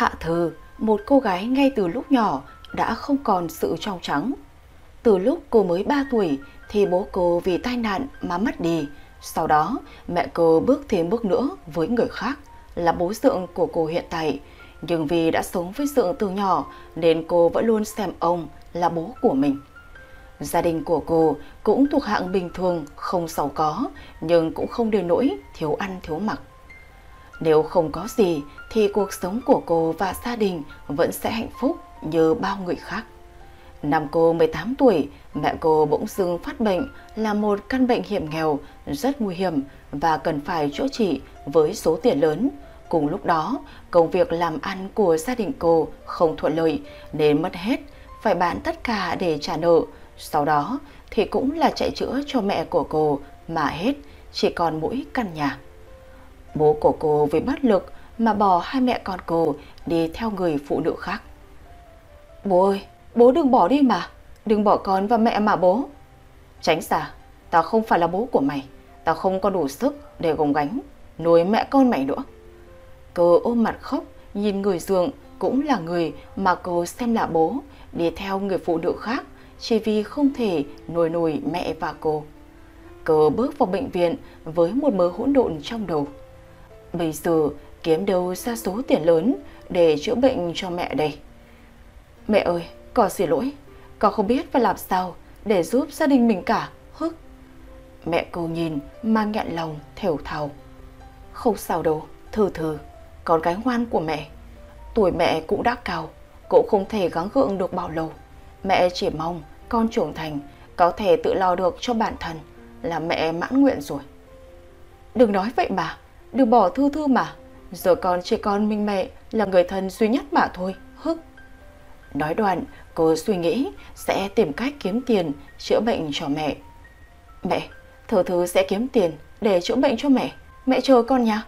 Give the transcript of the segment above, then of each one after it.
Hạ Thư, một cô gái ngay từ lúc nhỏ đã không còn sự trong trắng. Từ lúc cô mới 3 tuổi thì bố cô vì tai nạn mà mất đi. Sau đó mẹ cô bước thêm bước nữa với người khác là bố dượng của cô hiện tại. Nhưng vì đã sống với dượng từ nhỏ nên cô vẫn luôn xem ông là bố của mình. Gia đình của cô cũng thuộc hạng bình thường, không giàu có, nhưng cũng không đến nỗi thiếu ăn thiếu mặc. Nếu không có gì thì cuộc sống của cô và gia đình vẫn sẽ hạnh phúc như bao người khác. Năm cô 18 tuổi, mẹ cô bỗng dưng phát bệnh là một căn bệnh hiểm nghèo rất nguy hiểm và cần phải chữa trị với số tiền lớn. Cùng lúc đó, công việc làm ăn của gia đình cô không thuận lợi nên mất hết, phải bán tất cả để trả nợ. Sau đó thì cũng là chạy chữa cho mẹ của cô mà hết, chỉ còn mỗi căn nhà. Bố của cô vì bất lực mà bỏ hai mẹ con cô đi theo người phụ nữ khác. Bố ơi, bố đừng bỏ đi mà, đừng bỏ con và mẹ mà bố. Tránh xa, tao không phải là bố của mày, tao không có đủ sức để gồng gánh, nuôi mẹ con mày nữa. Cô ôm mặt khóc, nhìn người dường cũng là người mà cô xem là bố, đi theo người phụ nữ khác chỉ vì không thể nuôi nổi mẹ và cô. Cô bước vào bệnh viện với một mớ hỗn độn trong đầu. Bây giờ kiếm đâu ra số tiền lớn để chữa bệnh cho mẹ đây? Mẹ ơi, con xin lỗi, con không biết phải làm sao để giúp gia đình mình cả, hức. Mẹ cô nhìn mang nghẹn lòng thều thào. Không sao đâu, thử thử, con gái ngoan của mẹ. Tuổi mẹ cũng đã cao, cũng không thể gắng gượng được bao lâu. Mẹ chỉ mong con trưởng thành có thể tự lo được cho bản thân là mẹ mãn nguyện rồi. Đừng nói vậy bà đừng bỏ Thư Thư mà. Giờ con chỉ con minh mẹ là người thân duy nhất mà thôi, hức. Nói đoạn, cô suy nghĩ sẽ tìm cách kiếm tiền chữa bệnh cho mẹ. Mẹ, Thư Thư sẽ kiếm tiền để chữa bệnh cho mẹ. Mẹ chờ con nha.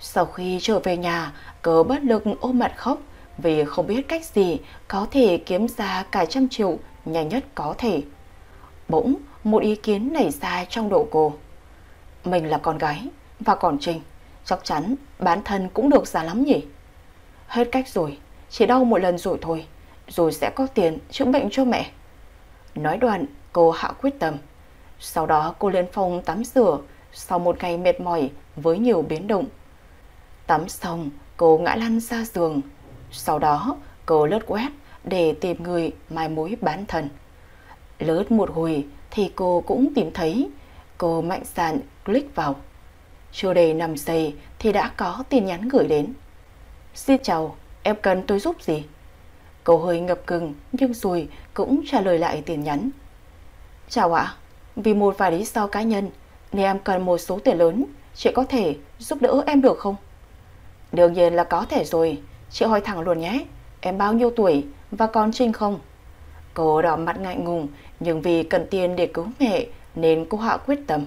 Sau khi trở về nhà, cớ bất lực ôm mặt khóc vì không biết cách gì có thể kiếm ra cả trăm triệu nhanh nhất có thể. Bỗng, một ý kiến nảy ra trong đầu cô. Mình là con gái và còn Trinh, chắc chắn bán thân cũng được giá lắm nhỉ. Hết cách rồi, chỉ đau một lần rồi thôi, rồi sẽ có tiền chữa bệnh cho mẹ. Nói đoạn, cô hạ quyết tâm. Sau đó cô lên phòng tắm rửa sau một ngày mệt mỏi với nhiều biến động. Tắm xong, cô ngã lăn ra giường. Sau đó, cô lướt quét để tìm người mai mối bán thân. Lướt một hồi thì cô cũng tìm thấy. Cô mạnh dạn click vào. Chưa đầy 5 giây thì đã có tin nhắn gửi đến. Xin chào, em cần tôi giúp gì? Cô hơi ngập ngừng nhưng rồi cũng trả lời lại tin nhắn. Chào ạ, vì một vài lý do cá nhân nên em cần một số tiền lớn, chị có thể giúp đỡ em được không? Đương nhiên là có thể rồi, chị hỏi thẳng luôn nhé, em bao nhiêu tuổi và còn Trinh không? Cô đỏ mặt ngại ngùng nhưng vì cần tiền để cứu mẹ nên cô hạ quyết tâm.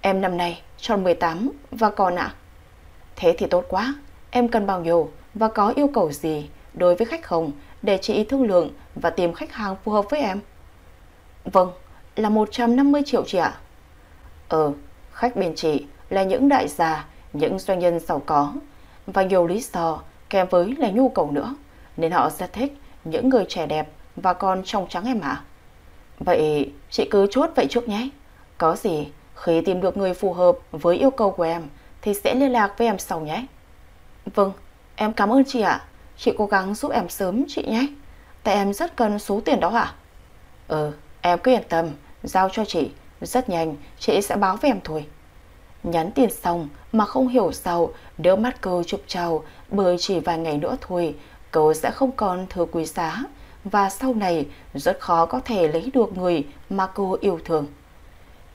Em năm nay tròn 18 và còn ạ. Thế thì tốt quá, em cần bao nhiêu và có yêu cầu gì đối với khách không để chị thương lượng và tìm khách hàng phù hợp với em? Vâng, là 150 triệu chị ạ. Ờ, khách bên chị là những đại gia, những doanh nhân giàu có và nhiều lý do kèm với là nhu cầu nữa nên họ rất thích những người trẻ đẹp và còn trong trắng em ạ. Vậy chị cứ chốt vậy trước nhé. Có gì khi tìm được người phù hợp với yêu cầu của em thì sẽ liên lạc với em sau nhé. Vâng, em cảm ơn chị ạ. Chị cố gắng giúp em sớm chị nhé. Tại em rất cần số tiền đó ạ. Ừ, em cứ yên tâm, giao cho chị. Rất nhanh, chị sẽ báo với em thôi. Nhắn tiền xong mà không hiểu sao đỡ mắt cô chụp trào bởi chỉ vài ngày nữa thôi cô sẽ không còn thừa quý giá và sau này rất khó có thể lấy được người mà cô yêu thương.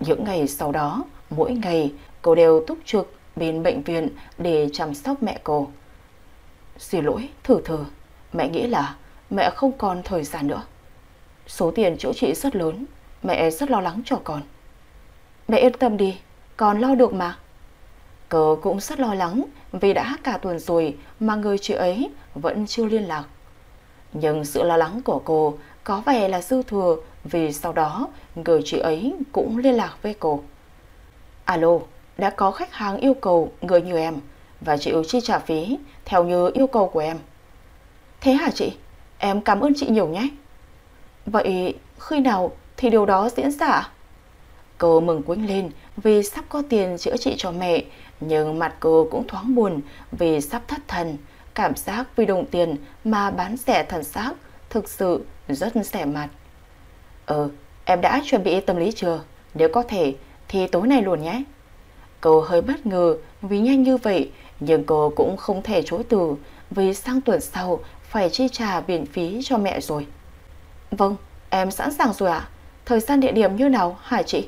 Những ngày sau đó, mỗi ngày cô đều túc trực bên bệnh viện để chăm sóc mẹ cô. Xin lỗi, thử thử, mẹ nghĩ là mẹ không còn thời gian nữa. Số tiền chữa trị rất lớn, mẹ rất lo lắng cho con. Mẹ yên tâm đi, con lo được mà. Cô cũng rất lo lắng vì đã cả tuần rồi mà người chị ấy vẫn chưa liên lạc. Nhưng sự lo lắng của cô có vẻ là dư thừa vì sau đó người chị ấy cũng liên lạc với cô. Alo, đã có khách hàng yêu cầu người như em. và chịu chi trả phí theo như yêu cầu của em. Thế hả chị? Em cảm ơn chị nhiều nhé. Vậy khi nào thì điều đó diễn ra Cô mừng quýnh lên vì sắp có tiền chữa trị cho mẹ, nhưng mặt cô cũng thoáng buồn vì sắp thất thần. Cảm giác vì đồng tiền mà bán rẻ thần xác thực sự rất rẻ mặt. Ừ, ờ, em đã chuẩn bị tâm lý chưa? Nếu có thể thì tối nay luôn nhé. Cô hơi bất ngờ vì nhanh như vậy, nhưng cô cũng không thể chối từ vì sang tuần sau phải chi trả viện phí cho mẹ rồi. Vâng, em sẵn sàng rồi ạ. Thời gian địa điểm như nào hả chị?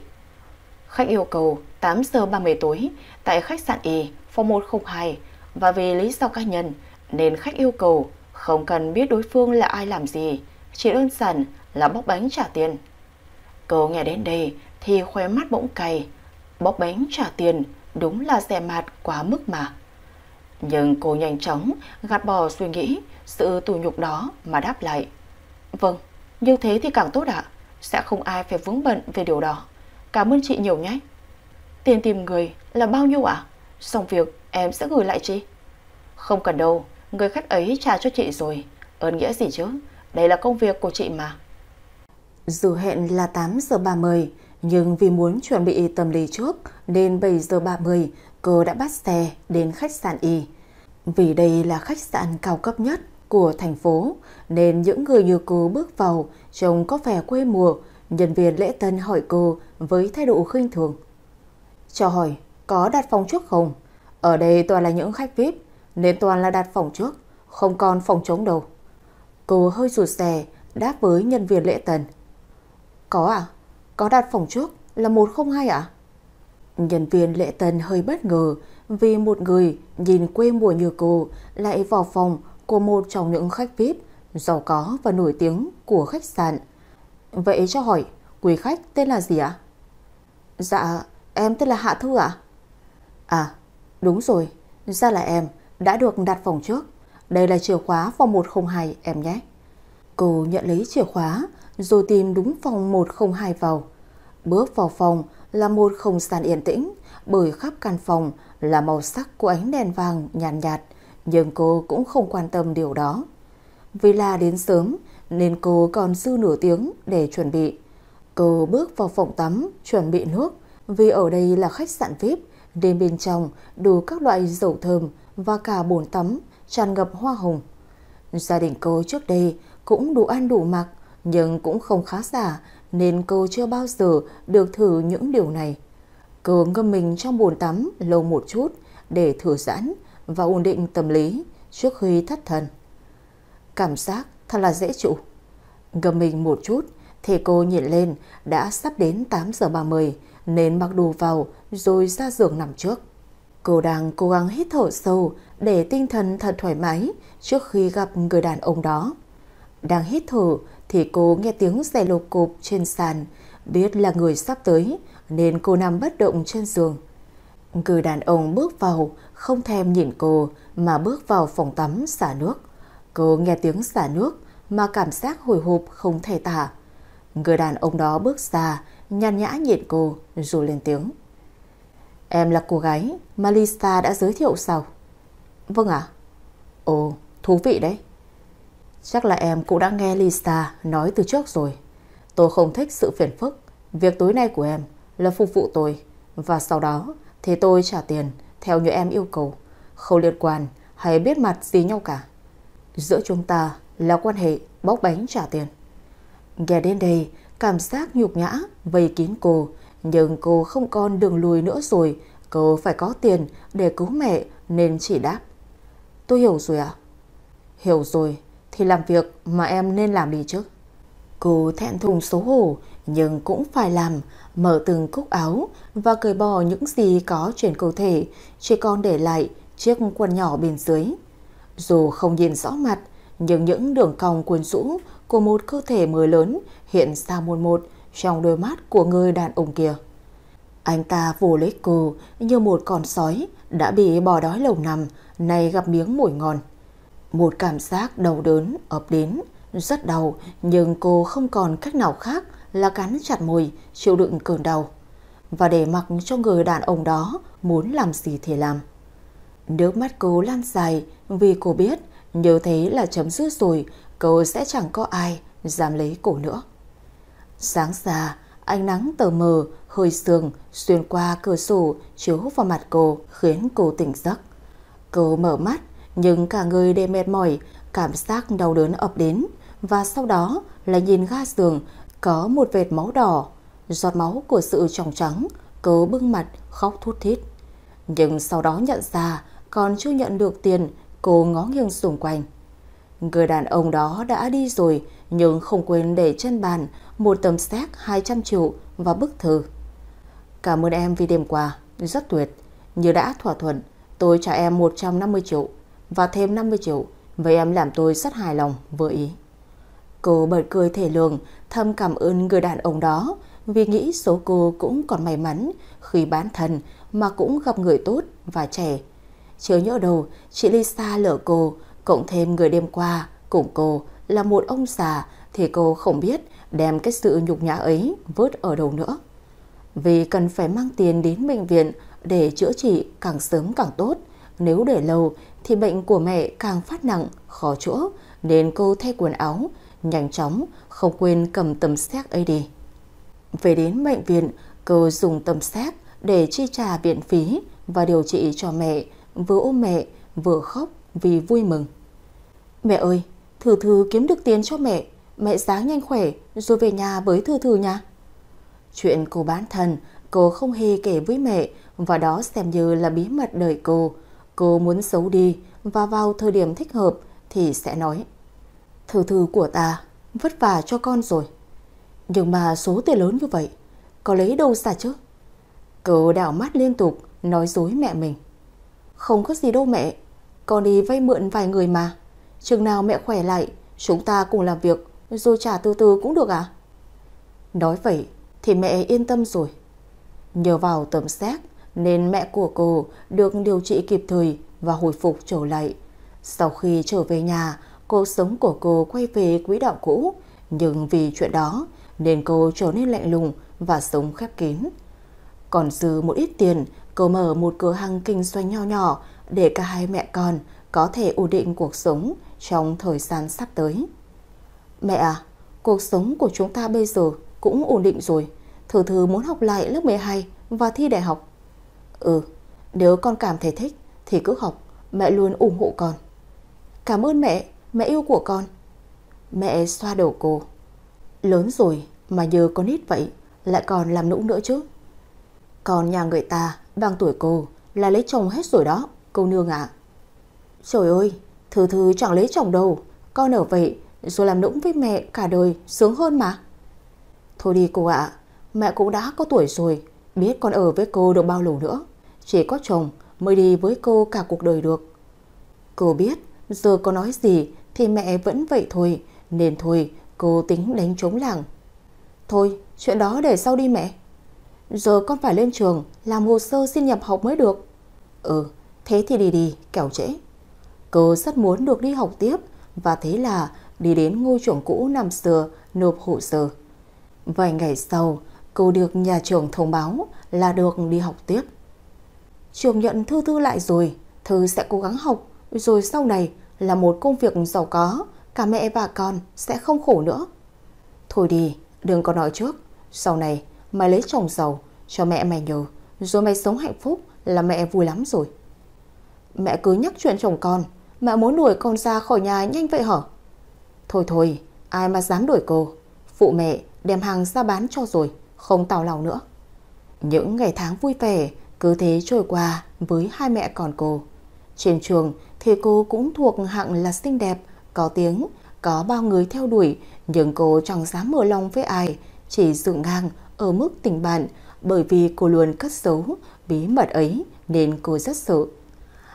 Khách yêu cầu 8 giờ 30 tối tại khách sạn Y phòng 102 và vì lý do cá nhân nên khách yêu cầu không cần biết đối phương là ai làm gì, chỉ đơn giản là bóc bánh trả tiền. Cô nghe đến đây thì khóe mắt bỗng cay, bóc bánh trả tiền đúng là rẻ mạt quá mức mà. Nhưng cô nhanh chóng gạt bỏ suy nghĩ sự tù nhục đó mà đáp lại. Vâng, như thế thì càng tốt ạ, sẽ không ai phải vướng bận về điều đó. Cảm ơn chị nhiều nhé. Tiền tìm người là bao nhiêu ạ? Xong việc em sẽ gửi lại chị. Không cần đâu, người khách ấy trả cho chị rồi. Ơn nghĩa gì chứ? Đây là công việc của chị mà. Dù hẹn là 8 giờ 30, nhưng vì muốn chuẩn bị tâm lý trước nên 7 giờ 30 cô đã bắt xe đến khách sạn Y. Vì đây là khách sạn cao cấp nhất của thành phố nên những người như cô bước vào trông có vẻ quê mùa Nhân viên lễ tân hỏi cô với thái độ khinh thường. Cho hỏi, có đặt phòng trước không? Ở đây toàn là những khách VIP, nên toàn là đặt phòng trước, không còn phòng trống đâu. Cô hơi rụt rè, đáp với nhân viên lễ tân. Có à? Có đặt phòng trước là 102 ạ? À? Nhân viên lễ tân hơi bất ngờ vì một người nhìn quê mùa như cô lại vào phòng của một trong những khách VIP giàu có và nổi tiếng của khách sạn. Vậy cho hỏi, quý khách tên là gì ạ? Dạ, em tên là Hạ Thư ạ. À? đúng rồi, ra là em đã được đặt phòng trước. Đây là chìa khóa phòng 102 em nhé. Cô nhận lấy chìa khóa rồi tìm đúng phòng 102 vào. Bước vào phòng là một không gian yên tĩnh bởi khắp căn phòng là màu sắc của ánh đèn vàng nhàn nhạt, nhạt, nhưng cô cũng không quan tâm điều đó. Vì là đến sớm nên cô còn dư nửa tiếng để chuẩn bị. Cô bước vào phòng tắm chuẩn bị nước vì ở đây là khách sạn VIP nên bên trong đủ các loại dầu thơm và cả bồn tắm tràn ngập hoa hồng. Gia đình cô trước đây cũng đủ ăn đủ mặc nhưng cũng không khá giả, nên cô chưa bao giờ được thử những điều này. Cô ngâm mình trong bồn tắm lâu một chút để thử giãn và ổn định tâm lý trước khi thất thần. Cảm giác thật là dễ chịu. Ngâm mình một chút thì cô nhìn lên, đã sắp đến 8 giờ 30 nên mặc đồ vào rồi ra giường nằm trước. Cô đang cố gắng hít thở sâu để tinh thần thật thoải mái trước khi gặp người đàn ông đó. Đang hít thở thì cô nghe tiếng giày lột cộp trên sàn, biết là người sắp tới nên cô nằm bất động trên giường. Người đàn ông bước vào, không thèm nhìn cô mà bước vào phòng tắm xả nước. Cô nghe tiếng xả nước mà cảm giác hồi hộp không thể tả. Người đàn ông đó bước ra, nhàn nhã nhìn cô rồi lên tiếng. Em là cô gái mà Lisa đã giới thiệu sao? Vâng ạ. À? Ồ, thú vị đấy. Chắc là em cũng đã nghe Lisa nói từ trước rồi. Tôi không thích sự phiền phức. Việc tối nay của em là phục vụ tôi. Và sau đó thì tôi trả tiền theo như em yêu cầu. Không liên quan hay biết mặt gì nhau cả. Giữa chúng ta là quan hệ bóc bánh trả tiền. Nghe đến đây, cảm giác nhục nhã vây kín cô, nhưng cô không còn đường lùi nữa rồi, cô phải có tiền để cứu mẹ nên chỉ đáp. Tôi hiểu rồi ạ. À? Hiểu rồi, thì làm việc mà em nên làm đi chứ. Cô thẹn thùng xấu hổ nhưng cũng phải làm, mở từng cúc áo và cởi bỏ những gì có trên cơ thể, chỉ còn để lại chiếc quần nhỏ bên dưới. Dù không nhìn rõ mặt, nhưng những đường cong cuốn rũ của một cơ thể mới lớn hiện ra muôn một trong đôi mắt của người đàn ông kia. Anh ta vồ lấy cô như một con sói đã bị bò đói lâu nằm, nay gặp miếng mồi ngon. Một cảm giác đau đớn ập đến, rất đau nhưng cô không còn cách nào khác là cắn chặt môi, chịu đựng cơn đau. Và để mặc cho người đàn ông đó muốn làm gì thì làm. Nước mắt cô lan dài vì cô biết như thế là chấm dứt rồi, cô sẽ chẳng có ai dám lấy cô nữa. Sáng ra, ánh nắng tờ mờ, hơi sương xuyên qua cửa sổ chiếu vào mặt cô khiến cô tỉnh giấc. Cô mở mắt nhưng cả người đều mệt mỏi, cảm giác đau đớn ập đến và sau đó là nhìn ga giường có một vệt máu đỏ, giọt máu của sự tròng trắng, cớ bưng mặt khóc thút thít. Nhưng sau đó nhận ra còn chưa nhận được tiền, cô ngó nghiêng xung quanh. Người đàn ông đó đã đi rồi nhưng không quên để trên bàn một tấm séc 200 triệu và bức thư. Cảm ơn em vì đêm qua, rất tuyệt. Như đã thỏa thuận, tôi trả em 150 triệu và thêm 50 triệu, vậy em làm tôi rất hài lòng, vừa ý. Cô bật cười thể lường, thầm cảm ơn người đàn ông đó vì nghĩ số cô cũng còn may mắn khi bán thân mà cũng gặp người tốt và trẻ. chớ nhớ đâu, chị Lisa lỡ cô, cộng thêm người đêm qua cùng cô là một ông già thì cô không biết đem cái sự nhục nhã ấy vớt ở đâu nữa. Vì cần phải mang tiền đến bệnh viện để chữa trị càng sớm càng tốt. Nếu để lâu thì bệnh của mẹ càng phát nặng, khó chữa nên cô thay quần áo, nhanh chóng không quên cầm tấm xét ấy đi. Về đến bệnh viện, cô dùng tấm xét để chi trả viện phí và điều trị cho mẹ, vừa ôm mẹ vừa khóc vì vui mừng. Mẹ ơi, Thư Thư kiếm được tiền cho mẹ, mẹ sáng nhanh khỏe rồi về nhà với Thư Thư nha. Chuyện cô bán thân, cô không hề kể với mẹ và đó xem như là bí mật đời cô. Cô muốn xấu đi và vào thời điểm thích hợp thì sẽ nói. Thư Thư của ta vất vả cho con rồi. Nhưng mà số tiền lớn như vậy, có lấy đâu ra chứ? Cô đảo mắt liên tục, nói dối mẹ mình. Không có gì đâu mẹ, con đi vay mượn vài người mà. Chừng nào mẹ khỏe lại, chúng ta cùng làm việc, rồi trả từ từ cũng được à? Nói vậy thì mẹ yên tâm rồi. Nhờ vào tầm xét nên mẹ của cô được điều trị kịp thời và hồi phục trở lại. Sau khi trở về nhà, cuộc sống của cô quay về quỹ đạo cũ, nhưng vì chuyện đó nên cô trở nên lạnh lùng và sống khép kín. Còn dư một ít tiền, cô mở một cửa hàng kinh doanh nho nhỏ để cả hai mẹ con có thể ổn định cuộc sống trong thời gian sắp tới. Mẹ à, cuộc sống của chúng ta bây giờ cũng ổn định rồi. Thử thử muốn học lại lớp 12 và thi đại học. Ừ, nếu con cảm thấy thích thì cứ học, mẹ luôn ủng hộ con. Cảm ơn mẹ, mẹ yêu của con. Mẹ xoa đầu cô. Lớn rồi mà nhờ con ít vậy, lại còn làm nũng nữa chứ. Còn nhà người ta bằng tuổi cô là lấy chồng hết rồi đó, cô nương ạ. Trời ơi, Thư Thư chẳng lấy chồng đâu, con ở vậy rồi làm nũng với mẹ cả đời sướng hơn mà. Thôi đi cô ạ, mẹ cũng đã có tuổi rồi, biết con ở với cô được bao lâu nữa. Chỉ có chồng mới đi với cô cả cuộc đời được. Cô biết, giờ có nói gì thì mẹ vẫn vậy thôi, nên thôi cô tính đánh trống làng. Thôi, chuyện đó để sau đi mẹ. Giờ con phải lên trường làm hồ sơ xin nhập học mới được. Ừ, thế thì đi đi, kẻo trễ. Cô rất muốn được đi học tiếp và thế là đi đến ngôi trường cũ năm xưa nộp hồ sơ. Vài ngày sau, cô được nhà trường thông báo là được đi học tiếp. Trường nhận Thư Thư lại rồi, Thư sẽ cố gắng học, rồi sau này là một công việc giàu có, cả mẹ và con sẽ không khổ nữa. Thôi đi, đừng có nói trước, sau này mày lấy chồng giàu, cho mẹ mày nhờ, rồi mày sống hạnh phúc là mẹ vui lắm rồi. Mẹ cứ nhắc chuyện chồng con, mẹ muốn đuổi con ra khỏi nhà nhanh vậy hả? Thôi thôi, ai mà dám đuổi cô, phụ mẹ đem hàng ra bán cho rồi, không tào lòng nữa. Những ngày tháng vui vẻ cứ thế trôi qua với hai mẹ con cô. Trên trường thì cô cũng thuộc hạng là xinh đẹp, có tiếng, có bao người theo đuổi, nhưng cô chẳng dám mở lòng với ai, chỉ dựng ngang ở mức tình bạn bởi vì cô luôn cất giấu bí mật ấy nên cô rất sợ.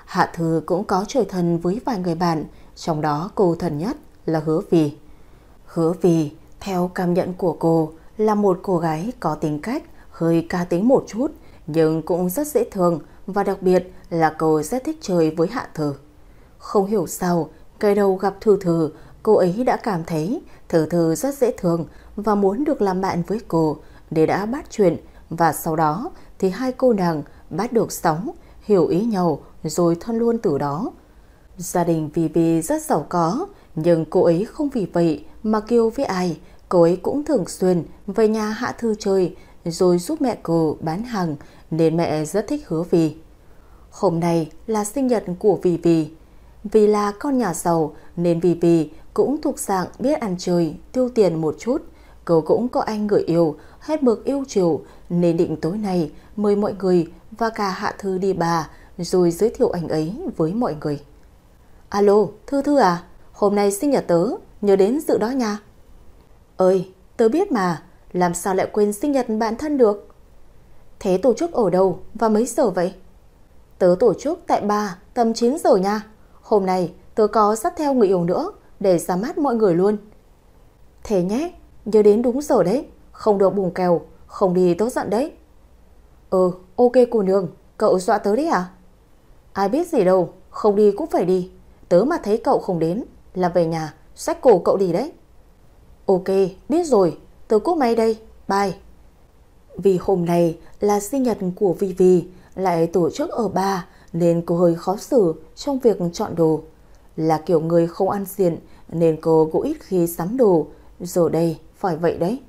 Hạ Thư cũng có trời thân với vài người bạn, trong đó cô thân nhất là Hứa Vì. Hứa Vì, theo cảm nhận của cô, là một cô gái có tính cách hơi ca tính một chút, nhưng cũng rất dễ thương và đặc biệt là cô rất thích chơi với Hạ Thư. Không hiểu sao, cái đầu gặp Thư Thư, cô ấy đã cảm thấy Thư Thư rất dễ thương và muốn được làm bạn với cô để đã bắt chuyện và sau đó thì hai cô nàng bắt được sóng, hiểu ý nhau rồi thân luôn từ đó. Gia đình vì vì rất giàu có, nhưng cô ấy không vì vậy mà kêu với ai. Cô ấy cũng thường xuyên về nhà Hạ Thư chơi, rồi giúp mẹ cô bán hàng, nên mẹ rất thích hứa vì. Hôm nay là sinh nhật của Vì Vì. Vì là con nhà giàu nên Vì Vì cũng thuộc dạng biết ăn chơi, tiêu tiền một chút. Cô cũng có anh người yêu, hết mực yêu chiều nên định tối nay mời mọi người và cả Hạ Thư đi bà rồi giới thiệu anh ấy với mọi người. Alo, Thư Thư à, hôm nay sinh nhật tớ, nhớ đến dự đó nha. Ơi, tớ biết mà, làm sao lại quên sinh nhật bạn thân được? Thế tổ chức ở đâu và mấy giờ vậy? Tớ tổ chức tại ba tầm 9 giờ nha. Hôm nay tớ có dắt theo người yêu nữa để ra mắt mọi người luôn. Thế nhé, nhớ đến đúng giờ đấy, không được bùng kèo, không đi tớ giận đấy. Ừ, ok cô nương, cậu dọa tớ đấy à? Ai biết gì đâu, không đi cũng phải đi. Tớ mà thấy cậu không đến là về nhà, xách cổ cậu đi đấy. Ok, biết rồi, tớ cúp máy đây, bye. Vì hôm nay là sinh nhật của Vivi, lại tổ chức ở ba nên cô hơi khó xử trong việc chọn đồ. Là kiểu người không ăn diện nên cô cũng ít khi sắm đồ. Giờ đây phải vậy đấy.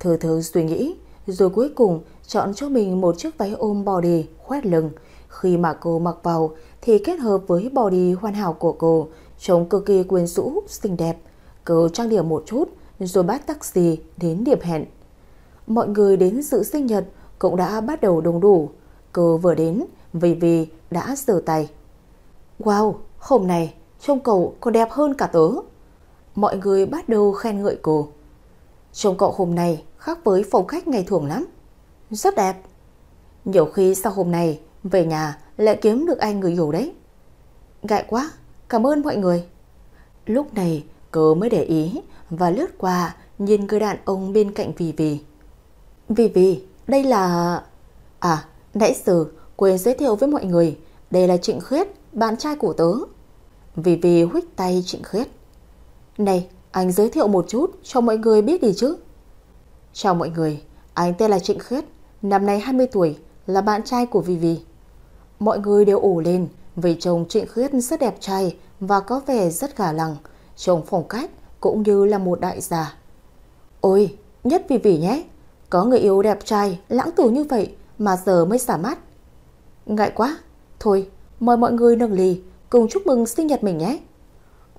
Thơ thơ suy nghĩ rồi cuối cùng chọn cho mình một chiếc váy ôm body khoét lưng. Khi mà cô mặc vào thì kết hợp với body hoàn hảo của cô trông cực kỳ quyến rũ, xinh đẹp. Cô trang điểm một chút rồi bắt taxi đến điểm hẹn. Mọi người đến dự sinh nhật cũng đã bắt đầu đông đủ. Cô vừa đến vì vì đã giơ tay. Wow, hôm nay trông cậu còn đẹp hơn cả tớ. Mọi người bắt đầu khen ngợi cô. Trông cậu hôm nay khác với phong cách ngày thường lắm. Rất đẹp. Nhiều khi sau hôm nay về nhà lại kiếm được anh người yêu đấy. Ngại quá, cảm ơn mọi người. Lúc này cô mới để ý và lướt qua nhìn người đàn ông bên cạnh Vì Vì. Vì Vì, đây là... À, nãy giờ quên giới thiệu với mọi người, đây là Trịnh Khuyết, bạn trai của tớ. Vì Vì huyết tay Trịnh Khuyết. Này, anh giới thiệu một chút cho mọi người biết đi chứ. Chào mọi người, anh tên là Trịnh Khuyết, năm nay 20 tuổi, là bạn trai của Vì Vì. Mọi người đều ổ lên vì chồng Trịnh Khuyết rất đẹp trai và có vẻ rất gà lằng, trông phong cách cũng như là một đại gia. Ôi, nhất Vì Vì nhé, có người yêu đẹp trai, lãng tử như vậy mà giờ mới xả mắt. Ngại quá, thôi, mời mọi người nâng ly, cùng chúc mừng sinh nhật mình nhé.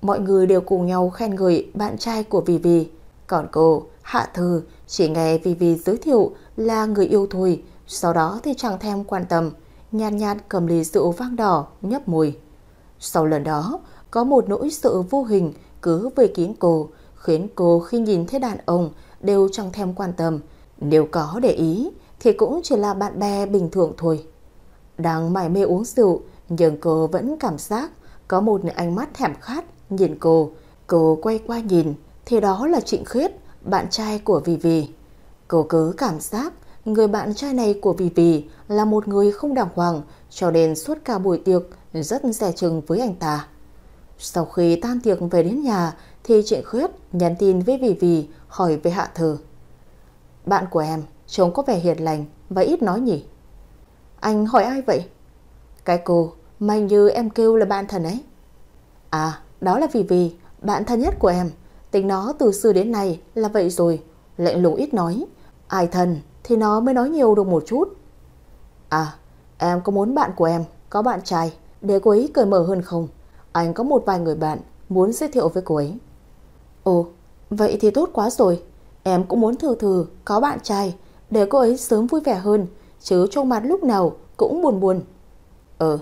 Mọi người đều cùng nhau khen ngợi bạn trai của Vì Vì, còn cô, Hạ Thư, chỉ nghe Vì Vì giới thiệu là người yêu thôi, sau đó thì chẳng thèm quan tâm, nhàn nhạt, nhạt cầm ly rượu vang đỏ, nhấp mùi. Sau lần đó, có một nỗi sợ vô hình cứ về kín cô, khiến cô khi nhìn thấy đàn ông đều chẳng thèm quan tâm. Nếu có để ý thì cũng chỉ là bạn bè bình thường thôi. Đang mải mê uống rượu, nhưng cô vẫn cảm giác có một ánh mắt thèm khát nhìn cô. Cô quay qua nhìn thì đó là Trịnh Khuyết, bạn trai của Vì Vì. Cô cứ cảm giác người bạn trai này của Vì Vì là một người không đàng hoàng cho nên suốt cả buổi tiệc rất dè chừng với anh ta. Sau khi tan tiệc về đến nhà thì Trịnh Khuyết nhắn tin với Vì Vì hỏi về Hạ thờ. Bạn của em trông có vẻ hiền lành và ít nói nhỉ? Anh hỏi ai vậy? Cái cô mà như em kêu là bạn thân ấy. À, đó là Vì Vì, bạn thân nhất của em. Tính nó từ xưa đến nay là vậy rồi, lạnh lùng ít nói. Ai thân thì nó mới nói nhiều được một chút. À, em có muốn bạn của em có bạn trai để cô ấy cởi mở hơn không? Anh có một vài người bạn muốn giới thiệu với cô ấy. Ồ, vậy thì tốt quá rồi. Em cũng muốn thử thử có bạn trai để cô ấy sớm vui vẻ hơn, chứ trông mặt lúc nào cũng buồn buồn. Ừ,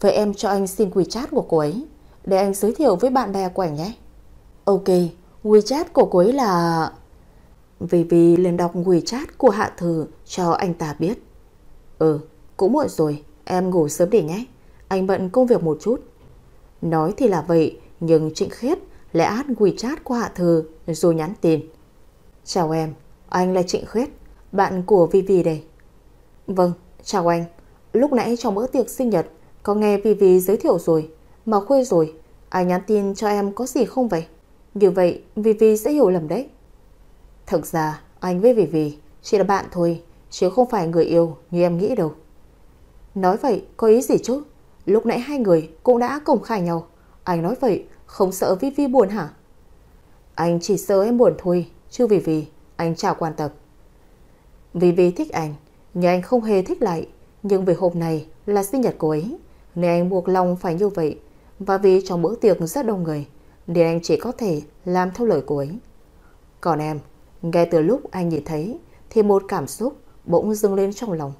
vậy em cho anh xin WeChat của cô ấy, để anh giới thiệu với bạn bè của anh nhé. Ok, WeChat của cô ấy là... Vì vì liền đọc WeChat của Hạ Thư cho anh ta biết. Ừ, cũng muộn rồi, em ngủ sớm đi nhé. Anh bận công việc một chút. Nói thì là vậy, nhưng Trịnh Khiết lại át WeChat qua Hạ Thư rồi nhắn tin. Chào em, anh là Trịnh Khiết, bạn của Vivi đây. Vâng, chào anh. Lúc nãy trong bữa tiệc sinh nhật có nghe Vivi giới thiệu rồi, mà khuya rồi, anh nhắn tin cho em có gì không vậy? Như vậy Vivi sẽ hiểu lầm đấy. Thực ra anh với Vivi chỉ là bạn thôi, chứ không phải người yêu như em nghĩ đâu. Nói vậy có ý gì chứ? Lúc nãy hai người cũng đã công khai nhau. Anh nói vậy không sợ Vi Vi buồn hả? Anh chỉ sợ em buồn thôi, chứ vì vì anh chả quan tâm. Vì vì thích anh, nhưng anh không hề thích lại. Nhưng vì hôm nay là sinh nhật cô ấy, nên anh buộc lòng phải như vậy. Và vì trong bữa tiệc rất đông người, nên anh chỉ có thể làm theo lời cô ấy. Còn em, ngay từ lúc anh nhìn thấy, thì một cảm xúc bỗng dâng lên trong lòng.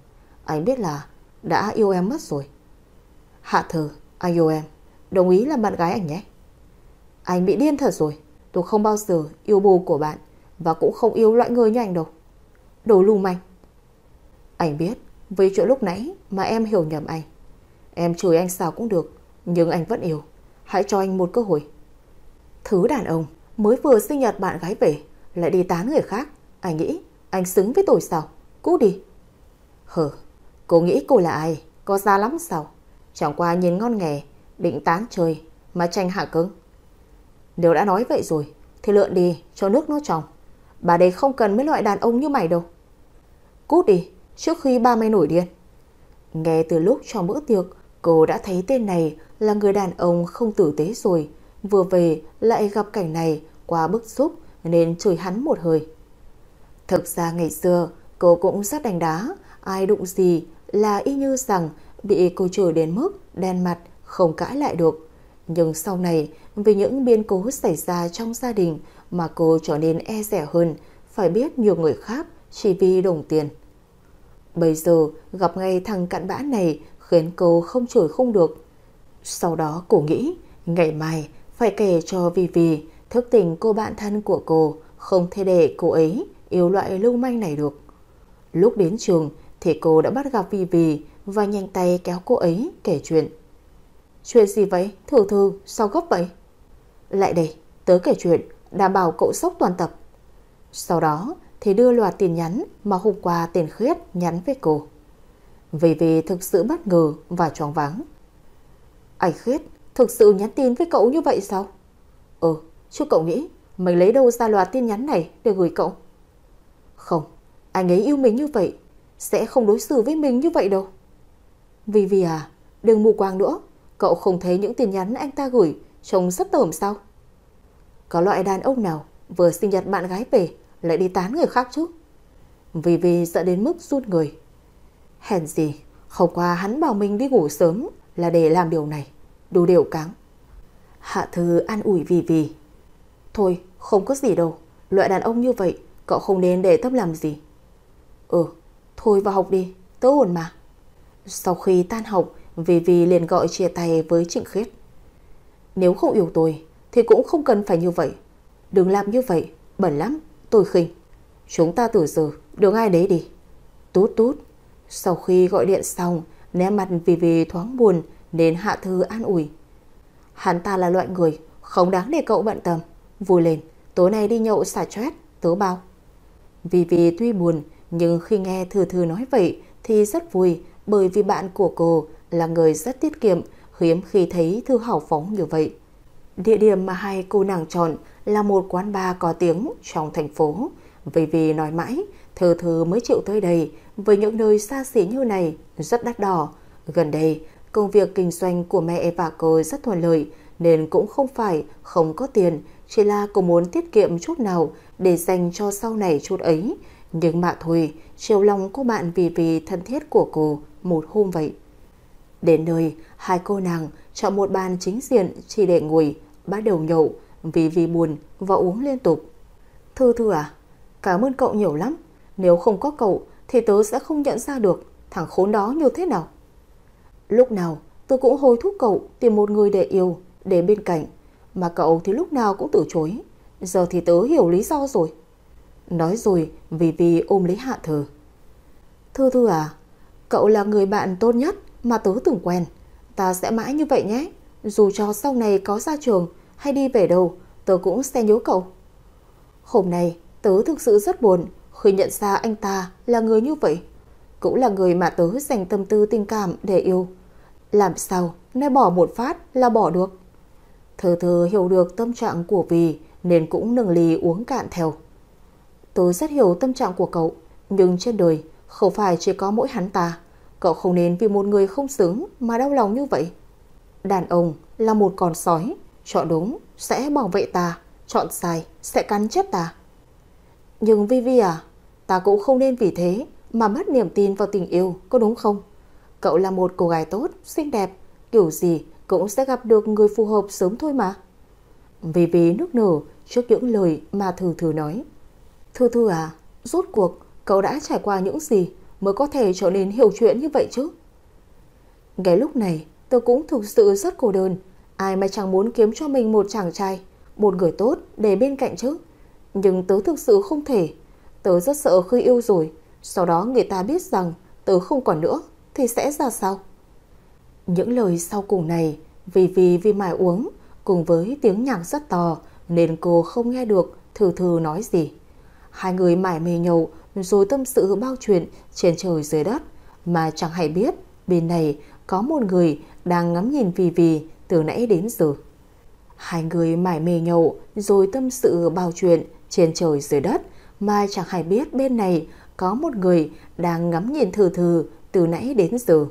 Anh biết là đã yêu em mất rồi. Hạ thờ, anh yêu em. Đồng ý là bạn gái anh nhé. Anh bị điên thật rồi. Tôi không bao giờ yêu bồ của bạn và cũng không yêu loại người như anh đâu. Đồ lù manh. Anh biết vì chuyện lúc nãy mà em hiểu nhầm anh. Em chửi anh sao cũng được, nhưng anh vẫn yêu. Hãy cho anh một cơ hội. Thứ đàn ông mới vừa sinh nhật bạn gái về lại đi tán người khác. Anh nghĩ anh xứng với tôi sao? Cút đi. Hờ, cô nghĩ cô là ai? Có ra lắm sao? Chẳng qua nhìn ngon nghề, định tán chơi mà tranh hạ cứng. Nếu đã nói vậy rồi thì lượn đi cho nước nó trong. Bà đây không cần mấy loại đàn ông như mày đâu. Cút đi, trước khi ba mày nổi điên. Nghe từ lúc trong bữa tiệc, cô đã thấy tên này là người đàn ông không tử tế rồi. Vừa về lại gặp cảnh này quá bức xúc nên chửi hắn một hơi. Thực ra ngày xưa cô cũng rất đánh đá, ai đụng gì là y như rằng bị cô chửi đến mức đen mặt, không cãi lại được. Nhưng sau này, vì những biến cố xảy ra trong gia đình mà cô trở nên e rẻ hơn, phải biết nhiều người khác chỉ vì đồng tiền. Bây giờ gặp ngay thằng cặn bã này khiến cô không chửi không được. Sau đó cô nghĩ ngày mai phải kể cho Vì Vì thức tình cô bạn thân của cô không thể để cô ấy yêu loại lưu manh này được. Lúc đến trường thì cô đã bắt gặp Vi Vi và nhanh tay kéo cô ấy kể chuyện. Chuyện gì vậy? Thử thư, sao gấp vậy? Lại đây, tớ kể chuyện, đảm bảo cậu sốc toàn tập. Sau đó thì đưa loạt tin nhắn mà hôm qua tiền khuyết nhắn với cô. Vì vì thực sự bất ngờ và choáng váng. Anh khuyết thực sự nhắn tin với cậu như vậy sao? Ừ, chứ cậu nghĩ mình lấy đâu ra loạt tin nhắn này để gửi cậu? Không, anh ấy yêu mình như vậy, sẽ không đối xử với mình như vậy đâu. Vì vì à, đừng mù quáng nữa, cậu không thấy những tin nhắn anh ta gửi trông rất tởm sao? Có loại đàn ông nào vừa sinh nhật bạn gái về lại đi tán người khác chứ? Vì vì sợ đến mức run người. Hèn gì, hôm qua hắn bảo mình đi ngủ sớm là để làm điều này, đủ điều cáng. Hạ thư an ủi vì vì. Thôi, không có gì đâu, loại đàn ông như vậy cậu không nên để tâm làm gì. Ừ, thôi vào học đi, tớ ổn mà. Sau khi tan học, Vì Vì liền gọi chia tay với Trịnh Khiết. Nếu không yêu tôi, thì cũng không cần phải như vậy. Đừng làm như vậy, bẩn lắm, tôi khinh. Chúng ta từ giờ, đường ai đấy đi. Tút tút. Sau khi gọi điện xong, nét mặt Vì Vì thoáng buồn nên Hạ Thư an ủi. Hắn ta là loại người không đáng để cậu bận tâm. Vui lên, tối nay đi nhậu xả stress, tớ bao. Vì Vì tuy buồn, nhưng khi nghe Thư Thư nói vậy thì rất vui bởi vì bạn của cô là người rất tiết kiệm, hiếm khi thấy Thư hào phóng như vậy. Địa điểm mà hai cô nàng chọn là một quán bar có tiếng trong thành phố. Vì vì nói mãi, Thư Thư mới chịu tới đây với những nơi xa xỉ như này rất đắt đỏ. Gần đây, công việc kinh doanh của mẹ và cô rất thuận lợi nên cũng không phải không có tiền, chỉ là cô muốn tiết kiệm chút nào để dành cho sau này chút ấy. Nhưng mà thôi, chiều lòng cô bạn vì vì thân thiết của cô một hôm vậy. Đến nơi, hai cô nàng chọn một bàn chính diện chỉ để ngồi, bắt đầu nhậu, vì vì buồn và uống liên tục. Thư thư à, cảm ơn cậu nhiều lắm. Nếu không có cậu thì tớ sẽ không nhận ra được thằng khốn đó như thế nào. Lúc nào tôi cũng hối thúc cậu tìm một người để yêu, để bên cạnh. Mà cậu thì lúc nào cũng từ chối. Giờ thì tớ hiểu lý do rồi. Nói rồi vì vì ôm lấy hạ thờ. Thư thư à, cậu là người bạn tốt nhất mà tớ từng quen. Ta sẽ mãi như vậy nhé. Dù cho sau này có ra trường hay đi về đâu, tớ cũng sẽ nhớ cậu. Hôm nay, tớ thực sự rất buồn khi nhận ra anh ta là người như vậy. Cũng là người mà tớ dành tâm tư tình cảm để yêu. Làm sao nay bỏ một phát là bỏ được. Thơ thơ hiểu được tâm trạng của vì nên cũng nâng lì uống cạn theo. Tớ rất hiểu tâm trạng của cậu, nhưng trên đời không phải chỉ có mỗi hắn ta, Cậu không nên vì một người không xứng mà đau lòng như vậy. Đàn ông là một con sói, chọn đúng sẽ bảo vệ ta, chọn sai sẽ cắn chết ta. Nhưng Vivi à, ta cũng không nên vì thế mà mất niềm tin vào tình yêu, có đúng không? Cậu là một cô gái tốt, xinh đẹp, kiểu gì cũng sẽ gặp được người phù hợp sớm thôi mà. Vivi nước nở trước những lời mà Thư Thư nói. Thư Thư à, rốt cuộc cậu đã trải qua những gì mới có thể trở nên hiểu chuyện như vậy chứ? Ngay lúc này, tôi cũng thực sự rất cô đơn. Ai mà chẳng muốn kiếm cho mình một chàng trai, một người tốt để bên cạnh chứ. Nhưng tớ thực sự không thể. Tớ rất sợ khi yêu rồi, sau đó người ta biết rằng tớ không còn nữa, thì sẽ ra sao? Những lời sau cùng này vì vì vì mải uống cùng với tiếng nhạc rất to nên cô không nghe được thử thử nói gì. Hai người mải mê nhậu rồi tâm sự bao chuyện trên trời dưới đất mà chẳng hay biết bên này có một người đang ngắm nhìn Vì Vì từ nãy đến giờ. Hai người mải mê nhậu rồi tâm sự bao chuyện trên trời dưới đất mà chẳng hay biết bên này có một người đang ngắm nhìn thừ thừ từ nãy đến giờ.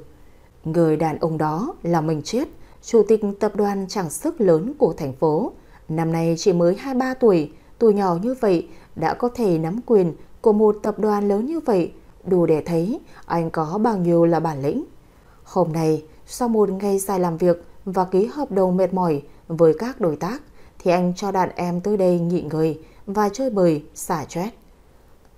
Người đàn ông đó là Minh Chiết, chủ tịch tập đoàn chẳng sức lớn của thành phố. Năm nay chỉ mới 23 tuổi, tuổi nhỏ như vậy đã có thể nắm quyền của một tập đoàn lớn như vậy, đủ để thấy anh có bao nhiêu là bản lĩnh. Hôm nay, sau một ngày dài làm việc và ký hợp đồng mệt mỏi với các đối tác, thì anh cho đàn em tới đây nghỉ ngơi và chơi bời, xả stress.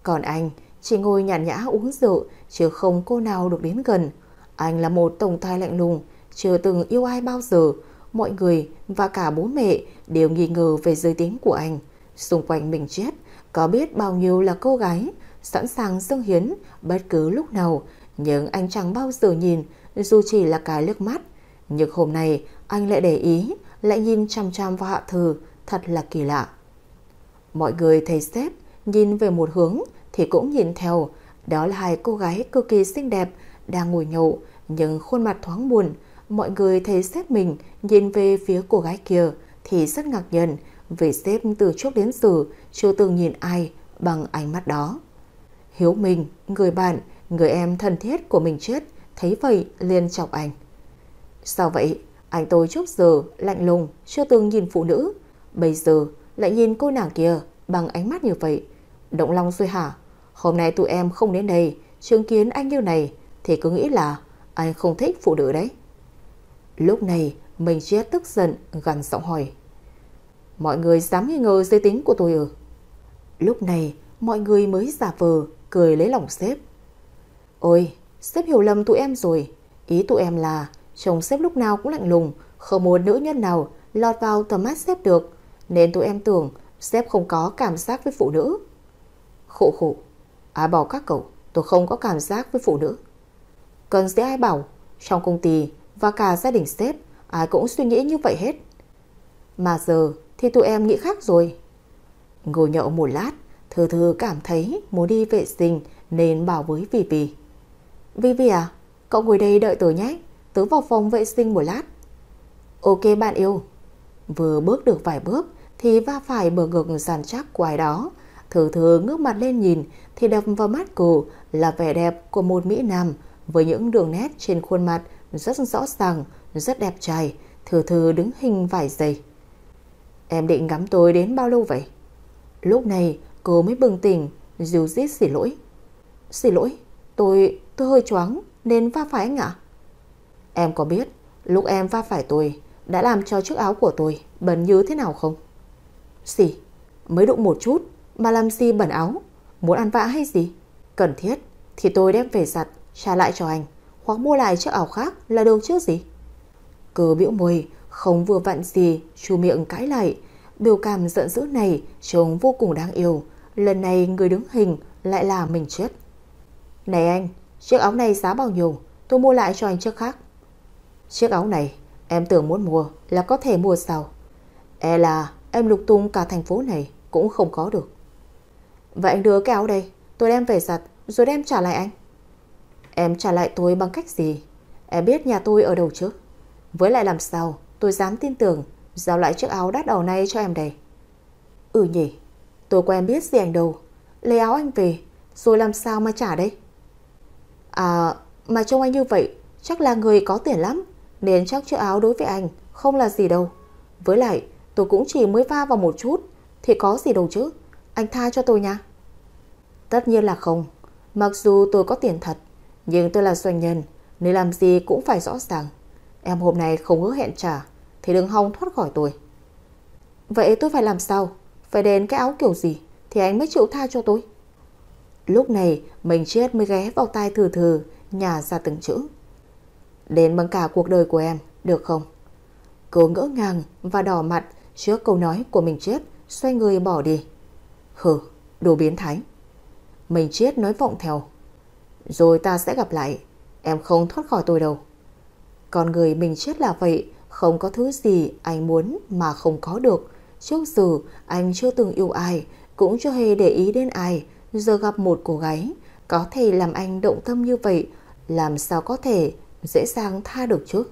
Còn anh chỉ ngồi nhàn nhã uống rượu, chứ không cô nào được đến gần. Anh là một tổng tài lạnh lùng, chưa từng yêu ai bao giờ. Mọi người và cả bố mẹ đều nghi ngờ về giới tính của anh. Xung quanh mình chết, có biết bao nhiêu là cô gái sẵn sàng dâng hiến bất cứ lúc nào, nhưng anh chẳng bao giờ nhìn dù chỉ là cái nước mắt. Nhưng hôm nay anh lại để ý, lại nhìn chăm chăm vào hạ thư, thật là kỳ lạ. Mọi người thấy sếp nhìn về một hướng thì cũng nhìn theo, đó là hai cô gái cực kỳ xinh đẹp đang ngồi nhậu nhưng khuôn mặt thoáng buồn. Mọi người thấy sếp mình nhìn về phía cô gái kia thì rất ngạc nhiên vì sếp từ trước đến giờ chưa từng nhìn ai bằng ánh mắt đó. Hiếu Minh, người bạn, người em thân thiết của mình chết, thấy vậy liền chọc anh. Sao vậy? Anh tôi trước giờ lạnh lùng, chưa từng nhìn phụ nữ. Bây giờ lại nhìn cô nàng kia bằng ánh mắt như vậy. Động lòng rồi hả? Hôm nay tụi em không đến đây, chứng kiến anh như này thì cứ nghĩ là anh không thích phụ nữ đấy. Lúc này, mình chết tức giận, gần giọng hỏi. Mọi người dám nghi ngờ giới tính của tôi ư? Lúc này, mọi người mới giả vờ, cười lấy lòng sếp. Ôi, sếp hiểu lầm tụi em rồi. Ý tụi em là chồng sếp lúc nào cũng lạnh lùng, không muốn nữ nhân nào lọt vào tầm mắt sếp được. Nên tụi em tưởng sếp không có cảm giác với phụ nữ. Khổ khổ, ai à bảo các cậu, tôi không có cảm giác với phụ nữ. Cần sẽ ai bảo, trong công ty và cả gia đình sếp, ai cũng suy nghĩ như vậy hết. Mà giờ thì tụi em nghĩ khác rồi. Ngồi nhậu một lát, Thư Thư cảm thấy muốn đi vệ sinh nên bảo với Vì Vì. Vì Vì à, cậu ngồi đây đợi tớ nhé, tớ vào phòng vệ sinh một lát. Ok bạn yêu. Vừa bước được vài bước thì va phải bờ ngực sàn chắc của ai đó. Thư Thư ngước mặt lên nhìn thì đập vào mắt cô là vẻ đẹp của một Mỹ Nam với những đường nét trên khuôn mặt rất rõ ràng, rất đẹp trai. Thư Thư đứng hình vài giây. Em định ngắm tôi đến bao lâu vậy? Lúc này cô mới bừng tỉnh, dìu dít xỉ lỗi. Xỉ lỗi, tôi, tôi hơi choáng nên va phải anh ạ. Em có biết lúc em va phải tôi đã làm cho chiếc áo của tôi bẩn như thế nào không? Xỉ, mới đụng một chút mà làm gì bẩn áo, muốn ăn vạ hay gì? Cần thiết thì tôi đem về giặt, trả lại cho anh hoặc mua lại chiếc áo khác là được chứ gì? Cơ biểu môi không vừa vặn gì, chu miệng cãi lại. Biểu cảm giận dữ này trông vô cùng đáng yêu. Lần này người đứng hình lại là mình chết. Này anh, chiếc áo này giá bao nhiêu? Tôi mua lại cho anh chiếc khác. Chiếc áo này em tưởng muốn mua là có thể mua sao? E là em lục tung cả thành phố này cũng không có được. Vậy anh đưa cái áo đây, tôi đem về giặt rồi đem trả lại anh. Em trả lại tôi bằng cách gì? Em biết nhà tôi ở đâu chứ? Với lại làm sao tôi dám tin tưởng giao lại chiếc áo đắt đầu này cho em đây. Ừ nhỉ, tôi quen biết gì anh đâu. Lấy áo anh về, rồi làm sao mà trả đây? À, Mà trông anh như vậy chắc là người có tiền lắm Nên chắc chiếc áo đối với anh không là gì đâu Với lại tôi cũng chỉ mới va vào một chút Thì có gì đâu chứ Anh tha cho tôi nha Tất nhiên là không Mặc dù tôi có tiền thật Nhưng tôi là doanh nhân Nên làm gì cũng phải rõ ràng Em hôm nay không hứa hẹn trả thì đừng hòng thoát khỏi tôi. Vậy tôi phải làm sao? Phải đến cái áo kiểu gì Thì anh mới chịu tha cho tôi? Lúc này, mình chết mới ghé vào tai thử thử Nhà ra từng chữ. Đến bằng cả cuộc đời của em, Được không? Cô ngỡ ngàng và đỏ mặt Trước câu nói của mình chết, Xoay người bỏ đi. Hừ, đồ biến thái. Mình chết nói vọng theo. Rồi ta sẽ gặp lại, Em không thoát khỏi tôi đâu. Con người mình chết là vậy không có thứ gì anh muốn mà không có được. Trước giờ, anh chưa từng yêu ai, Cũng chưa hề để ý đến ai. Giờ gặp một cô gái, Có thể làm anh động tâm như vậy, Làm sao có thể dễ dàng tha được chứ?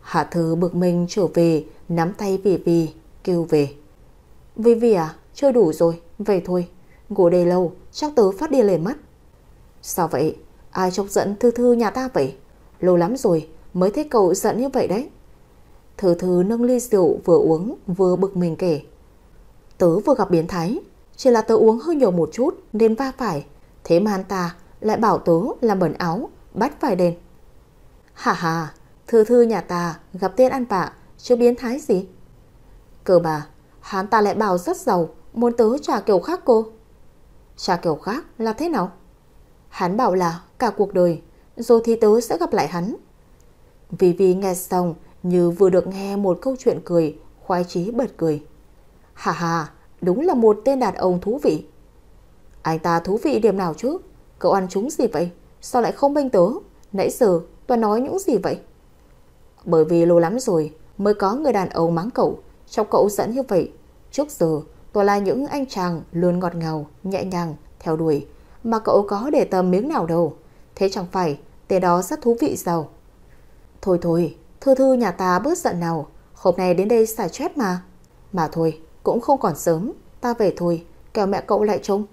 Hạ Thư bực mình trở về, Nắm tay Vì Vì kêu về. Vì Vì à Chơi đủ rồi, Về thôi. Ngủ đây lâu, Chắc tớ phát điên lên mất Sao vậy? Ai chọc giận Thư Thư nhà ta vậy? Lâu lắm rồi, Mới thấy cậu giận như vậy đấy. Thư Thư nâng ly rượu vừa uống, vừa bực mình kể. Tớ vừa gặp biến thái, Chỉ là tớ uống hơi nhiều một chút Nên va phải. Thế mà anh ta lại bảo tớ làm bẩn áo, Bắt phải đền. Hà hà Thư Thư nhà ta gặp tên ăn vạ, Chứ biến thái gì? Cờ bà Hắn ta lại bảo rất giàu, Muốn tớ trả kiểu khác cô. Trả kiểu khác là thế nào? Hắn bảo là cả cuộc đời, Rồi thì tớ sẽ gặp lại hắn. Vì vì nghe xong như vừa được nghe một câu chuyện cười, Khoái chí bật cười. Hà hà Đúng là một tên đàn ông thú vị. Anh ta thú vị điểm nào chứ? Cậu ăn chúng gì vậy? Sao lại không bênh tớ? Nãy giờ tôi nói những gì vậy? Bởi vì lâu lắm rồi Mới có người đàn ông mắng cậu. Trong cậu dẫn như vậy, Trước giờ tôi là những anh chàng luôn ngọt ngào, Nhẹ nhàng, theo đuổi. Mà cậu có để tâm miếng nào đâu? Thế chẳng phải tên đó rất thú vị sao? Thôi thôi Thư thư nhà ta bớt giận nào. Hôm nay đến đây xả chết mà. Mà thôi, cũng không còn sớm. Ta về thôi. Kẻo mẹ cậu lại trông.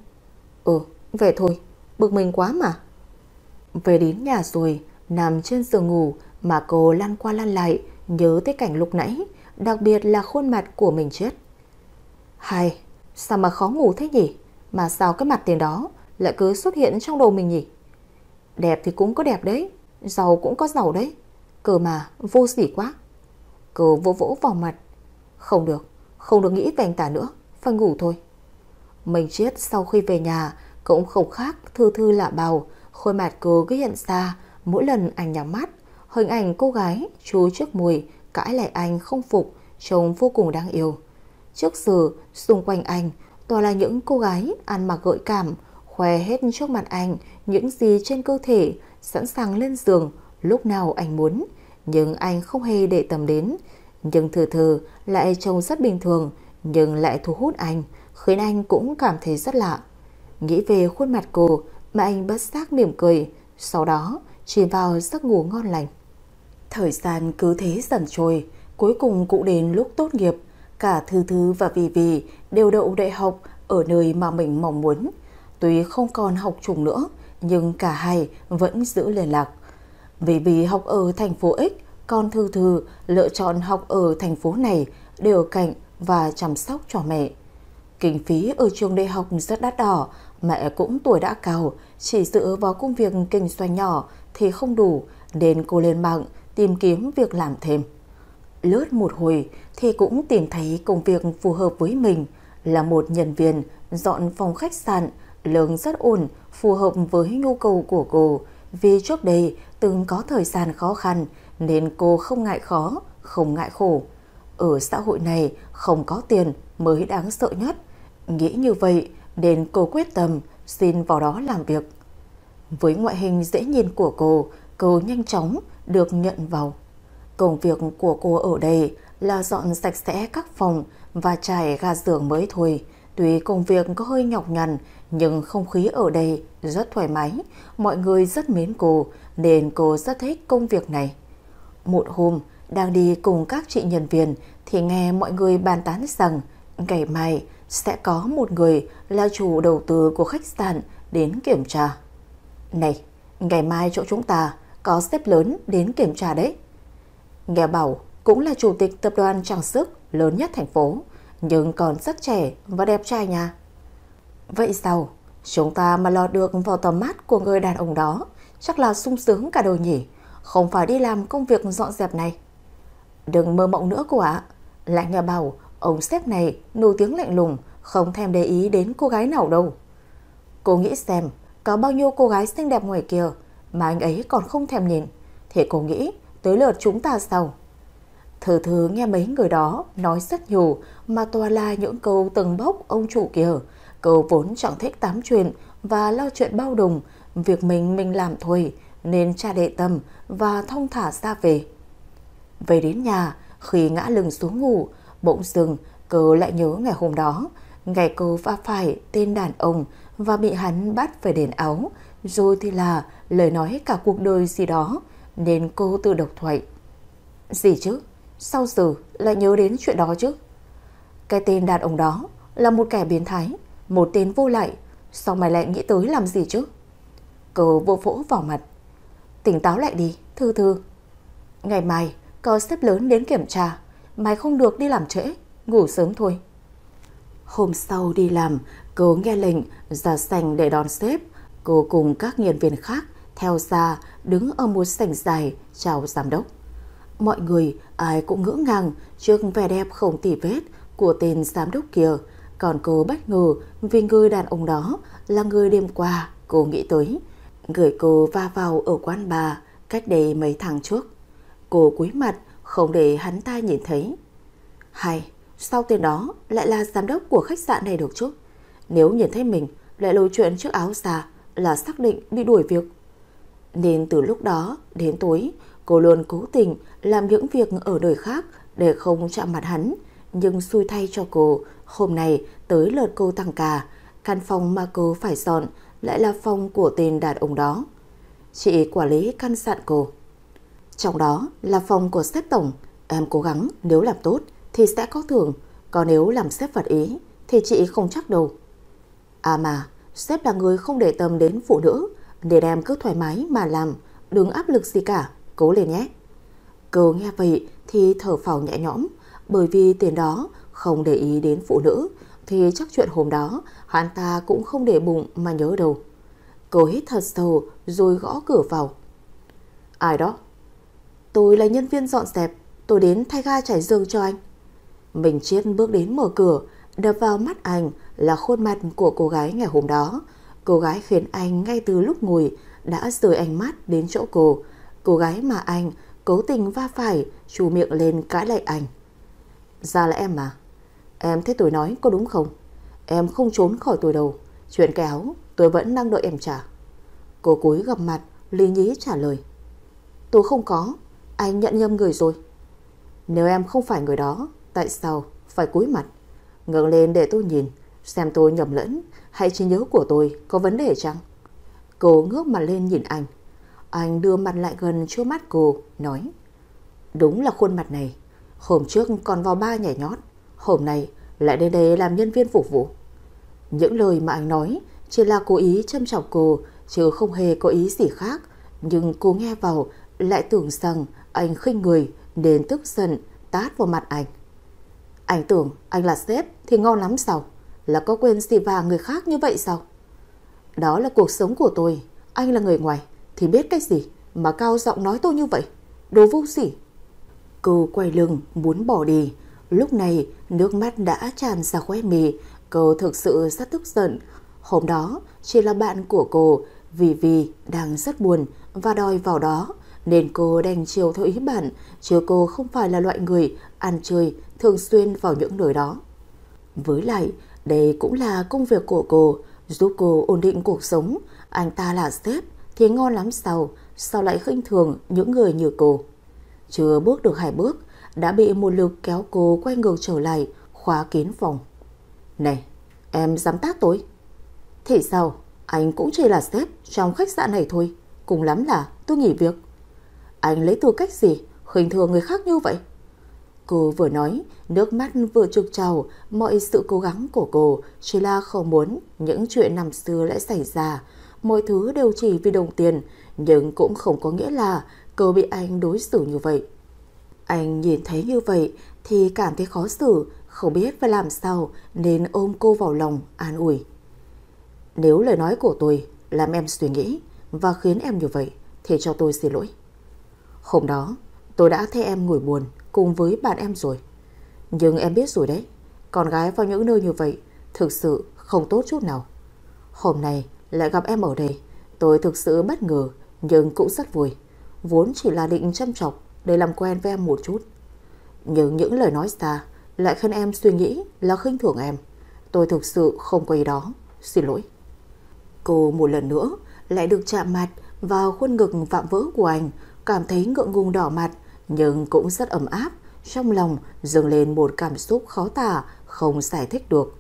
Ừ về thôi. Bực mình quá mà. Về đến nhà rồi, Nằm trên giường ngủ Mà cô lăn qua lăn lại, Nhớ tới cảnh lúc nãy, Đặc biệt là khuôn mặt của mình chết. Hay Sao mà khó ngủ thế nhỉ? Mà sao cái mặt tiền đó Lại cứ xuất hiện trong đầu mình nhỉ? Đẹp thì cũng có đẹp đấy, Giàu cũng có giàu đấy. Cờ mà, vô sỉ quá. Cờ vỗ vỗ vào mặt. Không được Không được nghĩ về anh ta nữa, Phải ngủ thôi. Mình chết sau khi về nhà, Cũng không khác thư thư lạ bào. Khôi mặt cờ cứ hiện ra, Mỗi lần anh nhắm mắt, Hình ảnh cô gái chú trước mùi, Cãi lại anh không phục, Trông vô cùng đáng yêu. Trước giờ, xung quanh anh, Toàn là những cô gái ăn mặc gợi cảm, Khoe hết trước mặt anh Những gì trên cơ thể, Sẵn sàng lên giường lúc nào anh muốn Nhưng anh không hề để tâm đến Nhưng thử thử lại trông rất bình thường Nhưng lại thu hút anh Khiến anh cũng cảm thấy rất lạ Nghĩ về khuôn mặt cô Mà anh bất giác mỉm cười Sau đó chìm vào giấc ngủ ngon lành Thời gian cứ thế dần trôi Cuối cùng cũng đến lúc tốt nghiệp Cả Thư Thư và Vì Vì đều đậu đại học ở nơi mà mình mong muốn. Tuy không còn học chung nữa, nhưng cả hai vẫn giữ liên lạc. Vì Vì học ở thành phố X, con Thư Thư lựa chọn học ở thành phố này để ở cạnh và chăm sóc cho mẹ. Kinh phí ở trường đại học rất đắt đỏ, mẹ cũng tuổi đã cao, chỉ dựa vào công việc kinh doanh nhỏ thì không đủ, nên cô lên mạng tìm kiếm việc làm thêm. Lướt một hồi thì cũng tìm thấy công việc phù hợp với mình là một nhân viên dọn phòng khách sạn, lương rất ổn, phù hợp với nhu cầu của cô. Vì trước đây từng có thời gian khó khăn nên cô không ngại khó, không ngại khổ. Ở xã hội này không có tiền mới đáng sợ nhất. Nghĩ như vậy nên cô quyết tâm xin vào đó làm việc. Với ngoại hình dễ nhìn của cô, cô nhanh chóng được nhận vào. Công việc của cô ở đây là dọn sạch sẽ các phòng và trải ga giường mới thôi. Tuy công việc có hơi nhọc nhằn, nhưng không khí ở đây rất thoải mái. Mọi người rất mến cô, nên cô rất thích công việc này. Một hôm, đang đi cùng các chị nhân viên, thì nghe mọi người bàn tán rằng ngày mai sẽ có một người là chủ đầu tư của khách sạn đến kiểm tra. Này, Ngày mai chỗ chúng ta có sếp lớn đến kiểm tra đấy. Nghe bảo cũng là chủ tịch tập đoàn trang sức lớn nhất thành phố, nhưng còn rất trẻ và đẹp trai nha. Vậy sao? Chúng ta mà lọt được vào tầm mắt của người đàn ông đó, chắc là sung sướng cả đời nhỉ, không phải đi làm công việc dọn dẹp này. Đừng mơ mộng nữa cô ạ. Lại nghe bảo ông sếp này nổi tiếng lạnh lùng, không thèm để ý đến cô gái nào đâu. Cô nghĩ xem, có bao nhiêu cô gái xinh đẹp ngoài kia mà anh ấy còn không thèm nhìn, thì cô nghĩ tới lượt chúng ta sao? Thử thử nghe mấy người đó nói rất nhiều mà toàn là những câu từng bốc ông chủ kia. Cô vốn chẳng thích tám chuyện và lo chuyện bao đồng, việc mình mình làm thôi nên cha đệ tâm và thông thả ra về. Về đến nhà, khi ngã lưng xuống ngủ, bỗng dừng, cô lại nhớ ngày hôm đó, ngày cô va phải tên đàn ông và bị hắn bắt phải đền áo, rồi thì là lời nói cả cuộc đời gì đó, nên cô tự độc thoại. Gì chứ? Sao giờ lại nhớ đến chuyện đó chứ? Cái tên đàn ông đó là một kẻ biến thái, một tên vô lại, sao mày lại nghĩ tới làm gì chứ? Cô vô vỗ vào mặt. Tỉnh táo lại đi, thư thư. Ngày mai có sếp lớn đến kiểm tra, mày không được đi làm trễ, ngủ sớm thôi. Hôm sau đi làm, cô nghe lệnh ra sành để đón sếp. Cô cùng các nhân viên khác theo ra đứng ở một sảnh dài chào giám đốc. Mọi người ai cũng ngỡ ngàng trước vẻ đẹp không tỉ vết của tên giám đốc kia. Còn cô bất ngờ vì người đàn ông đó là người đêm qua cô nghĩ tới. Người cô va vào ở quán bà cách đây mấy tháng trước. Cô cúi mặt không để hắn ta nhìn thấy. Hay, sau tên đó lại là giám đốc của khách sạn này được chứ? Nếu nhìn thấy mình lại lôi chuyện trước áo xà là xác định bị đuổi việc. Nên từ lúc đó đến tối, cô luôn cố tình làm những việc ở đời khác để không chạm mặt hắn. Nhưng xui thay cho cô, hôm nay tới lượt cô tăng ca, căn phòng mà cô phải dọn lại là phòng của tên đàn ông đó. Chị quản lý căn dặn cô. Trong đó là phòng của sếp tổng, em cố gắng nếu làm tốt thì sẽ có thưởng, còn nếu làm sếp vật ý thì chị không chắc đâu. À mà, sếp là người không để tâm đến phụ nữ, nên em cứ thoải mái mà làm, đừng áp lực gì cả, cố lên nhé. Cô nghe vậy thì thở phào nhẹ nhõm, bởi vì tiền đó không để ý đến phụ nữ thì chắc chuyện hôm đó hắn ta cũng không để bụng mà nhớ đâu. Cô hít thật sâu rồi gõ cửa vào. Ai đó? Tôi là nhân viên dọn dẹp, tôi đến thay ga trải giường cho anh. Mình chết bước đến mở cửa, đập vào mắt anh là khuôn mặt của cô gái ngày hôm đó. Cô gái khiến anh ngay từ lúc ngồi đã rời ánh mắt đến chỗ cô. Cô gái mà anh cố tình va phải, chủ miệng lên cãi lại anh. Ra là em mà. Em thấy tôi nói có đúng không? Em không trốn khỏi tôi đâu. Chuyện kéo tôi vẫn đang đợi em trả. Cô cúi gặp mặt, lý nhí trả lời. Tôi không có, anh nhận nhầm người rồi. Nếu em không phải người đó, tại sao phải cúi mặt? Ngẩng lên để tôi nhìn, xem tôi nhầm lẫn hay trí nhớ của tôi có vấn đề chăng? Cô ngước mặt lên nhìn anh. Anh đưa mặt lại gần trước mắt cô, nói. Đúng là khuôn mặt này. Hôm trước còn vào ba nhảy nhót. Hôm nay lại đến đây làm nhân viên phục vụ. Những lời mà anh nói chỉ là cố ý châm chọc cô, chứ không hề có ý gì khác. Nhưng cô nghe vào lại tưởng rằng anh khinh người nên tức giận tát vào mặt anh. Anh tưởng anh là sếp thì ngon lắm sao? Là có quên gì và người khác như vậy sao? Đó là cuộc sống của tôi. Anh là người ngoài thì biết cái gì mà cao giọng nói tôi như vậy? Đồ vô sỉ. Cô quay lưng muốn bỏ đi. Lúc này nước mắt đã tràn ra khóe mì. Cô thực sự rất tức giận. Hôm đó chỉ là bạn của cô vì vì đang rất buồn và đòi vào đó nên cô đành chiều theo ý bạn chứ cô không phải là loại người ăn chơi thường xuyên vào những nơi đó. Với lại, đây cũng là công việc của cô, giúp cô ổn định cuộc sống. Anh ta là sếp thì ngon lắm sao, sao lại khinh thường những người như cô. Chưa bước được hai bước, đã bị một lực kéo cô quay ngược trở lại, khóa kín phòng. Này, em dám tác tôi? Thì sao, anh cũng chỉ là sếp trong khách sạn này thôi, cùng lắm là tôi nghỉ việc. Anh lấy tư cách gì khinh thường người khác như vậy? Cô vừa nói, nước mắt vừa trực trào, mọi sự cố gắng của cô chỉ là không muốn những chuyện năm xưa lại xảy ra. mọi thứ đều chỉ vì đồng tiền, nhưng cũng không có nghĩa là cô bị anh đối xử như vậy. Anh nhìn thấy như vậy thì cảm thấy khó xử, không biết phải làm sao nên ôm cô vào lòng an ủi. Nếu lời nói của tôi làm em suy nghĩ và khiến em như vậy thì cho tôi xin lỗi. Hôm đó tôi đã thấy em ngồi buồn cùng với bạn em rồi. Nhưng em biết rồi đấy, con gái vào những nơi như vậy thực sự không tốt chút nào. Hôm nay lại gặp em ở đây, tôi thực sự bất ngờ nhưng cũng rất vui. Vốn chỉ là định chăm chọc để làm quen với em một chút. Nhưng những lời nói ra lại khiến em suy nghĩ là khinh thường em. Tôi thực sự không có ý đó. Xin lỗi. Cô một lần nữa lại được chạm mặt vào khuôn ngực vạm vỡ của anh, cảm thấy ngượng ngùng đỏ mặt nhưng cũng rất ấm áp. Trong lòng dâng lên một cảm xúc khó tả, không giải thích được.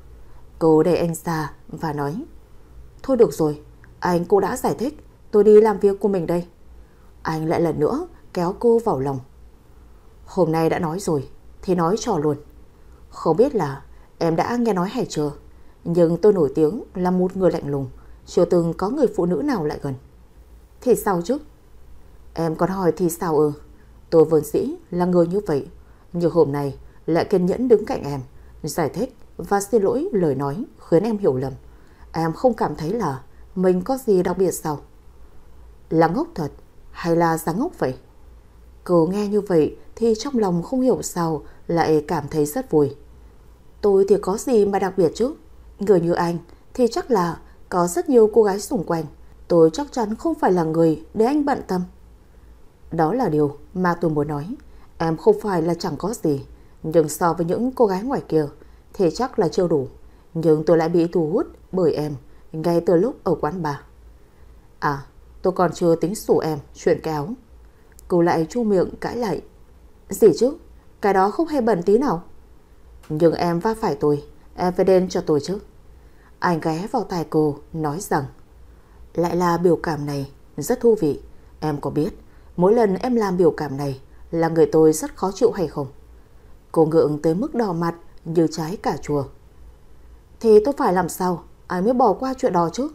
Cô đẩy anh ra và nói Thôi được rồi, anh cũng đã giải thích, tôi đi làm việc của mình đây. Anh lại lần nữa kéo cô vào lòng. Hôm nay đã nói rồi, thì nói trò luôn. Không biết là em đã nghe nói hay chưa, nhưng tôi nổi tiếng là một người lạnh lùng, chưa từng có người phụ nữ nào lại gần. Thì sao chứ? Em còn hỏi thì sao ừ, Tôi vốn dĩ là người như vậy, nhưng hôm nay lại kiên nhẫn đứng cạnh em, giải thích và xin lỗi lời nói khiến em hiểu lầm. Em không cảm thấy là mình có gì đặc biệt sao? Là ngốc thật hay là dáng ngốc vậy? Cô nghe như vậy thì trong lòng không hiểu sao lại cảm thấy rất vui. Tôi thì có gì mà đặc biệt chứ? Người như anh thì chắc là có rất nhiều cô gái xung quanh. Tôi chắc chắn không phải là người để anh bận tâm. Đó là điều mà tôi muốn nói. Em không phải là chẳng có gì. Nhưng so với những cô gái ngoài kia thì chắc là chưa đủ. Nhưng tôi lại bị thu hút bởi em ngay từ lúc ở quán bar. À, tôi còn chưa tính sủ em chuyện kéo. Cô lại chu miệng cãi lại. Gì chứ? Cái đó không hề bẩn tí nào. Nhưng em va phải tôi, em phải đền cho tôi chứ. Anh ghé vào tai cô, nói rằng Lại là biểu cảm này, rất thú vị. Em có biết, mỗi lần em làm biểu cảm này là người tôi rất khó chịu hay không? Cô ngượng tới mức đỏ mặt như trái cả chùa. Thì tôi phải làm sao? Ai mới bỏ qua chuyện đó chứ?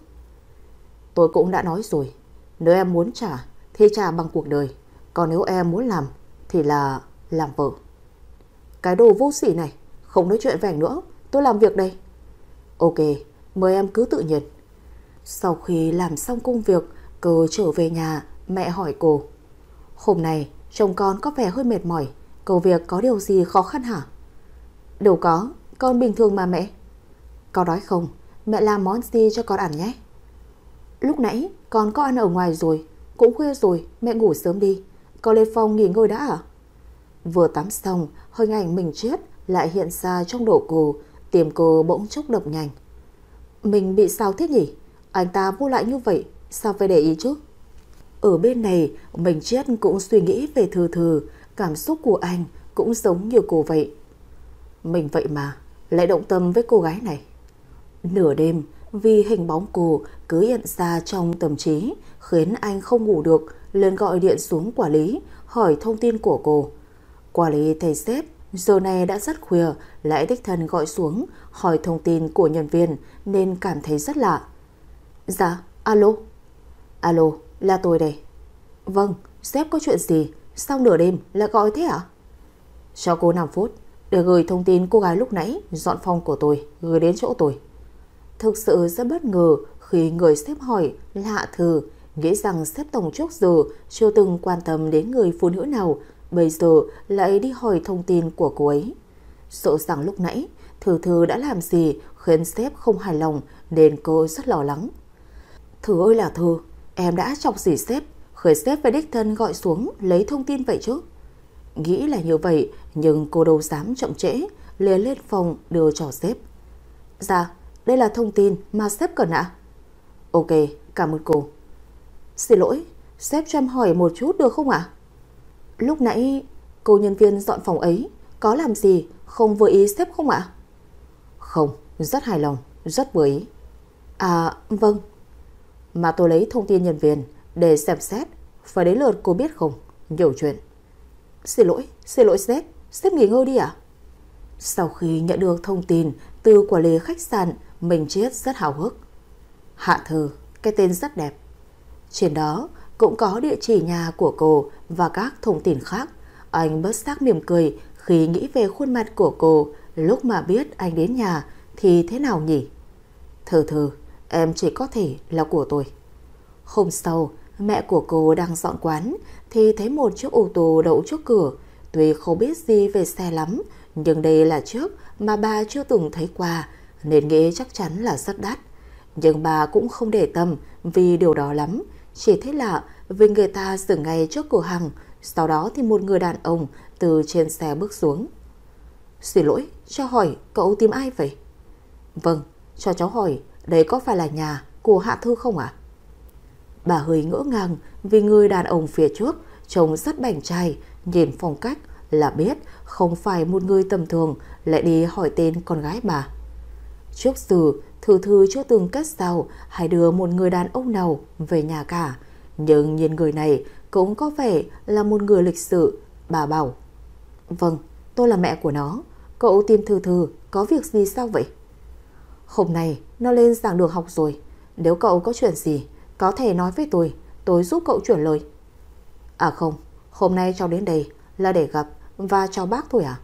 Tôi cũng đã nói rồi, nếu em muốn trả thì trả bằng cuộc đời. Còn nếu em muốn làm thì là làm vợ. Cái đồ vô sỉ này, không nói chuyện vẻn nữa, tôi làm việc đây. Ok, mời em cứ tự nhiên. Sau khi làm xong công việc, cô trở về nhà, mẹ hỏi cô. Hôm nay, chồng con có vẻ hơi mệt mỏi, công việc có điều gì khó khăn hả? Đâu có, con bình thường mà mẹ. có đói không? Mẹ làm món gì cho con ăn nhé. Lúc nãy con có ăn ở ngoài rồi, cũng khuya rồi, mẹ ngủ sớm đi. Con lên phòng nghỉ ngơi đã à? Vừa tắm xong, hình ảnh mình chết lại hiện ra trong đầu cô, tiềm cô bỗng chốc đập nhanh. Mình bị sao thế nhỉ? Anh ta vô lại như vậy, sao phải để ý chứ? Ở bên này, mình chết cũng suy nghĩ về thừa thừa cảm xúc của anh cũng giống như cô vậy. Mình vậy mà, lại động tâm với cô gái này. Nửa đêm, vì hình bóng cô cứ hiện ra trong tâm trí, khiến anh không ngủ được, lên gọi điện xuống quản lý, hỏi thông tin của cô. Quản lý thầy sếp, giờ này đã rất khuya, lại đích thân gọi xuống, hỏi thông tin của nhân viên nên cảm thấy rất lạ. Dạ, alo. Alo, là tôi đây. Vâng, sếp có chuyện gì? Sao nửa đêm lại gọi thế ạ? Cho cô 5 phút để gửi thông tin cô gái lúc nãy dọn phòng của tôi gửi đến chỗ tôi. Thực sự rất bất ngờ khi người sếp hỏi lạ thử nghĩ rằng sếp tổng trước giờ chưa từng quan tâm đến người phụ nữ nào, bây giờ lại đi hỏi thông tin của cô ấy. Sợ rằng lúc nãy Thư Thư đã làm gì khiến sếp không hài lòng nên cô rất lo lắng. Thư ơi là Thư, em đã chọc gì sếp, khởi sếp phải đích thân gọi xuống lấy thông tin vậy chứ. Nghĩ là như vậy nhưng cô đâu dám chậm trễ, liền lên phòng đưa cho sếp. Dạ, đây là thông tin mà sếp cần ạ. Ok, cảm ơn cô. Xin lỗi, sếp cho em hỏi một chút được không ạ? Lúc nãy cô nhân viên dọn phòng ấy có làm gì không vừa ý sếp không ạ? Không, rất hài lòng, rất vừa ý. À, vâng. Mà tôi lấy thông tin nhân viên để xem xét phải đến lượt cô biết không? Nhiều chuyện. Xin lỗi, xin lỗi sếp, sếp nghỉ ngơi đi ạ. Sau khi nhận được thông tin từ quản lý khách sạn, mình chết rất hào hức. Hạ thư, cái tên rất đẹp. Trên đó cũng có địa chỉ nhà của cô và các thông tin khác. Anh bất giác mỉm cười khi nghĩ về khuôn mặt của cô lúc mà biết anh đến nhà thì thế nào nhỉ? Thừ thừ, em chỉ có thể là của tôi. Hôm sau, mẹ của cô đang dọn quán thì thấy một chiếc ô tô đậu trước cửa. Tuy không biết gì về xe lắm, nhưng đây là chiếc mà bà chưa từng thấy qua nên nghĩ chắc chắn là rất đắt. Nhưng bà cũng không để tâm vì điều đó lắm. Chỉ thế là, vì người ta dừng ngay trước cửa hàng. Sau đó thì một người đàn ông từ trên xe bước xuống. Xin lỗi, cho hỏi cậu tìm ai vậy? Vâng, cho cháu hỏi đây có phải là nhà của Hạ Thư không ạ? Bà hơi ngỡ ngàng vì người đàn ông phía trước trông rất bảnh trai, nhìn phong cách là biết không phải một người tầm thường lại đi hỏi tên con gái bà. Trước giờ, thử Thư chưa từng kết giao hay đưa một người đàn ông nào về nhà cả. Nhưng nhìn người này cũng có vẻ là một người lịch sự, bà bảo. Vâng, tôi là mẹ của nó. Cậu tìm Thư Thư có việc gì sao vậy? Hôm nay nó lên giảng đường học rồi. Nếu cậu có chuyện gì, có thể nói với tôi, tôi giúp cậu chuyển lời. À không, hôm nay cháu đến đây là để gặp và chào bác thôi à?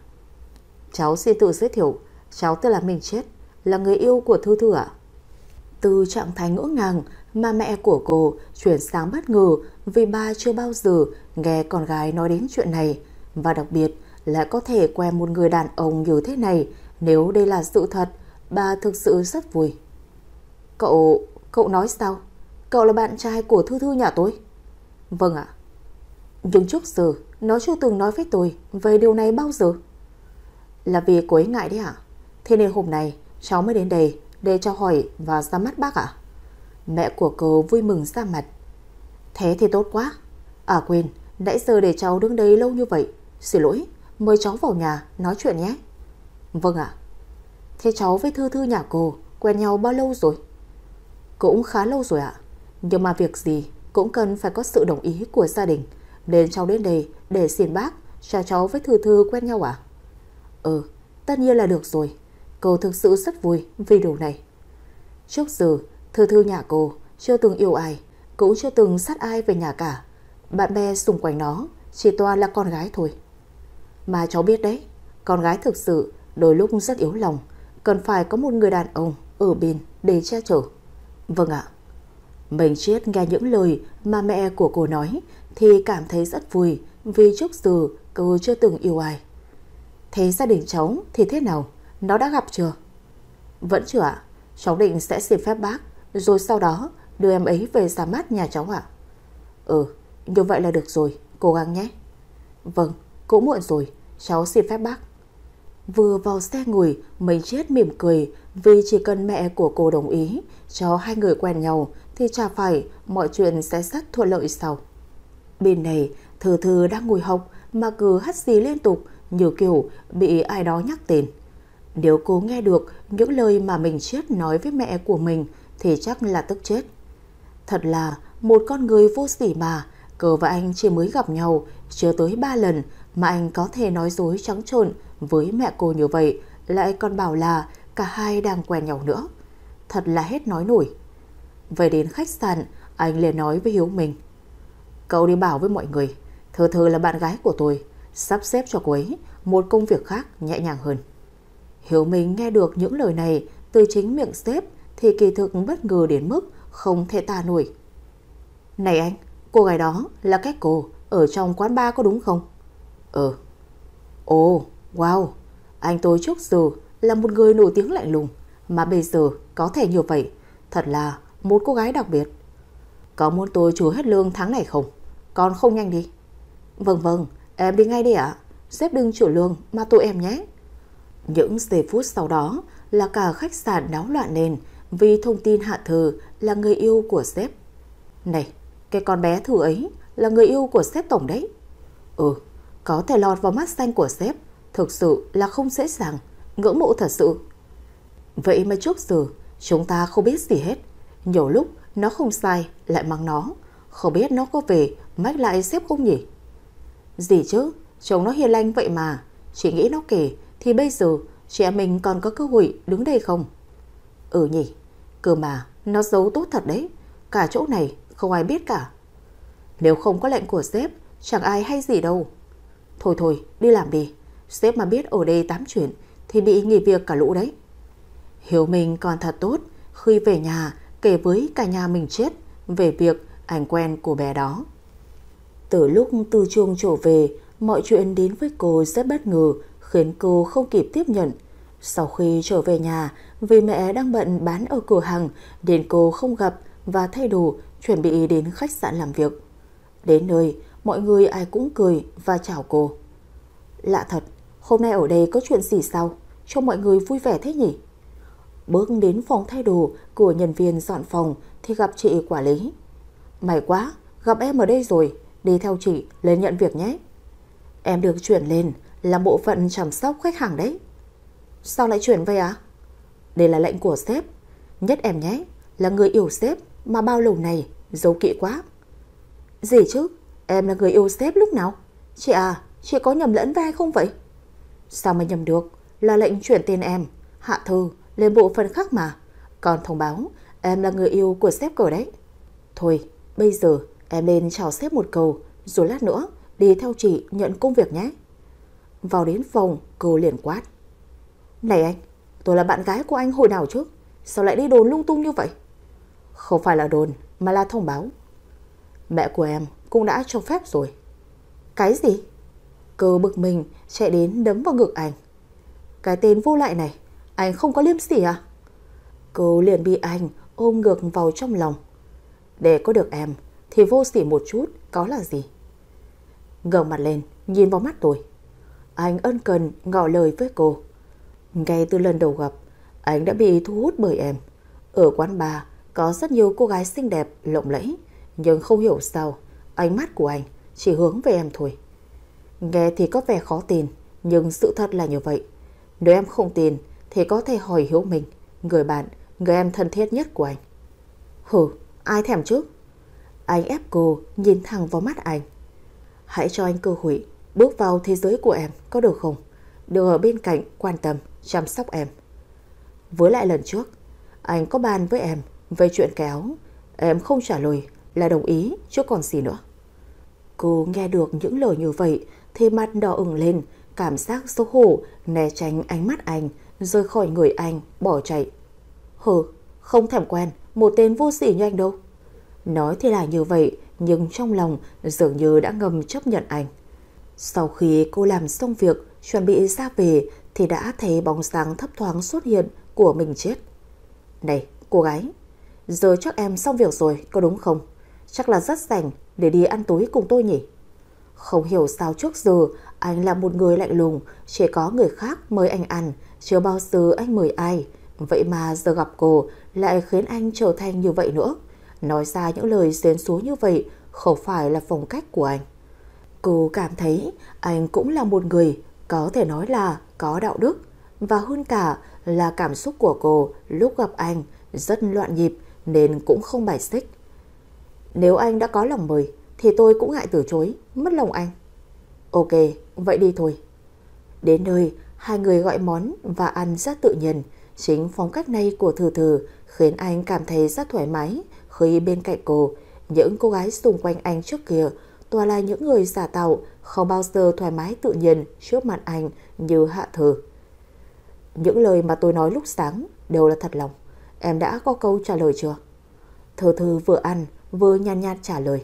Cháu xin tự giới thiệu, cháu tên là Minh Chết, là người yêu của Thư Thư ạ. Từ trạng thái ngỡ ngàng mà mẹ của cô chuyển sang bất ngờ vì ba chưa bao giờ nghe con gái nói đến chuyện này và đặc biệt lại có thể quen một người đàn ông như thế này nếu đây là sự thật, bà thực sự rất vui. Cậu, cậu nói sao? Cậu là bạn trai của Thư Thư nhà tôi? Vâng ạ. Nhưng trước giờ nó chưa từng nói với tôi về điều này bao giờ. Là vì cô ấy ngại đấy ạ. Thế nên hôm nay cháu mới đến đây để cho hỏi và ra mắt bác ạ. Mẹ của cô vui mừng ra mặt. Thế thì tốt quá. À quên, nãy giờ để cháu đứng đây lâu như vậy. Xin lỗi, mời cháu vào nhà nói chuyện nhé. Vâng ạ. Thế cháu với Thư Thư nhà cô quen nhau bao lâu rồi? Cũng khá lâu rồi ạ. Nhưng mà việc gì cũng cần phải có sự đồng ý của gia đình. Nên cháu đến đây để xin bác cho cháu với Thư Thư quen nhau ạ Ừ, tất nhiên là được rồi. Cô thực sự rất vui vì điều này. Trước giờ, Thư Thư nhà cô chưa từng yêu ai, cũng chưa từng sát ai về nhà cả. Bạn bè xung quanh nó chỉ toàn là con gái thôi. Mà cháu biết đấy, con gái thực sự đôi lúc rất yếu lòng, cần phải có một người đàn ông ở bên để che chở. Vâng ạ. Mình chết nghe những lời mà mẹ của cô nói thì cảm thấy rất vui vì trước giờ cô chưa từng yêu ai. Thế gia đình cháu thì thế nào? Nó đã gặp chưa? Vẫn chưa ạ. Cháu định sẽ xin phép bác rồi sau đó đưa em ấy về ra mắt nhà cháu ạ. Ừ, như vậy là được rồi, cố gắng nhé. Vâng, cũng muộn rồi, cháu xin phép bác. Vừa vào xe ngồi, mình chết mỉm cười vì chỉ cần mẹ của cô đồng ý cho hai người quen nhau thì chả phải mọi chuyện sẽ rất thuận lợi sau. Bên này, Thư Thư đang ngồi học mà cứ hắt xì liên tục như kiểu bị ai đó nhắc tên. Nếu cô nghe được những lời mà mình chết nói với mẹ của mình thì chắc là tức chết. Thật là một con người vô sỉ mà, cờ và anh chỉ mới gặp nhau chưa tới ba lần mà anh có thể nói dối trắng trộn với mẹ cô như vậy, lại còn bảo là cả hai đang quen nhau nữa. Thật là hết nói nổi. Về đến khách sạn, anh liền nói với Hiếu mình. Cậu đi bảo với mọi người, Thơ Thơ là bạn gái của tôi, sắp xếp cho cô ấy một công việc khác nhẹ nhàng hơn. Hiếu Minh nghe được những lời này từ chính miệng sếp thì kỳ thực bất ngờ đến mức không thể tả nổi. Này anh, cô gái đó là cái cô ở trong quán bar có đúng không? Ừ. Ồ, wow, anh tôi trước giờ là một người nổi tiếng lạnh lùng mà bây giờ có thể như vậy, thật là một cô gái đặc biệt. Có muốn tôi trừ hết lương tháng này không? Còn không nhanh đi. Vâng vâng, em đi ngay đi ạ. À? Sếp đừng chủ lương mà tụi em nhé. Những giây phút sau đó là cả khách sạn náo loạn lên vì thông tin Hạ Thư là người yêu của sếp. Này, cái con bé Thư ấy là người yêu của sếp tổng đấy. Ừ, có thể lọt vào mắt xanh của sếp thực sự là không dễ dàng, ngưỡng mộ thật sự. Vậy mà trước giờ chúng ta không biết gì hết. Nhiều lúc nó không sai lại mang nó, không biết nó có về mách lại sếp không nhỉ? Gì chứ, chồng nó hiền lành vậy mà, chỉ nghĩ nó kể thì bây giờ chị em mình còn có cơ hội đứng đây không? Ừ nhỉ, cơ mà nó giấu tốt thật đấy. Cả chỗ này không ai biết cả. Nếu không có lệnh của sếp, chẳng ai hay gì đâu. Thôi thôi, đi làm đi. Sếp mà biết ở đây tám chuyện thì bị nghỉ việc cả lũ đấy. Hiếu mình còn thật tốt khi về nhà kể với cả nhà mình chết về việc ảnh quen của bé đó. Từ lúc từ Trung trở về, mọi chuyện đến với cô rất bất ngờ khiến cô không kịp tiếp nhận. Sau khi trở về nhà, vì mẹ đang bận bán ở cửa hàng nên cô không gặp và thay đồ chuẩn bị đến khách sạn làm việc. Đến nơi, mọi người ai cũng cười và chào cô. Lạ thật, hôm nay ở đây có chuyện gì sao? Cho mọi người vui vẻ thế nhỉ? Bước đến phòng thay đồ của nhân viên dọn phòng thì gặp chị quản lý. May quá, gặp em ở đây rồi, đi theo chị lên nhận việc nhé. Em được chuyển lên là bộ phận chăm sóc khách hàng đấy. Sao lại chuyển vậy ạ? À? Đây là lệnh của sếp. Nhất em nhé, là người yêu sếp mà bao lâu này giấu kỵ quá. Gì chứ? Em là người yêu sếp lúc nào? Chị à, chị có nhầm lẫn với ai không vậy? Sao mà nhầm được? Là lệnh chuyển tên em, hạ thư lên bộ phận khác mà. Còn thông báo em là người yêu của sếp cờ đấy. Thôi, bây giờ em lên chào sếp một câu, rồi lát nữa đi theo chị nhận công việc nhé. Vào đến phòng, cô liền quát. Này anh, tôi là bạn gái của anh hồi nào trước? Sao lại đi đồn lung tung như vậy? Không phải là đồn, mà là thông báo. Mẹ của em cũng đã cho phép rồi. Cái gì? Cơ bực mình chạy đến đấm vào ngực anh. Cái tên vô lại này, anh không có liêm sỉ à? Cô liền bị anh ôm ngược vào trong lòng. Để có được em thì vô sỉ một chút có là gì? ngẩng mặt lên, nhìn vào mắt tôi. Anh ân cần ngỏ lời với cô. Ngay từ lần đầu gặp, anh đã bị thu hút bởi em. Ở quán bar có rất nhiều cô gái xinh đẹp, lộng lẫy, nhưng không hiểu sao ánh mắt của anh chỉ hướng về em thôi. Nghe thì có vẻ khó tin, nhưng sự thật là như vậy. Nếu em không tin thì có thể hỏi Hiếu mình, người bạn, người em thân thiết nhất của anh. Hừ, ai thèm chứ? Anh ép cô nhìn thẳng vào mắt anh. Hãy cho anh cơ hội bước vào thế giới của em, có được không? Được ở bên cạnh, quan tâm, chăm sóc em. Với lại lần trước, anh có bàn với em về chuyện kéo. Em không trả lời là đồng ý, chứ còn gì nữa. Cô nghe được những lời như vậy thì mặt đỏ ửng lên, cảm giác xấu hổ, né tránh ánh mắt anh, rời khỏi người anh, bỏ chạy. Hừ, không thèm quen, một tên vô sỉ như anh đâu. Nói thì là như vậy, nhưng trong lòng dường như đã ngầm chấp nhận anh. Sau khi cô làm xong việc, chuẩn bị ra về thì đã thấy bóng dáng thấp thoáng xuất hiện của mình chết. Này, cô gái, giờ chắc em xong việc rồi, có đúng không? Chắc là rất rảnh để đi ăn tối cùng tôi nhỉ? Không hiểu sao trước giờ anh là một người lạnh lùng, chỉ có người khác mời anh ăn, chưa bao giờ anh mời ai. Vậy mà giờ gặp cô lại khiến anh trở thành như vậy nữa. Nói ra những lời xến xúa như vậy không phải là phong cách của anh. Cô cảm thấy anh cũng là một người có thể nói là có đạo đức và hơn cả là cảm xúc của cô lúc gặp anh rất loạn nhịp nên cũng không bài xích. Nếu anh đã có lòng mời thì tôi cũng ngại từ chối, mất lòng anh. Ok, vậy đi thôi. Đến nơi, hai người gọi món và ăn rất tự nhiên. Chính phong cách này của Thử Thử khiến anh cảm thấy rất thoải mái khi bên cạnh cô. Những cô gái xung quanh anh trước kia toàn là những người giả tạo, không bao giờ thoải mái tự nhiên trước mặt anh như Hạ thờ. Những lời mà tôi nói lúc sáng đều là thật lòng. Em đã có câu trả lời chưa? Thơ Thư vừa ăn vừa nhàn nhạt trả lời.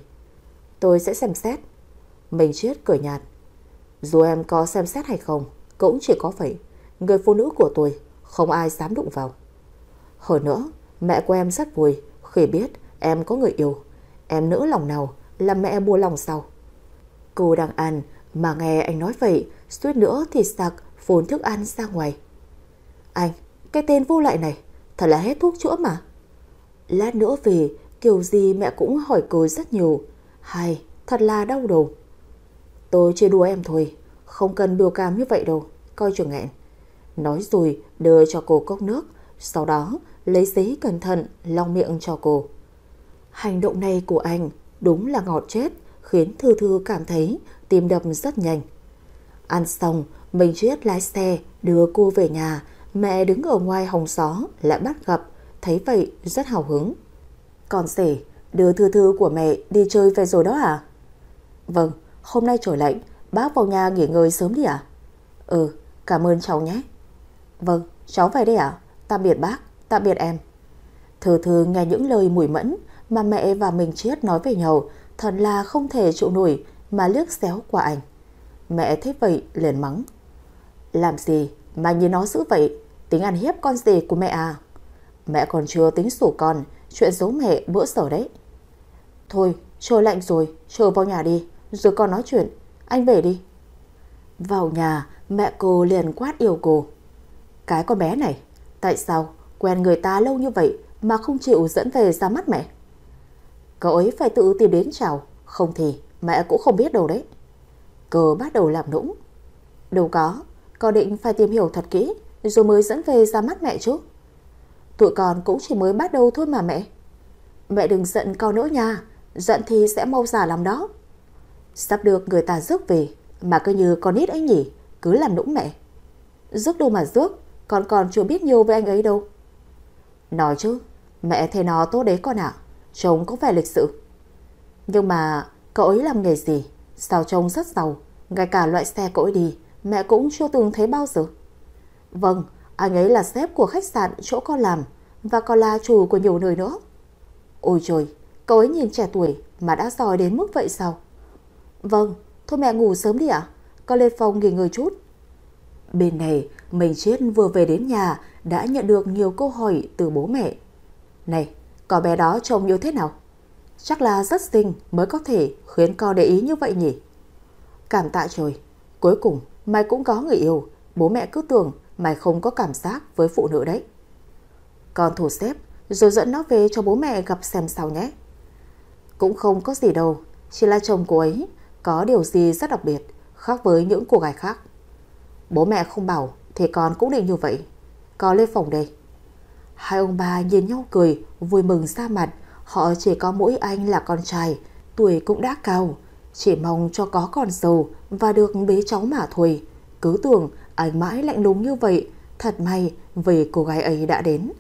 Tôi sẽ xem xét. Mình chết cười nhạt. Dù em có xem xét hay không, cũng chỉ có vậy. Người phụ nữ của tôi không ai dám đụng vào. Hơn nữa, mẹ của em rất vui khi biết em có người yêu. Em nỡ lòng nào là mẹ buồn lòng sau. Cô đang ăn mà nghe anh nói vậy, suýt nữa thì sặc Phốn thức ăn ra ngoài. Anh, cái tên vô lại này, thật là hết thuốc chữa mà. Lát nữa về, kiểu gì mẹ cũng hỏi cô rất nhiều. Hay, thật là đau đầu. Tôi chơi đùa em thôi, không cần biểu cảm như vậy đâu, coi chừng nghẹn. Nói rồi đưa cho cô cốc nước, sau đó lấy giấy cẩn thận lau miệng cho cô. Hành động này của anh đúng là ngọt chết, khiến Thư Thư cảm thấy tim đập rất nhanh. Ăn xong, mình Triết lái xe đưa cô về nhà, mẹ đứng ở ngoài hồng gió lại bắt gặp, thấy vậy rất hào hứng. Còn rể Đưa thư thư của mẹ đi chơi về rồi đó à? Vâng, hôm nay trời lạnh, bác vào nhà nghỉ ngơi sớm đi à? Ừ, cảm ơn cháu nhé. Vâng, cháu về đây à? Tạm biệt bác, tạm biệt em. Thư thư nghe những lời mùi mẫn mà mẹ và mình Chiết nói về nhau thật là không thể chịu nổi mà liếc xéo qua anh. Mẹ thấy vậy liền mắng. Làm gì mà nhìn nó dữ vậy? Tính ăn hiếp con gì của mẹ à? Mẹ còn chưa tính sổ con chuyện giấu mẹ bữa sở đấy. Thôi, trời lạnh rồi, chờ vào nhà đi, rồi con nói chuyện. Anh về đi. Vào nhà, mẹ cô liền quát yêu cô. Cái con bé này, tại sao quen người ta lâu như vậy mà không chịu dẫn về ra mắt mẹ? Cậu ấy phải tự tìm đến chào, không thì mẹ cũng không biết đâu đấy. Cờ bắt đầu làm nũng. Đâu có, con định phải tìm hiểu thật kỹ rồi mới dẫn về ra mắt mẹ chứ. Tụi con cũng chỉ mới bắt đầu thôi mà mẹ. Mẹ đừng giận con nữa nha, giận thì sẽ mau già lắm đó. Sắp được người ta rước về, mà cứ như con nít ấy nhỉ, cứ làm nũng mẹ. Rước đâu mà rước, con còn chưa biết nhiều với anh ấy đâu. Nói chứ, mẹ thấy nó tốt đấy con ạ, trông có vẻ lịch sự. Nhưng mà cậu ấy làm nghề gì? Sao trông rất giàu, ngay cả loại xe cậu ấy đi, mẹ cũng chưa từng thấy bao giờ. Vâng, anh ấy là sếp của khách sạn chỗ con làm và còn là chủ của nhiều nơi nữa. Ôi trời, cậu ấy nhìn trẻ tuổi mà đã giỏi đến mức vậy sao? Vâng, thôi mẹ ngủ sớm đi ạ. Con lên phòng nghỉ ngơi chút. Bên này, mình chết vừa về đến nhà đã nhận được nhiều câu hỏi từ bố mẹ. Này, cậu bé đó trông như thế nào? Chắc là rất xinh mới có thể khiến con để ý như vậy nhỉ? Cảm tạ trời, cuối cùng mày cũng có người yêu. Bố mẹ cứ tưởng mày không có cảm giác với phụ nữ đấy. Con thủ xếp rồi dẫn nó về cho bố mẹ gặp xem sao nhé. Cũng không có gì đâu, chỉ là chồng cô ấy có điều gì rất đặc biệt, khác với những cô gái khác. Bố mẹ không bảo thì con cũng định như vậy. Con lên phòng đây. Hai ông bà nhìn nhau cười, vui mừng ra mặt. Họ chỉ có mỗi anh là con trai, tuổi cũng đã cao. Chỉ mong cho có con giàu và được bế cháu mà thôi. Cứ tưởng anh mãi lạnh lùng như vậy, thật may vì cô gái ấy đã đến.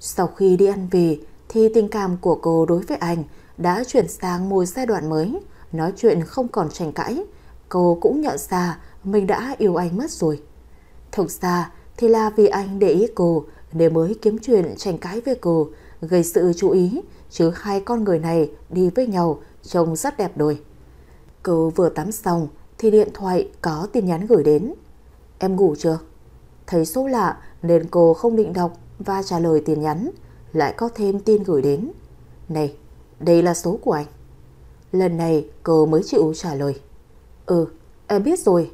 Sau khi đi ăn về thì tình cảm của cô đối với anh đã chuyển sang một giai đoạn mới, nói chuyện không còn tranh cãi. Cô cũng nhận ra mình đã yêu anh mất rồi. Thực ra thì là vì anh để ý cô để mới kiếm chuyện tranh cãi với cô, gây sự chú ý, chứ hai con người này đi với nhau trông rất đẹp đôi. Cô vừa tắm xong thì điện thoại có tin nhắn gửi đến. Em ngủ chưa? Thấy số lạ nên cô không định đọc và trả lời tin nhắn. Lại có thêm tin gửi đến. Này, đây là số của anh. Lần này cô mới chịu trả lời. Ừ, em biết rồi.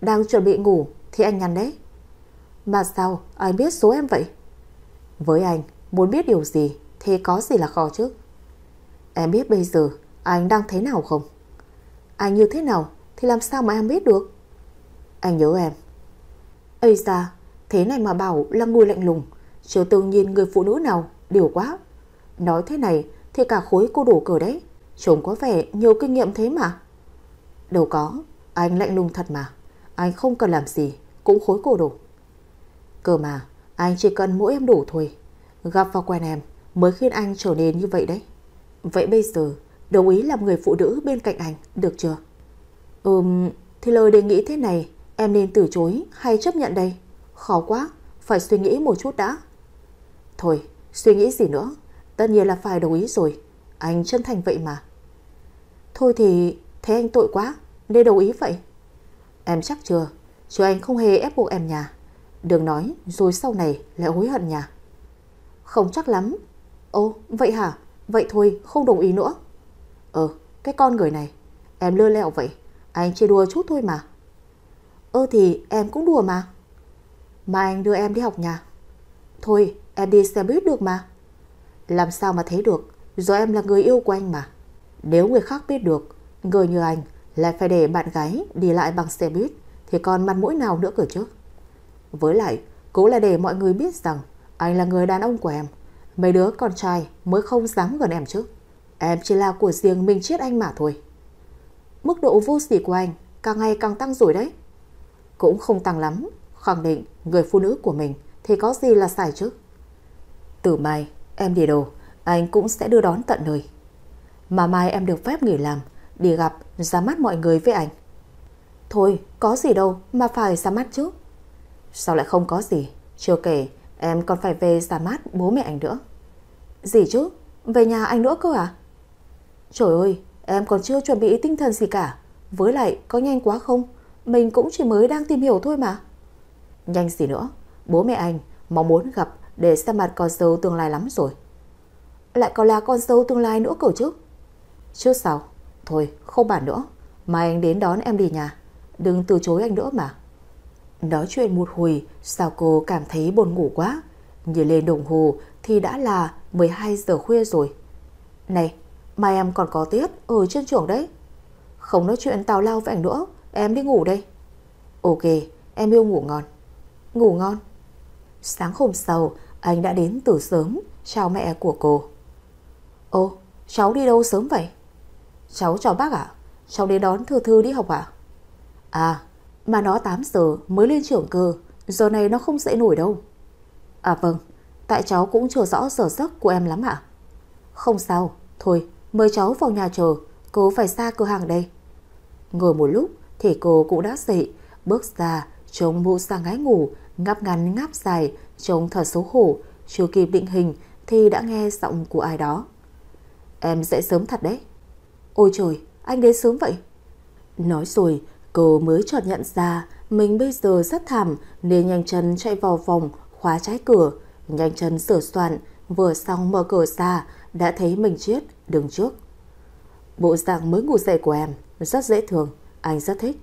Đang chuẩn bị ngủ thì anh nhắn đấy. Mà sao anh biết số em vậy? Với anh, muốn biết điều gì thì có gì là khó chứ. Em biết bây giờ anh đang thế nào không? Anh như thế nào thì làm sao mà em biết được? Anh nhớ em. Ây da, thế này mà bảo là người lạnh lùng, chưa từng nhìn người phụ nữ nào, điều quá. Nói thế này thì cả khối cô đổ cờ đấy, trông có vẻ nhiều kinh nghiệm thế mà. Đâu có, anh lạnh lùng thật mà, anh không cần làm gì, cũng khối cô đổ. Cơ mà, anh chỉ cần mỗi em đủ thôi, gặp vào quen em mới khiến anh trở nên như vậy đấy. Vậy bây giờ, đồng ý làm người phụ nữ bên cạnh anh, được chưa? Ừm, thì lời đề nghị thế này Em nên từ chối hay chấp nhận đây? Khó quá, phải suy nghĩ một chút đã. Thôi, suy nghĩ gì nữa? Tất nhiên là phải đồng ý rồi. Anh chân thành vậy mà. Thôi thì thế anh tội quá, nên đồng ý vậy. Em chắc chưa? Chứ anh không hề ép buộc em nhà. Đừng nói rồi sau này lại hối hận nhà. Không chắc lắm. Ồ, vậy hả? Vậy thôi, không đồng ý nữa. Ờ, cái con người này. Em lơ lẹo vậy. Anh chỉ đùa chút thôi mà. Ơ thì em cũng đùa mà. Mà anh đưa em đi học nhà. Thôi em đi xe buýt được mà. Làm sao mà thấy được, do em là người yêu của anh mà. Nếu người khác biết được, người như anh lại phải để bạn gái đi lại bằng xe buýt thì còn mặt mũi nào nữa cơ chứ. Với lại, cố là để mọi người biết rằng anh là người đàn ông của em. Mấy đứa con trai mới không dám gần em chứ. Em chỉ là của riêng mình chết anh mà thôi. Mức độ vô sỉ của anh càng ngày càng tăng rồi đấy cũng không tăng lắm, khẳng định người phụ nữ của mình thì có gì là sai chứ. Từ mai, em đi đâu, anh cũng sẽ đưa đón tận nơi. mà mai em được phép nghỉ làm, đi gặp, ra mắt mọi người với anh. Thôi, có gì đâu mà phải ra mắt chứ. Sao lại không có gì? Chưa kể, em còn phải về giả mát bố mẹ anh nữa. Gì chứ? Về nhà anh nữa cơ à? Trời ơi, em còn chưa chuẩn bị tinh thần gì cả. Với lại, có nhanh quá không? Mình cũng chỉ mới đang tìm hiểu thôi mà. Nhanh gì nữa? Bố mẹ anh mong muốn gặp để xem mặt con dâu tương lai lắm rồi. Lại còn là con dâu tương lai nữa cậu chứ? Chứ sao? Thôi, không bản nữa. Mai anh đến đón em đi nhà. Đừng từ chối anh nữa mà. Nói chuyện một hồi, sao cô cảm thấy buồn ngủ quá. Nhìn lên đồng hồ thì đã là 12 giờ khuya rồi. Này, mai em còn có tiết ở trên trường đấy. Không nói chuyện tào lao với nữa, em đi ngủ đây. Ok, em yêu ngủ ngon. Ngủ ngon. Sáng hôm sau, anh đã đến từ sớm, chào mẹ của cô. Ô, cháu đi đâu sớm vậy? Cháu chào bác ạ, cháu đến đón Thư Thư đi học ạ. À? Mà nó 8 giờ mới lên trưởng cơ, giờ này nó không dậy nổi đâu. À vâng, tại cháu cũng chưa rõ giờ giấc của em lắm ạ. Không sao, thôi, mời cháu vào nhà chờ, cô phải xa cửa hàng đây. Ngồi một lúc thì cô cũng đã dậy, bước ra, trông mụ sang ngái ngủ, ngáp ngắn ngáp dài, trông thật xấu hổ, chưa kịp định hình thì đã nghe giọng của ai đó. Em dậy sớm thật đấy. Ôi trời, anh đến sớm vậy. Nói rồi, cô mới chợt nhận ra mình bây giờ rất thảm nên nhanh chân chạy vào phòng, khóa trái cửa, nhanh chân sửa soạn, vừa xong mở cửa ra đã thấy mình chết đứng trước. Bộ dạng mới ngủ dậy của em rất dễ thương, anh rất thích.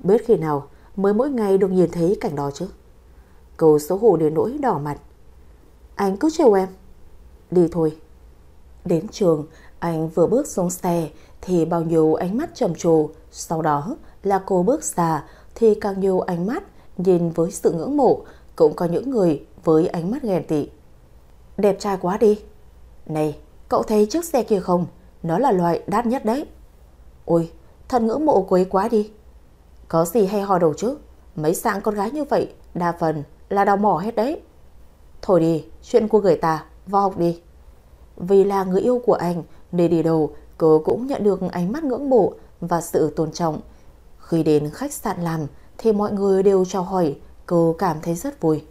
Biết khi nào mới mỗi ngày được nhìn thấy cảnh đó chứ. Cô xấu hổ đến nỗi đỏ mặt. Anh cứ trêu em. Đi thôi. Đến trường, anh vừa bước xuống xe thì bao nhiêu ánh mắt trầm trồ. Sau đó là cô bước ra thì càng nhiều ánh mắt nhìn với sự ngưỡng mộ. Cũng có những người với ánh mắt ghen tị. Đẹp trai quá đi. Này, cậu thấy chiếc xe kia không? Nó là loại đắt nhất đấy. Ôi, thật ngưỡng mộ quấy quá đi. Có gì hay ho đâu chứ? Mấy dạng con gái như vậy, đa phần là đào mỏ hết đấy. Thôi đi, chuyện của người ta, vào học đi. Vì là người yêu của anh, để đi đầu, cô cũng nhận được ánh mắt ngưỡng mộ và sự tôn trọng. Khi đến khách sạn làm thì mọi người đều chào hỏi, cô cảm thấy rất vui.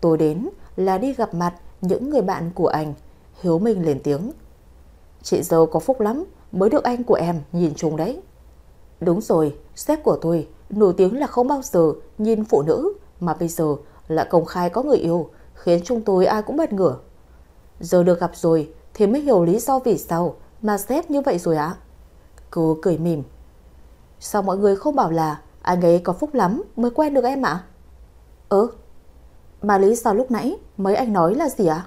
Tôi đến là đi gặp mặt những người bạn của anh. Hiếu Minh lên tiếng. Chị dâu có phúc lắm mới được anh của em nhìn chung đấy. Đúng rồi, sếp của tôi nổi tiếng là không bao giờ nhìn phụ nữ mà bây giờ lại công khai có người yêu khiến chúng tôi ai cũng bất ngờ. Giờ được gặp rồi thì mới hiểu lý do vì sao mà sếp như vậy rồi ạ. Cô cười mỉm. Sao mọi người không bảo là anh ấy có phúc lắm mới quen được em ạ? Ừ. Mà lý do lúc nãy mấy anh nói là gì ạ?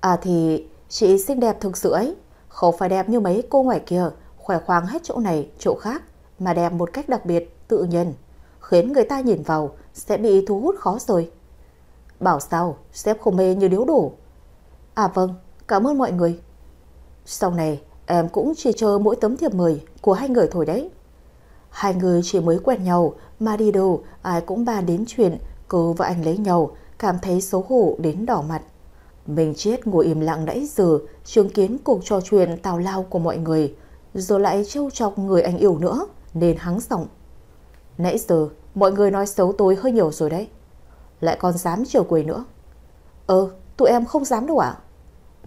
À thì chị xinh đẹp thực sự ấy. Không phải đẹp như mấy cô ngoài kia khỏe khoang hết chỗ này chỗ khác mà đẹp một cách đặc biệt, tự nhiên, khiến người ta nhìn vào sẽ bị thu hút khó rồi. Bảo sao, sếp không mê như điếu đổ. À vâng, cảm ơn mọi người. Sau này, em cũng chỉ chờ mỗi tấm thiệp mời của hai người thôi đấy. Hai người chỉ mới quen nhau mà đi đâu ai cũng bàn đến chuyện cô và anh lấy nhau, cảm thấy xấu hổ đến đỏ mặt. Mình chết ngồi im lặng nãy giờ, chứng kiến cuộc trò chuyện tào lao của mọi người, rồi lại trêu chọc người anh yêu nữa, nên hắng giọng. Nãy giờ, mọi người nói xấu tôi hơi nhiều rồi đấy. Lại còn dám chiều quầy nữa. Ờ, tụi em không dám đâu ạ.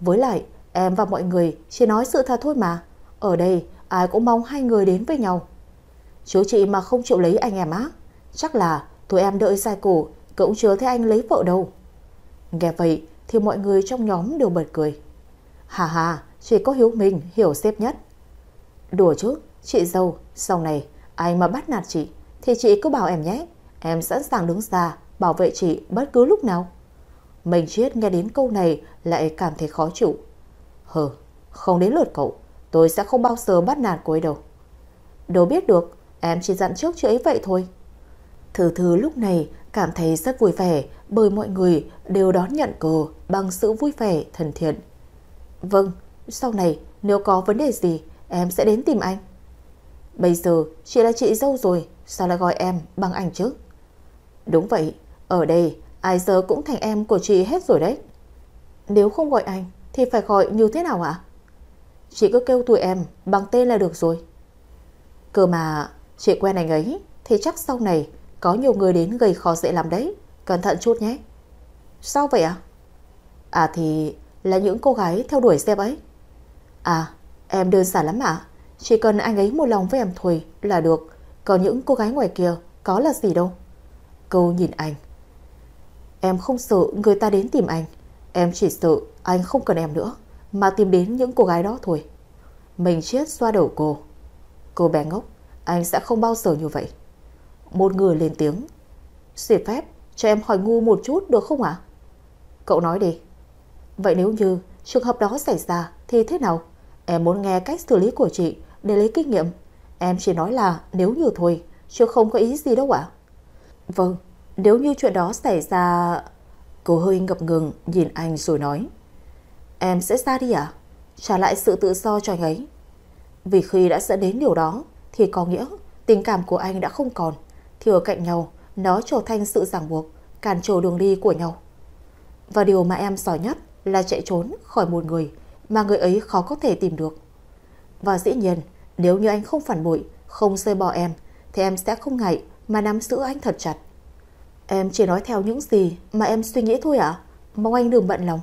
Với lại, em và mọi người chỉ nói sự thật thôi mà. Ở đây, ai cũng mong hai người đến với nhau. Chú chị mà không chịu lấy anh em á, chắc là tụi em đợi dài cổ, cũng chưa thấy anh lấy vợ đâu. Nghe vậy thì mọi người trong nhóm đều bật cười. Hà hà, chỉ có Hiếu Minh hiểu xếp nhất. Đùa chứ, chị dâu, sau này anh mà bắt nạt chị thì chị cứ bảo em nhé. Em sẵn sàng đứng ra bảo vệ chị bất cứ lúc nào. Mình chết nghe đến câu này lại cảm thấy khó chịu. Hờ, không đến lượt cậu, tôi sẽ không bao giờ bắt nạt cô ấy đâu. Đâu biết được, em chỉ dặn trước chị ấy vậy thôi. Thư Thư lúc này cảm thấy rất vui vẻ bởi mọi người đều đón nhận cô bằng sự vui vẻ, thân thiện. Vâng, sau này nếu có vấn đề gì em sẽ đến tìm anh. Bây giờ chị là chị dâu rồi, sao lại gọi em bằng anh chứ? Đúng vậy, ở đây ai giờ cũng thành em của chị hết rồi đấy. Nếu không gọi anh thì phải gọi như thế nào ạ? Chị cứ kêu tụi em bằng tên là được rồi Cơ mà chị quen anh ấy, Thì chắc sau này Có nhiều người đến gây khó dễ làm đấy. Cẩn thận chút nhé. Sao vậy ạ? À? thì là những cô gái theo đuổi xe ấy. À em đơn giản lắm ạ. Chỉ cần anh ấy một lòng với em thôi là được. Còn những cô gái ngoài kia Có là gì đâu. Cô nhìn anh. Em không sợ người ta đến tìm anh. Em chỉ sợ anh không cần em nữa, Mà tìm đến những cô gái đó thôi. Mình chết xoa đầu cô. Cô bé ngốc. Anh sẽ không bao giờ như vậy. Một người lên tiếng. Xin phép, cho em hỏi ngu một chút được không ạ? Cậu nói đi. Vậy nếu như trường hợp đó xảy ra Thì thế nào? Em muốn nghe cách xử lý của chị Để lấy kinh nghiệm. Em chỉ nói là nếu như thôi, Chứ không có ý gì đâu ạ. Vâng Nếu như chuyện đó xảy ra, Cô hơi ngập ngừng, nhìn anh rồi nói. Em sẽ ra đi à Trả lại sự tự do cho anh ấy. Vì khi đã dẫn đến điều đó thì có nghĩa tình cảm của anh đã không còn Thì ở cạnh nhau Nó trở thành sự ràng buộc Cản trở đường đi của nhau Và điều mà em giỏi nhất là chạy trốn khỏi một người Mà người ấy khó có thể tìm được Và dĩ nhiên Nếu như anh không phản bội Không rơi bỏ em Thì em sẽ không ngại mà nắm giữ anh thật chặt Em chỉ nói theo những gì mà em suy nghĩ thôi ạ. Mong anh đừng bận lòng.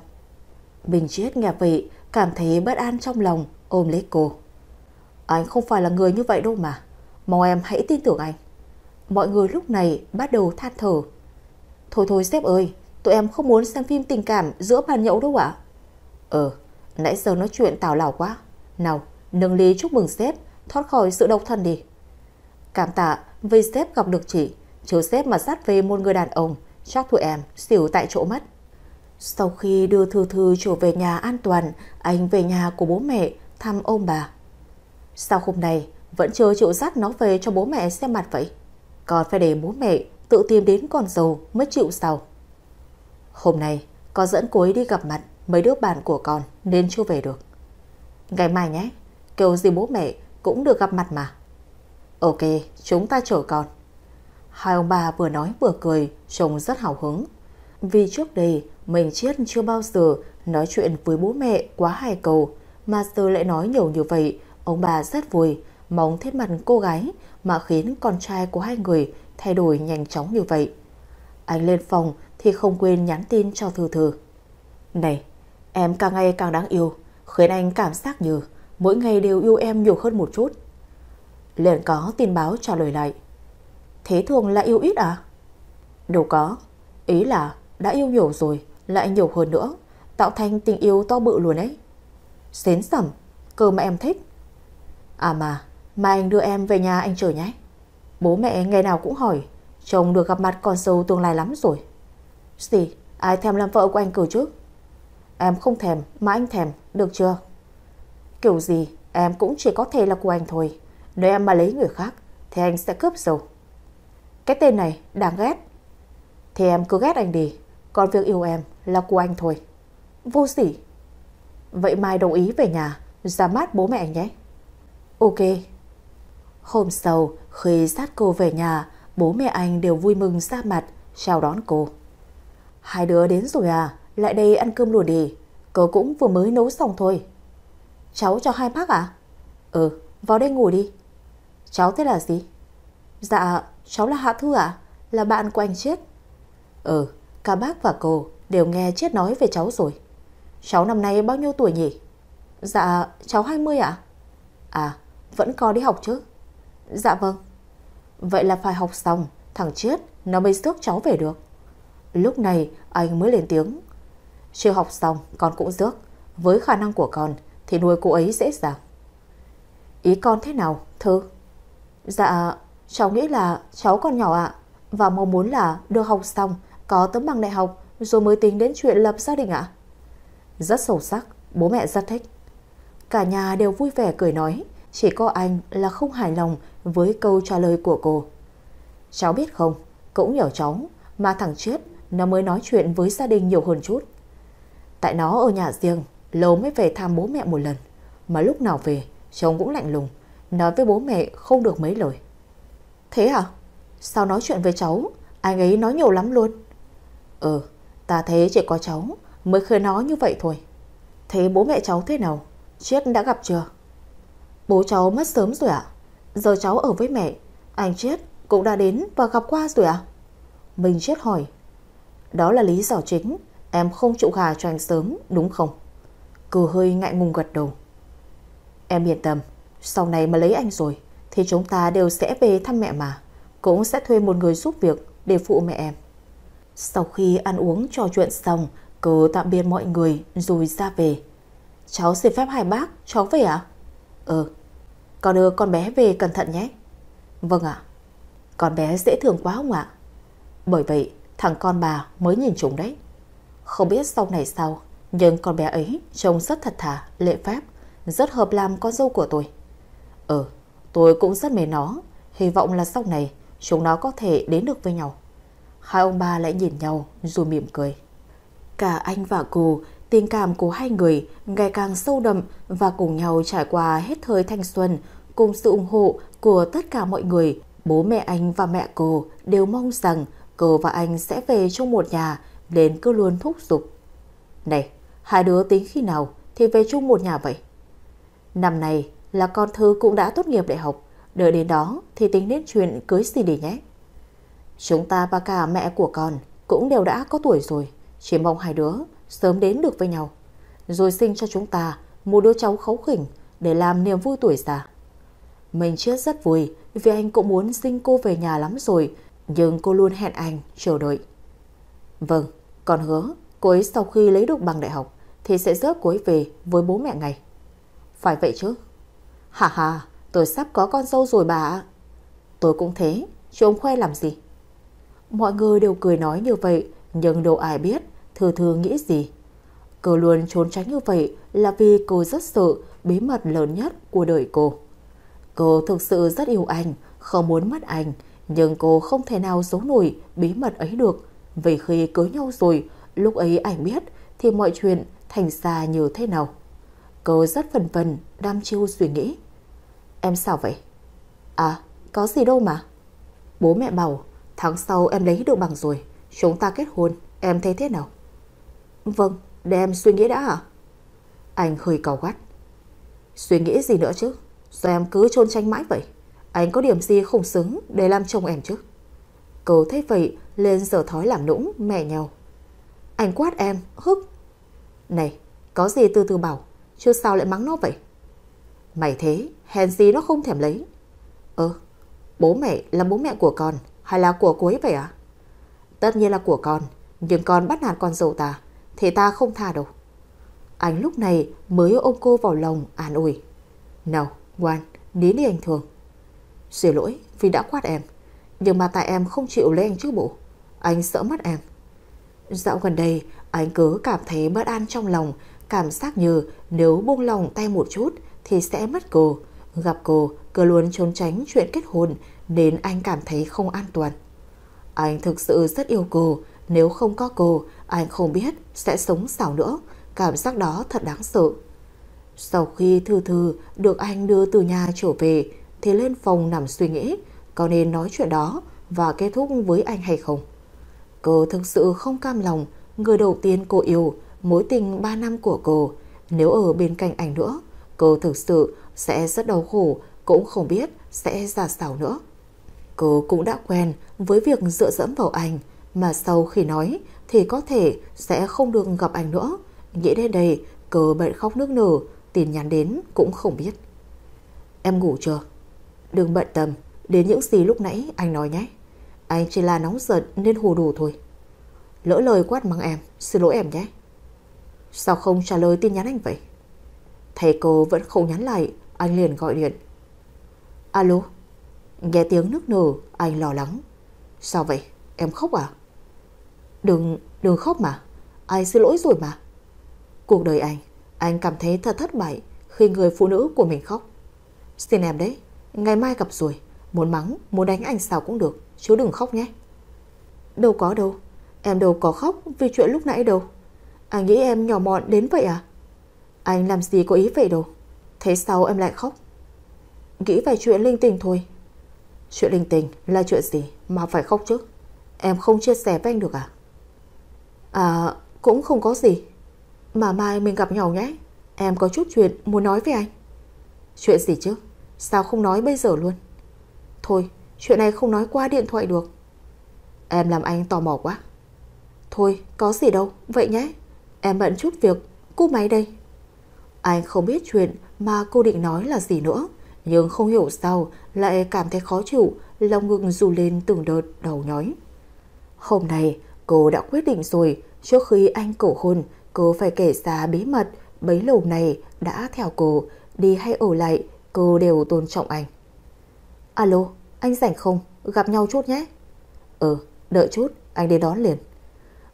Bình Chiết nghe vậy, cảm thấy bất an trong lòng, ôm lấy cô. Anh không phải là người như vậy đâu mà. Mong em hãy tin tưởng anh. Mọi người lúc này bắt đầu than thở. Thôi thôi sếp ơi, tụi em không muốn xem phim tình cảm giữa bàn nhậu đâu ạ. Ờ, nãy giờ nói chuyện tào lào quá. Nào, nâng ly chúc mừng sếp, thoát khỏi sự độc thân đi. Cảm tạ vì sếp gặp được chị. Chứ sếp mà sát về một người đàn ông Chắc tụi em xỉu tại chỗ mất Sau khi đưa Thư Thư trở về nhà an toàn Anh về nhà của bố mẹ Thăm ông bà Sao hôm nay vẫn chưa chịu dắt nó về cho bố mẹ xem mặt vậy? Còn phải để bố mẹ tự tìm đến con dâu mới chịu sao? Hôm nay con dẫn cô ấy đi gặp mặt mấy đứa bạn của con nên chưa về được. Ngày mai nhé Kêu gì bố mẹ cũng được gặp mặt mà. Ok chúng ta chờ con. Hai ông bà vừa nói vừa cười, trông rất hào hứng. Vì trước đây, mình chết chưa bao giờ nói chuyện với bố mẹ quá hài cầu, mà giờ lại nói nhiều như vậy, ông bà rất vui, mong thấy mặt cô gái mà khiến con trai của hai người thay đổi nhanh chóng như vậy. Anh lên phòng thì không quên nhắn tin cho Thư Thư. Này, em càng ngày càng đáng yêu, khiến anh cảm giác như mỗi ngày đều yêu em nhiều hơn một chút. Liền có tin báo trả lời lại. Thế thường là yêu ít à? Đâu có. Ý là đã yêu nhiều rồi, lại nhiều hơn nữa. Tạo thành tình yêu to bự luôn ấy. Xến sẩm, cơ mà em thích. À mà, mai anh đưa em về nhà anh chờ nhé. Bố mẹ ngày nào cũng hỏi, chồng được gặp mặt con sâu tương lai lắm rồi. Gì, ai thèm làm vợ của anh cử chứ? Em không thèm, mà anh thèm, được chưa? Kiểu gì, em cũng chỉ có thể là của anh thôi. Nếu em mà lấy người khác, thì anh sẽ cướp rồi Cái tên này đáng ghét. Thì em cứ ghét anh đi, còn việc yêu em là của anh thôi. Vô sỉ. Vậy mai đồng ý về nhà, ra mắt bố mẹ anh nhé. Ok. Hôm sau, khi sát cô về nhà, bố mẹ anh đều vui mừng ra mặt, chào đón cô. Hai đứa đến rồi à, lại đây ăn cơm luôn đi. Cô cũng vừa mới nấu xong thôi. Cháu cho hai bác à? Ừ, vào đây ngủ đi. Cháu thế là gì? Dạ, cháu là Hạ Thư à? Là bạn của anh Chiết. Ừ, cả bác và cô đều nghe Chiết nói về cháu rồi. Cháu năm nay bao nhiêu tuổi nhỉ? Dạ, cháu 20 ạ. À? à, vẫn có đi học chứ? Dạ vâng. Vậy là phải học xong, thằng Chiết nó mới rước cháu về được. Lúc này anh mới lên tiếng. Chưa học xong con cũng rước. Với khả năng của con thì nuôi cô ấy dễ dàng. Ý con thế nào, Thư? Dạ, Cháu nghĩ là cháu còn nhỏ ạ Và mong muốn là được học xong Có tấm bằng đại học Rồi mới tính đến chuyện lập gia đình ạ Rất sâu sắc Bố mẹ rất thích Cả nhà đều vui vẻ cười nói chỉ có anh là không hài lòng Với câu trả lời của cô. Cháu biết không, Cũng nhờ cháu Mà thằng Chiết Nó mới nói chuyện với gia đình nhiều hơn chút. Tại nó ở nhà riêng Lâu mới về thăm bố mẹ một lần, Mà lúc nào về Chồng cũng lạnh lùng, Nói với bố mẹ không được mấy lời. Thế à? Sao nói chuyện với cháu? Anh ấy nói nhiều lắm luôn. Ừ ta thấy chỉ có cháu Mới khơi nó như vậy thôi. Thế bố mẹ cháu thế nào? Chiết đã gặp chưa? Bố cháu mất sớm rồi ạ. Giờ cháu ở với mẹ. Anh chết cũng đã đến và gặp qua rồi ạ. Mình chết hỏi. Đó là lý do chính em không chịu gà cho anh sớm đúng không? Cử hơi ngại ngùng gật đầu. Em yên tâm, sau này mà lấy anh rồi thì chúng ta đều sẽ về thăm mẹ mà. Cũng sẽ thuê một người giúp việc để phụ mẹ em. Sau khi ăn uống trò chuyện xong, Cử tạm biệt mọi người rồi ra về. Cháu xin phép hai bác, cháu về ạ? À? Ừ, con đưa con bé về cẩn thận nhé. Vâng ạ. Con bé dễ thương quá không ạ? Bởi vậy, thằng con bà mới nhìn chúng đấy. Không biết sau này sao, nhưng con bé ấy trông rất thật thà, lệ phép, rất hợp làm con dâu của tôi. Ừ, tôi cũng rất mê nó, hy vọng là sau này chúng nó có thể đến được với nhau. Hai ông bà lại nhìn nhau rồi mỉm cười. Cả anh và cô, tình cảm của hai người ngày càng sâu đậm và cùng nhau trải qua hết thời thanh xuân, cùng sự ủng hộ của tất cả mọi người. Bố mẹ anh và mẹ cô đều mong rằng cô và anh sẽ về trong một nhà, nên cứ luôn thúc giục. Này, hai đứa tính khi nào thì về chung một nhà vậy? Năm nay là con Thư cũng đã tốt nghiệp đại học, đợi đến đó thì tính đến chuyện cưới gì đi nhé. Chúng ta và cả mẹ của con cũng đều đã có tuổi rồi, chỉ mong hai đứa sớm đến được với nhau, rồi sinh cho chúng ta một đứa cháu khấu khỉnh để làm niềm vui tuổi già. Mình chết rất vui vì anh cũng muốn sinh cô về nhà lắm rồi, nhưng cô luôn hẹn anh chờ đợi. Vâng, còn hứa cô ấy sau khi lấy được bằng đại học thì sẽ rước cô ấy về với bố mẹ ngay. Phải vậy chứ? Hà hà, tôi sắp có con dâu rồi bà ạ. Tôi cũng thế, chứ ông khoe làm gì? Mọi người đều cười nói như vậy, nhưng đâu ai biết Thư Thư nghĩ gì. Cô luôn trốn tránh như vậy là vì cô rất sợ bí mật lớn nhất của đời cô. Cô thực sự rất yêu anh, không muốn mất anh, nhưng cô không thể nào giấu nổi bí mật ấy được. Vì khi cưới nhau rồi, lúc ấy anh biết thì mọi chuyện thành ra như thế nào. Cô rất phần phần, đam chiêu suy nghĩ. Em sao vậy? À, có gì đâu mà. Bố mẹ bảo Tháng sau em lấy được bằng rồi Chúng ta kết hôn Em thấy thế nào Vâng Để em suy nghĩ đã hả? Anh hơi cầu gắt Suy nghĩ gì nữa chứ? Sao em cứ trôn tranh mãi vậy? Anh có điểm gì không xứng để làm chồng em chứ? Cô thấy vậy Lên giờ thói làm nũng mẹ nhau Anh quát em hức. Này có gì từ từ bảo Chứ sao lại mắng nó vậy? Mày thế hèn gì nó không thèm lấy. Ơ bố mẹ là bố mẹ của con hay là của cô ấy vậy à? Tất nhiên là của con, nhưng con bắt nạt con dâu ta, thì ta không tha đâu. Anh lúc này mới ôm cô vào lòng an ủi. Nào, ngoan, nín đi anh thường. Xin lỗi vì đã quát em, nhưng mà tại em không chịu lấy anh chứ bộ. Anh sợ mất em. Dạo gần đây, anh cứ cảm thấy bất an trong lòng, cảm giác như nếu buông lòng tay một chút thì sẽ mất cô. Gặp cô, cứ luôn trốn tránh chuyện kết hôn nên anh cảm thấy không an toàn. Anh thực sự rất yêu cô, nếu không có cô, anh không biết sẽ sống sao nữa, cảm giác đó thật đáng sợ. Sau khi Thư Thư được anh đưa từ nhà trở về thì lên phòng nằm suy nghĩ có nên nói chuyện đó và kết thúc với anh hay không. Cô thực sự không cam lòng, người đầu tiên cô yêu, mối tình 3 năm của cô. Nếu ở bên cạnh anh nữa, cô thực sự sẽ rất đau khổ, cũng không biết sẽ ra sao nữa. Cô cũng đã quen với việc dựa dẫm vào anh, mà sau khi nói thì có thể sẽ không được gặp anh nữa. Nghĩ đến đây, cờ bệnh khóc nước nở, tin nhắn đến cũng không biết. Em ngủ chưa? Đừng bận tâm đến những gì lúc nãy anh nói nhé. Anh chỉ là nóng giận nên hồ đồ thôi. Lỡ lời quát mắng em, xin lỗi em nhé. Sao không trả lời tin nhắn anh vậy? Thầy cô vẫn không nhắn lại, anh liền gọi điện. Alo? Nghe tiếng nước nở, anh lo lắng. Sao vậy? Em khóc à? Đừng, đừng khóc mà. Ai xin lỗi rồi mà. Cuộc đời anh, anh cảm thấy thật thất bại khi người phụ nữ của mình khóc. Xin em đấy, ngày mai gặp rồi. Muốn mắng, muốn đánh anh sao cũng được, chứ đừng khóc nhé. Đâu có đâu, em đâu có khóc vì chuyện lúc nãy đâu. Anh nghĩ em nhỏ mọn đến vậy à? Anh làm gì có ý vậy đâu. Thế sao em lại khóc? Nghĩ về chuyện linh tinh thôi Chuyện linh tinh là chuyện gì mà phải khóc chứ Em không chia sẻ với anh được à À cũng không có gì Mà mai mình gặp nhau nhé Em có chút chuyện muốn nói với anh. Chuyện gì chứ? Sao không nói bây giờ luôn? Thôi, chuyện này không nói qua điện thoại được. Em làm anh tò mò quá. Thôi, có gì đâu, vậy nhé. Em bận chút việc, cúp máy đây. Anh không biết chuyện mà cô định nói là gì nữa, nhưng không hiểu sao lại cảm thấy khó chịu, lòng ngực dù lên từng đợt đầu nhói. Hôm nay, cô đã quyết định rồi, trước khi anh cổ hôn, cô phải kể ra bí mật bấy lâu này đã theo cô, đi hay ở lại, cô đều tôn trọng anh. Alo, anh rảnh không? Gặp nhau chút nhé. Ừ, đợi chút, anh đi đón liền.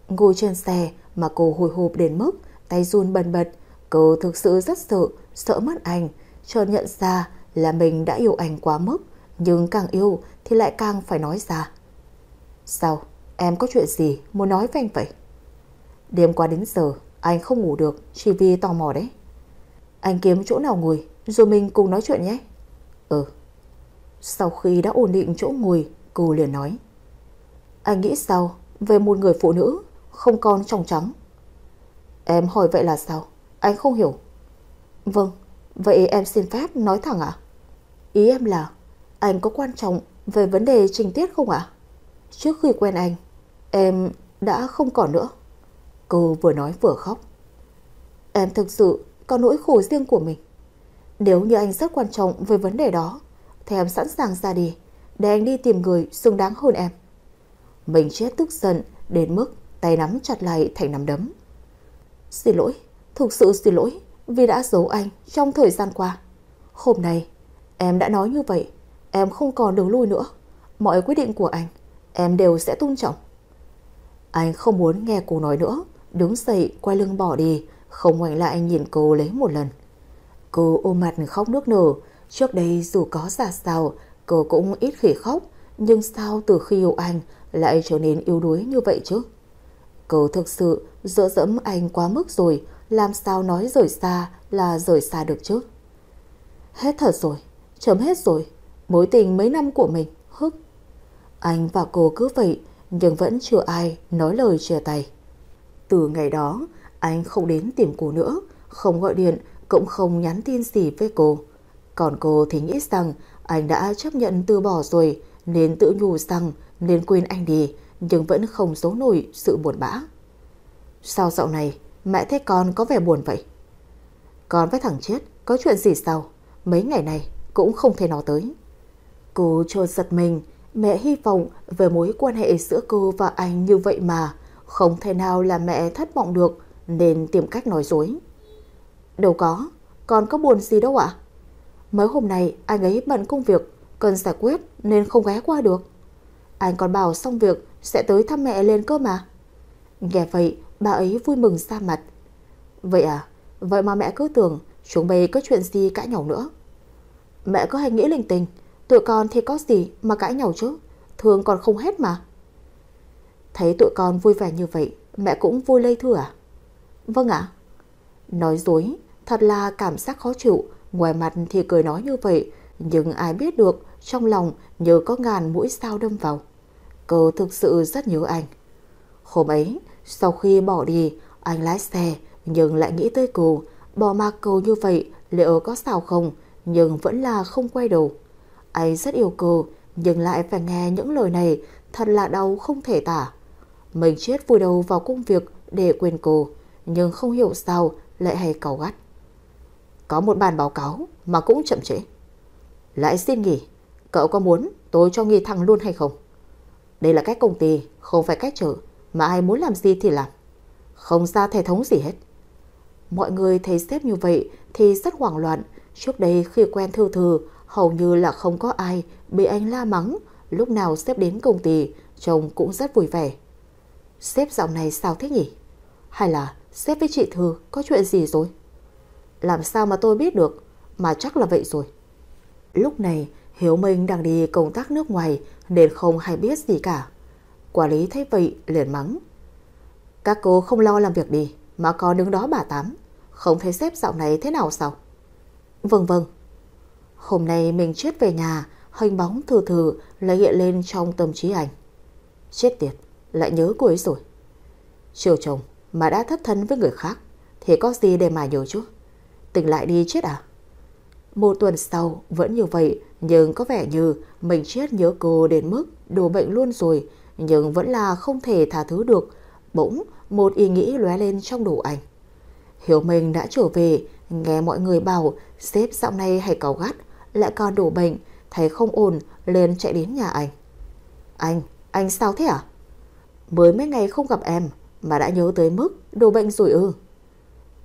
Ngồi trên xe mà cô hồi hộp đến mức tay run bần bật, cô thực sự rất sợ, sợ mất anh, chợt nhận ra là mình đã yêu anh quá mức, nhưng càng yêu thì lại càng phải nói ra. Sao? Em có chuyện gì muốn nói với anh vậy? Đêm qua đến giờ anh không ngủ được chỉ vì tò mò đấy. Anh kiếm chỗ nào ngồi rồi mình cùng nói chuyện nhé. Ừ. Sau khi đã ổn định chỗ ngồi, cô liền nói. Anh nghĩ sao về một người phụ nữ không con trong trắng? Em hỏi vậy là sao? Anh không hiểu. Vâng, vậy em xin phép nói thẳng ạ. Ý em là anh có quan trọng về vấn đề trình tiết không ạ? Trước khi quen anh, em đã không còn nữa. Cô vừa nói vừa khóc. Em thực sự có nỗi khổ riêng của mình. Nếu như anh rất quan trọng về vấn đề đó, thì em sẵn sàng ra đi, để anh đi tìm người xứng đáng hơn em. Mình chết tức giận đến mức tay nắm chặt lại thành nắm đấm. Xin lỗi, thực sự xin lỗi vì đã giấu anh trong thời gian qua. Hôm nay, em đã nói như vậy, em không còn đường lui nữa. Mọi quyết định của anh, em đều sẽ tôn trọng. Anh không muốn nghe cô nói nữa, đứng dậy quay lưng bỏ đi, không ngoảnh lại nhìn cô lấy một lần. Cô ôm mặt khóc nước nở, trước đây dù có giả sao, cô cũng ít khi khóc, nhưng sao từ khi yêu anh lại trở nên yếu đuối như vậy chứ? Cô thực sự dỡ dẫm anh quá mức rồi, làm sao nói rời xa là rời xa được chứ? Hết thật rồi, chấm hết rồi, mối tình mấy năm của mình, hức. Anh và cô cứ vậy, nhưng vẫn chưa ai nói lời chia tay. Từ ngày đó, anh không đến tìm cô nữa, không gọi điện, cũng không nhắn tin gì với cô. Còn cô thì nghĩ rằng anh đã chấp nhận từ bỏ rồi, nên tự nhủ rằng nên quên anh đi, nhưng vẫn không giấu nổi sự buồn bã. Sao dạo này mẹ thấy con có vẻ buồn vậy? Con với thằng chết có chuyện gì sao? Mấy ngày này cũng không thể nó tới. Cô trôn giật mình, mẹ hy vọng về mối quan hệ giữa cô và anh như vậy mà, không thể nào là mẹ thất vọng được nên tìm cách nói dối. Đâu có, con có buồn gì đâu ạ? Mấy hôm nay anh ấy bận công việc, cần giải quyết nên không ghé qua được. Anh còn bảo xong việc sẽ tới thăm mẹ lên cơ mà. Nghe vậy, bà ấy vui mừng ra mặt. Vậy à, vậy mà mẹ cứ tưởng chúng bây có chuyện gì cãi nhau nữa. Mẹ có hay nghĩ linh tinh, tụi con thì có gì mà cãi nhau chứ, thường còn không hết mà. Thấy tụi con vui vẻ như vậy, mẹ cũng vui lây thưa à? Vâng ạ. Nói dối, thật là cảm giác khó chịu, ngoài mặt thì cười nói như vậy, nhưng ai biết được trong lòng nhớ có ngàn mũi sao đâm vào. Cô thực sự rất nhớ anh. Hôm ấy, sau khi bỏ đi, anh lái xe nhưng lại nghĩ tới cô, bỏ mặc cô như vậy liệu có sao không, nhưng vẫn là không quay đầu. Anh rất yêu cô, nhưng lại phải nghe những lời này thật là đau không thể tả. Mình chết vùi đầu vào công việc để quên cô, nhưng không hiểu sao lại hay cầu gắt. Có một bản báo cáo mà cũng chậm trễ. Lại xin nghỉ, cậu có muốn tôi cho nghỉ thẳng luôn hay không? Đây là cách công ty, không phải cách chợ mà ai muốn làm gì thì làm. Không ra thể thống gì hết. Mọi người thấy sếp như vậy thì rất hoảng loạn. Trước đây khi quen thư thư, hầu như là không có ai bị anh la mắng. Lúc nào sếp đến công ty, chồng cũng rất vui vẻ. Sếp giọng này sao thế nhỉ? Hay là sếp với chị Thư có chuyện gì rồi? Làm sao mà tôi biết được, mà chắc là vậy rồi. Lúc này, Hiếu Minh đang đi công tác nước ngoài nên không hay biết gì cả. Quản lý thấy vậy liền mắng. Các cô không lo làm việc đi, mà có đứng đó bà Tám. Không thấy sếp dạo này thế nào sao? Vâng vâng. Hôm nay mình chết về nhà, hình bóng thử thử lại hiện lên trong tâm trí anh. Chết tiệt, lại nhớ cô ấy rồi. Chiều chồng mà đã thất thân với người khác thì có gì để mà nhớ chứ? Tỉnh lại đi chết à? Một tuần sau vẫn như vậy nhưng có vẻ như mình chết nhớ cô đến mức đổ bệnh luôn rồi nhưng vẫn là không thể tha thứ được. Bỗng một ý nghĩ lóe lên trong đầu anh. Hiểu mình đã trở về, nghe mọi người bảo sếp dạo này hay cáu gắt, lại còn đổ bệnh, thấy không ổn, liền chạy đến nhà anh. Anh, anh sao thế à? Mới mấy ngày không gặp em mà đã nhớ tới mức đổ bệnh rồi ư.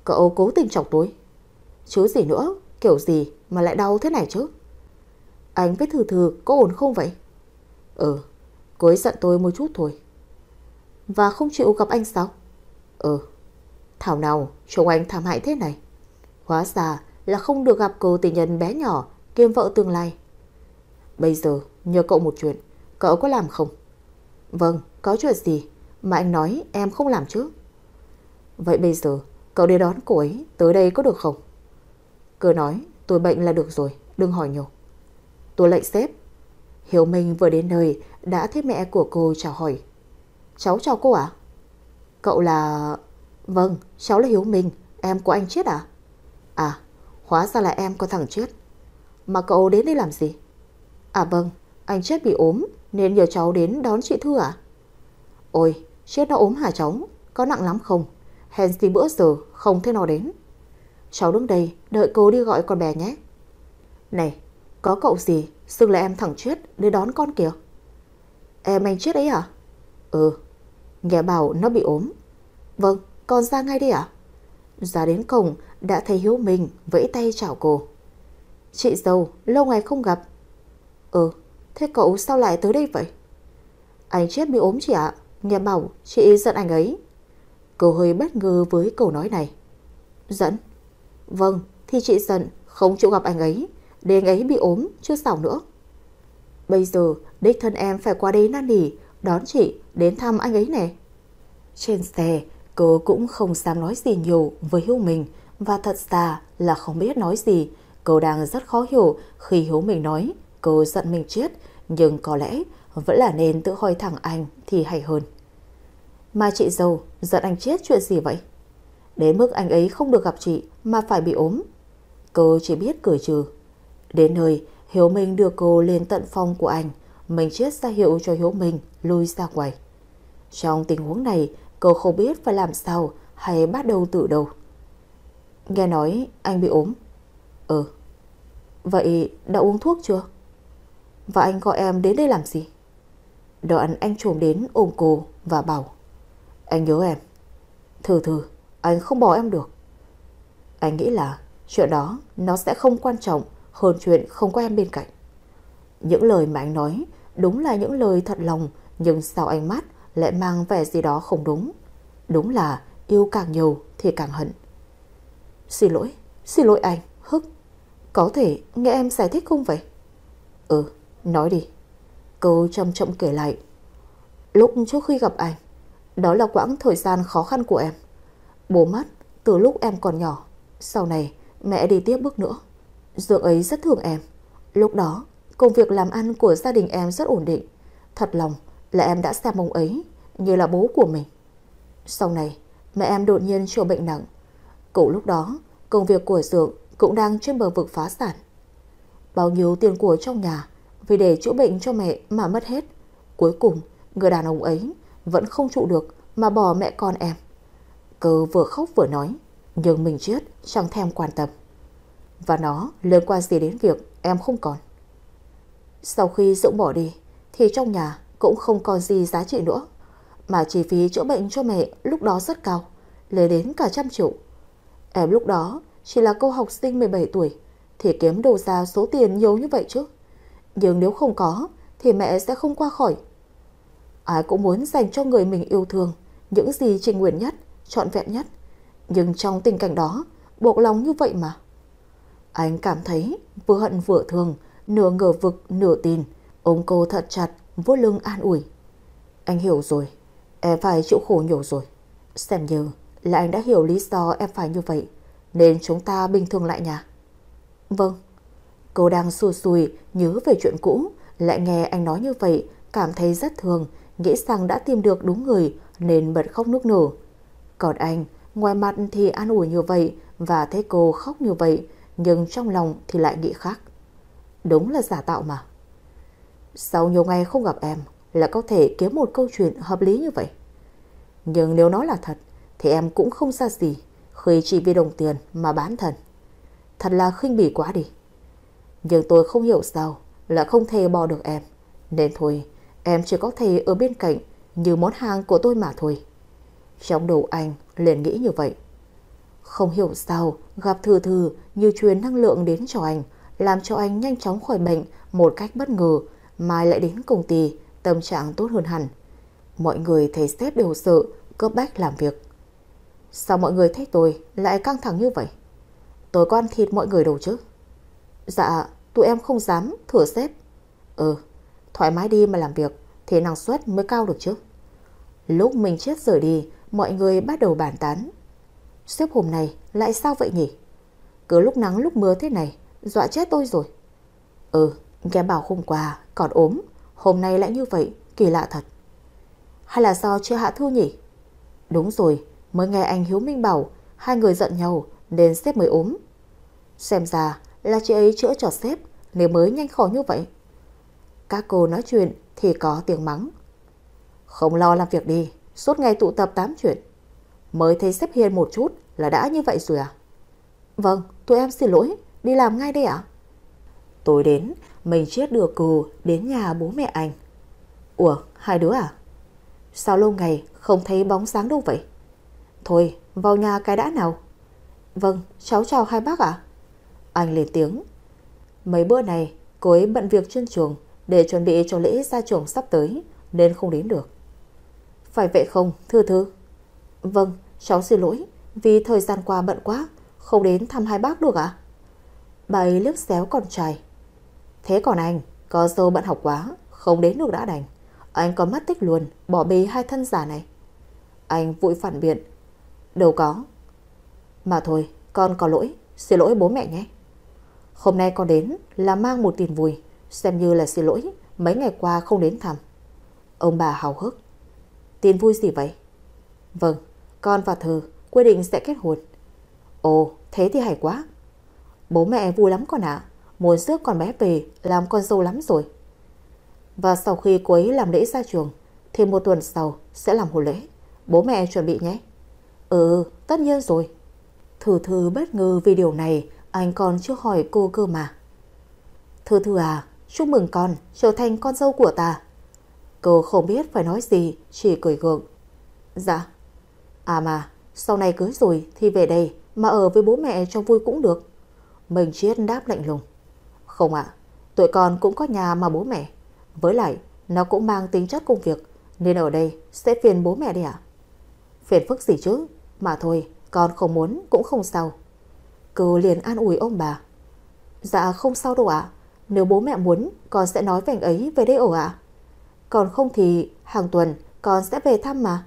Cậu cố tình chọc tôi. Chứ gì nữa, kiểu gì mà lại đau thế này chứ? Anh với thử thử có ổn không vậy? Ừ, cô ấy giận tôi một chút thôi. Và không chịu gặp anh sao? Ừ, thảo nào trông anh thảm hại thế này. Hóa ra là không được gặp cô tình nhân bé nhỏ kiêm vợ tương lai. Bây giờ nhờ cậu một chuyện, cậu có làm không? Vâng, có chuyện gì mà anh nói em không làm chứ? Vậy bây giờ cậu đi đón cô ấy tới đây có được không? Cứ nói tôi bệnh là được rồi, đừng hỏi nhiều. Tôi lệnh xếp. Hiếu Minh vừa đến nơi đã thấy mẹ của cô chào hỏi. Cháu chào cô ạ. À? Cậu là... Vâng, cháu là Hiếu Minh, em của anh chết à? À, hóa ra là em có thằng chết. Mà cậu đến đây làm gì? À vâng, anh chết bị ốm nên nhờ cháu đến đón chị Thư à? Ôi, chết nó ốm hả cháu? Có nặng lắm không? Hèn gì bữa giờ không thế nào đến. Cháu đứng đây đợi cô đi gọi con bé nhé. Này, có cậu gì xưng là em thẳng chết để đón con kìa. Em anh chết ấy à? Ừ, nghe bảo nó bị ốm. Vâng, con ra ngay đi ạ. À? Ra đến cổng đã thấy Hiếu Minh vẫy tay chào cô. Chị dâu, lâu ngày không gặp. Ừ, thế cậu sao lại tới đây vậy? Anh chết bị ốm chị ạ. Nghe bảo chị giận anh ấy. Cô hơi bất ngờ với câu nói này. Giận? Vâng, thì chị giận không chịu gặp anh ấy. Để anh ấy bị ốm, chưa sao nữa. Bây giờ, đích thân em phải qua đây năn nỉ, đón chị đến thăm anh ấy nè. Trên xe, cô cũng không dám nói gì nhiều với Hiếu mình và thật ra là không biết nói gì. Cô đang rất khó hiểu khi Hiếu mình nói cô giận mình chết, nhưng có lẽ vẫn là nên tự hỏi thẳng anh thì hay hơn. Mà chị dâu giận anh chết chuyện gì vậy? Đến mức anh ấy không được gặp chị mà phải bị ốm. Cô chỉ biết cười trừ. Đến nơi, Hiếu Minh đưa cô lên tận phòng của anh. Mình chết ra hiệu cho Hiếu Minh lui ra ngoài. Trong tình huống này, cô không biết phải làm sao hay bắt đầu từ đầu Nghe nói anh bị ốm. Ừ. Vậy đã uống thuốc chưa? Và anh gọi em đến đây làm gì? Đoạn anh trồm đến ôm cô và bảo Anh nhớ em. Thử thử, anh không bỏ em được. Anh nghĩ là chuyện đó nó sẽ không quan trọng hơn chuyện không có em bên cạnh. Những lời mà anh nói đúng là những lời thật lòng nhưng sao ánh mắt lại mang vẻ gì đó không đúng. Đúng là yêu càng nhiều thì càng hận. Xin lỗi, xin lỗi anh. Có thể nghe em giải thích không vậy? Ừ, nói đi. Cô chậm chậm kể lại. Lúc trước khi gặp anh, đó là quãng thời gian khó khăn của em. Bố mất từ lúc em còn nhỏ. Sau này mẹ đi tiếp bước nữa. Dượng ấy rất thương em. Lúc đó, công việc làm ăn của gia đình em rất ổn định. Thật lòng là em đã xem ông ấy như là bố của mình. Sau này, mẹ em đột nhiên trở bệnh nặng. Cậu lúc đó, công việc của Dượng cũng đang trên bờ vực phá sản. Bao nhiêu tiền của trong nhà vì để chữa bệnh cho mẹ mà mất hết. Cuối cùng, người đàn ông ấy vẫn không trụ được mà bỏ mẹ con em. Cơ vừa khóc vừa nói, nhưng mình chết chẳng thèm quan tâm. Và nó liên quan gì đến việc em không còn. Sau khi Dũng bỏ đi, thì trong nhà cũng không còn gì giá trị nữa. Mà chi phí chữa bệnh cho mẹ lúc đó rất cao, lên đến cả trăm triệu. Em lúc đó chỉ là cô học sinh 17 tuổi, thì kiếm đồ ra số tiền nhiều như vậy chứ. Nhưng nếu không có, thì mẹ sẽ không qua khỏi. Ai cũng muốn dành cho người mình yêu thương những gì trình nguyện nhất, trọn vẹn nhất. Nhưng trong tình cảnh đó, buộc lòng như vậy mà. Anh cảm thấy vừa hận vừa thương, nửa ngờ vực nửa tin, ôm cô thật chặt, vô lưng an ủi. Anh hiểu rồi, em phải chịu khổ nhiều rồi. Xem như là anh đã hiểu lý do em phải như vậy, nên chúng ta bình thường lại nhỉ? Vâng. Cô đang xù xùi nhớ về chuyện cũ, lại nghe anh nói như vậy, cảm thấy rất thường, nghĩ rằng đã tìm được đúng người nên bật khóc nước nở. Còn anh, ngoài mặt thì an ủi như vậy và thấy cô khóc như vậy, nhưng trong lòng thì lại nghĩ khác. Đúng là giả tạo mà. Sau nhiều ngày không gặp em là có thể kiếm một câu chuyện hợp lý như vậy. Nhưng nếu nói là thật thì em cũng không xa gì khi chỉ vì đồng tiền mà bán thần Thật là khinh bỉ quá đi. Nhưng tôi không hiểu sao là không thể bỏ được em. Nên thôi, em chỉ có thể ở bên cạnh như món hàng của tôi mà thôi. Trong đầu anh liền nghĩ như vậy. Không hiểu sao gặp Thư Thư như truyền năng lượng đến cho anh, làm cho anh nhanh chóng khỏi bệnh một cách bất ngờ, mai lại đến công ty, tâm trạng tốt hơn hẳn. Mọi người thấy sếp đều sợ, cấp bách làm việc. Sao mọi người thấy tôi lại căng thẳng như vậy? Tôi có ăn thịt mọi người đâu chứ? Dạ, tụi em không dám, thửa sếp. Ừ, thoải mái đi mà làm việc, thì năng suất mới cao được chứ. Lúc mình chết rời đi, mọi người bắt đầu bàn tán. Sếp hôm nay lại sao vậy nhỉ? Cứ lúc nắng lúc mưa thế này, dọa chết tôi rồi. Ừ, nghe bảo hôm qua còn ốm, hôm nay lại như vậy, kỳ lạ thật. Hay là do chưa hạ thư nhỉ? Đúng rồi, mới nghe anh Hiếu Minh bảo hai người giận nhau nên sếp mới ốm. Xem ra là chị ấy chữa cho sếp nếu mới nhanh khỏi như vậy. Các cô nói chuyện thì có tiếng mắng. Không lo làm việc đi, suốt ngày tụ tập tám chuyện. Mới thấy sếp hiền một chút là đã như vậy rồi à? Vâng, tụi em xin lỗi, đi làm ngay đây ạ. Tối đến, mình chết đưa cô đến nhà bố mẹ anh. Ủa, hai đứa à? Sao lâu ngày không thấy bóng sáng đâu vậy? Thôi, vào nhà cái đã nào. Vâng, cháu chào hai bác ạ. Anh lên tiếng. Mấy bữa này, cô ấy bận việc trên trường để chuẩn bị cho lễ ra trường sắp tới nên không đến được. Phải vậy không, thưa thư? Vâng, cháu xin lỗi vì thời gian qua bận quá, không đến thăm hai bác được ạ. À? Bà ấy liếc xéo con trai. Thế còn anh, có dâu bận học quá, không đến được đã đành. Anh có mắt tích luôn, bỏ bê hai thân giả này. Anh vội phản biện. Đâu có. Mà thôi, con có lỗi, xin lỗi bố mẹ nhé. Hôm nay con đến là mang một tin vui, xem như là xin lỗi mấy ngày qua không đến thăm. Ông bà hào hức. Tin vui gì vậy? Vâng, con và Thư quyết định sẽ kết hôn. Ồ, thế thì hay quá. Bố mẹ vui lắm con ạ. À. Muốn rước con bé về làm con dâu lắm rồi. Và sau khi cô ấy làm lễ ra trường thì một tuần sau sẽ làm hôn lễ. Bố mẹ chuẩn bị nhé. Ừ, tất nhiên rồi. Thư Thư bất ngờ vì điều này anh còn chưa hỏi cô cơ mà. Thư Thư à, chúc mừng con trở thành con dâu của ta. Cô không biết phải nói gì, chỉ cười gượng. Dạ. À mà, sau này cưới rồi thì về đây mà ở với bố mẹ cho vui cũng được. Mình Chiết đáp lạnh lùng. Không ạ, tụi con cũng có nhà mà bố mẹ. Với lại, nó cũng mang tính chất công việc, nên ở đây sẽ phiền bố mẹ đi ạ. Phiền phức gì chứ, mà thôi, con không muốn cũng không sao. Cô liền an ủi ông bà. Dạ không sao đâu ạ, nếu bố mẹ muốn, con sẽ nói với anh ấy về đây ở ạ. Còn không thì hàng tuần con sẽ về thăm mà.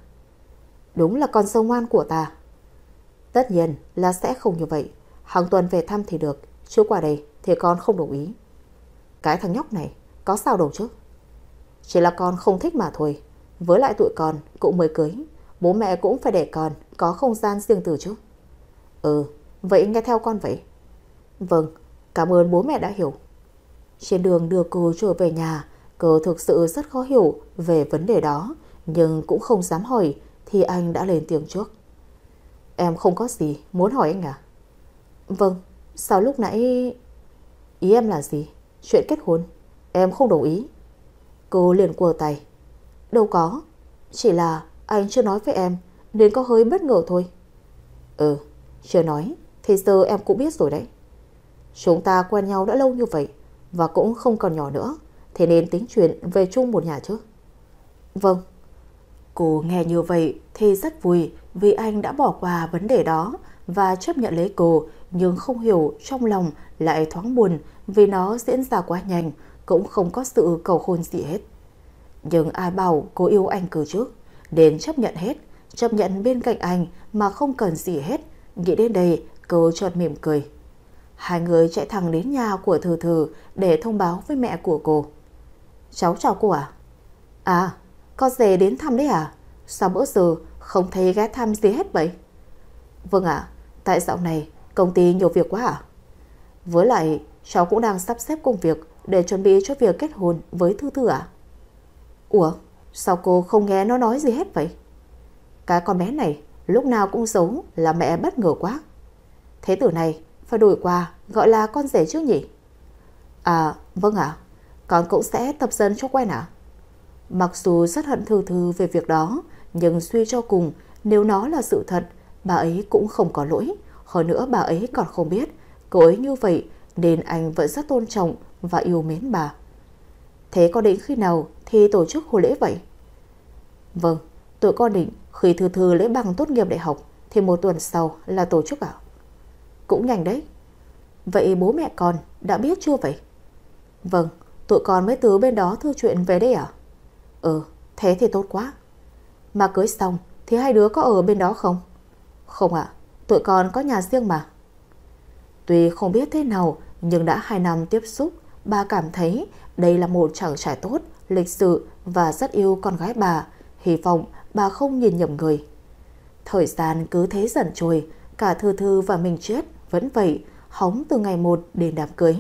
Đúng là con sâu ngoan của ta. Tất nhiên là sẽ không như vậy. Hàng tuần về thăm thì được, chứ qua đây thì con không đồng ý. Cái thằng nhóc này có sao đâu chứ. Chỉ là con không thích mà thôi. Với lại tụi con cũng mới cưới. Bố mẹ cũng phải để con có không gian riêng từ chứ. Ừ, vậy nghe theo con vậy. Vâng, cảm ơn bố mẹ đã hiểu. Trên đường đưa cô trở về nhà, cô thực sự rất khó hiểu về vấn đề đó, nhưng cũng không dám hỏi thì anh đã lên tiếng trước. Em không có gì muốn hỏi anh à? Vâng, sao lúc nãy... Ý em là gì? Chuyện kết hôn? Em không đồng ý. Cô liền quờ tay. Đâu có, chỉ là anh chưa nói với em nên có hơi bất ngờ thôi. Ừ, chưa nói, thì giờ em cũng biết rồi đấy. Chúng ta quen nhau đã lâu như vậy và cũng không còn nhỏ nữa, thế nên tính chuyện về chung một nhà chứ. Vâng. Cô nghe như vậy thì rất vui vì anh đã bỏ qua vấn đề đó và chấp nhận lấy cô nhưng không hiểu trong lòng lại thoáng buồn vì nó diễn ra quá nhanh cũng không có sự cầu hôn gì hết. Nhưng ai bảo cô yêu anh cứ trước, đến chấp nhận hết, chấp nhận bên cạnh anh mà không cần gì hết. Nghĩ đến đây, cô chợt mỉm cười. Hai người chạy thẳng đến nhà của Thư Thư để thông báo với mẹ của cô. Cháu chào cô à? À, con dề đến thăm đấy à? Sao bữa giờ không thấy ghé thăm gì hết vậy? Vâng ạ, tại dạo này Công ty nhiều việc quá à? Với lại cháu cũng đang sắp xếp công việc để chuẩn bị cho việc kết hôn với Thư Thư à? Ủa, sao cô không nghe nó nói gì hết vậy? Cái con bé này lúc nào cũng giống là mẹ bất ngờ quá. Thế tử này phải đổi qua gọi là con rể chứ nhỉ? À, vâng ạ. Con cũng sẽ tập dần cho quen ạ. Mặc dù rất hận Thư Thư về việc đó, nhưng suy cho cùng, nếu nó là sự thật, bà ấy cũng không có lỗi. Hơn nữa bà ấy còn không biết, cô ấy như vậy nên anh vẫn rất tôn trọng và yêu mến bà. Thế có định khi nào thì tổ chức hôn lễ vậy? Vâng, tụi con định khi Thư Thư lấy bằng tốt nghiệp đại học thì một tuần sau là tổ chức ạ. Cũng nhanh đấy. Vậy bố mẹ con đã biết chưa vậy? Vâng, tụi con mới từ bên đó thư chuyện về đây à? Ừ, thế thì tốt quá. Mà cưới xong thì hai đứa có ở bên đó không? Không ạ, tụi con có nhà riêng mà. Tuy không biết thế nào nhưng đã hai năm tiếp xúc, bà cảm thấy đây là một chàng trai tốt, lịch sự và rất yêu con gái bà. Hy vọng bà không nhìn nhầm người. Thời gian cứ thế dần trôi, cả Thư Thư và Minh Chết vẫn vậy, hóng từ ngày một đến đám cưới.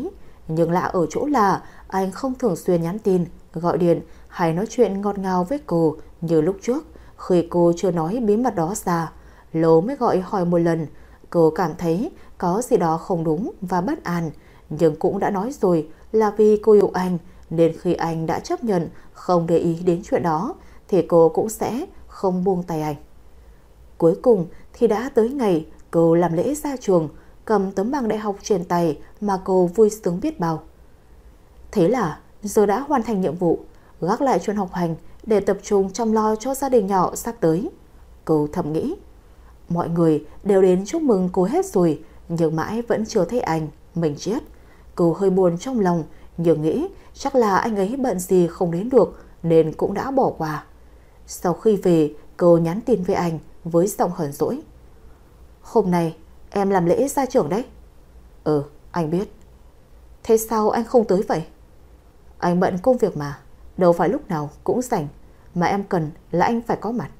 Nhưng lạ ở chỗ là anh không thường xuyên nhắn tin, gọi điện hay nói chuyện ngọt ngào với cô như lúc trước khi cô chưa nói bí mật đó ra. lố mới gọi hỏi một lần, cô cảm thấy có gì đó không đúng và bất an, nhưng cũng đã nói rồi là vì cô yêu anh nên khi anh đã chấp nhận không để ý đến chuyện đó thì cô cũng sẽ không buông tay anh. Cuối cùng thì đã tới ngày cô làm lễ ra trường, cầm tấm bằng đại học trên tay mà cô vui sướng biết bao. Thế là giờ đã hoàn thành nhiệm vụ, gác lại chuyện học hành để tập trung chăm lo cho gia đình nhỏ sắp tới. Cô thầm nghĩ, mọi người đều đến chúc mừng cô hết rồi, nhưng mãi vẫn chưa thấy anh, mình chết. Cô hơi buồn trong lòng, nhưng nghĩ chắc là anh ấy bận gì không đến được nên cũng đã bỏ qua. Sau khi về, cô nhắn tin với anh với giọng hờn dỗi. Hôm nay em làm lễ ra trưởng đấy. Ừ, anh biết. Thế sao anh không tới vậy? Anh bận công việc mà, đâu phải lúc nào cũng rảnh, mà em cần là anh phải có mặt.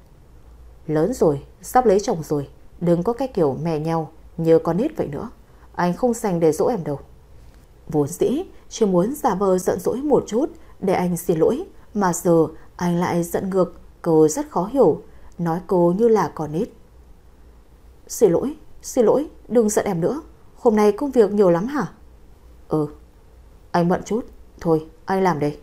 Lớn rồi, sắp lấy chồng rồi, đừng có cái kiểu mè nhau như con nít vậy nữa. Anh không dành để dỗ em đâu. Vốn dĩ, chỉ muốn giả vờ giận dỗi một chút để anh xin lỗi, mà giờ anh lại giận ngược, cô rất khó hiểu, nói cô như là con nít. Xin lỗi, xin lỗi, đừng giận em nữa. Hôm nay công việc nhiều lắm hả? Ừ, anh bận chút, thôi anh làm đây.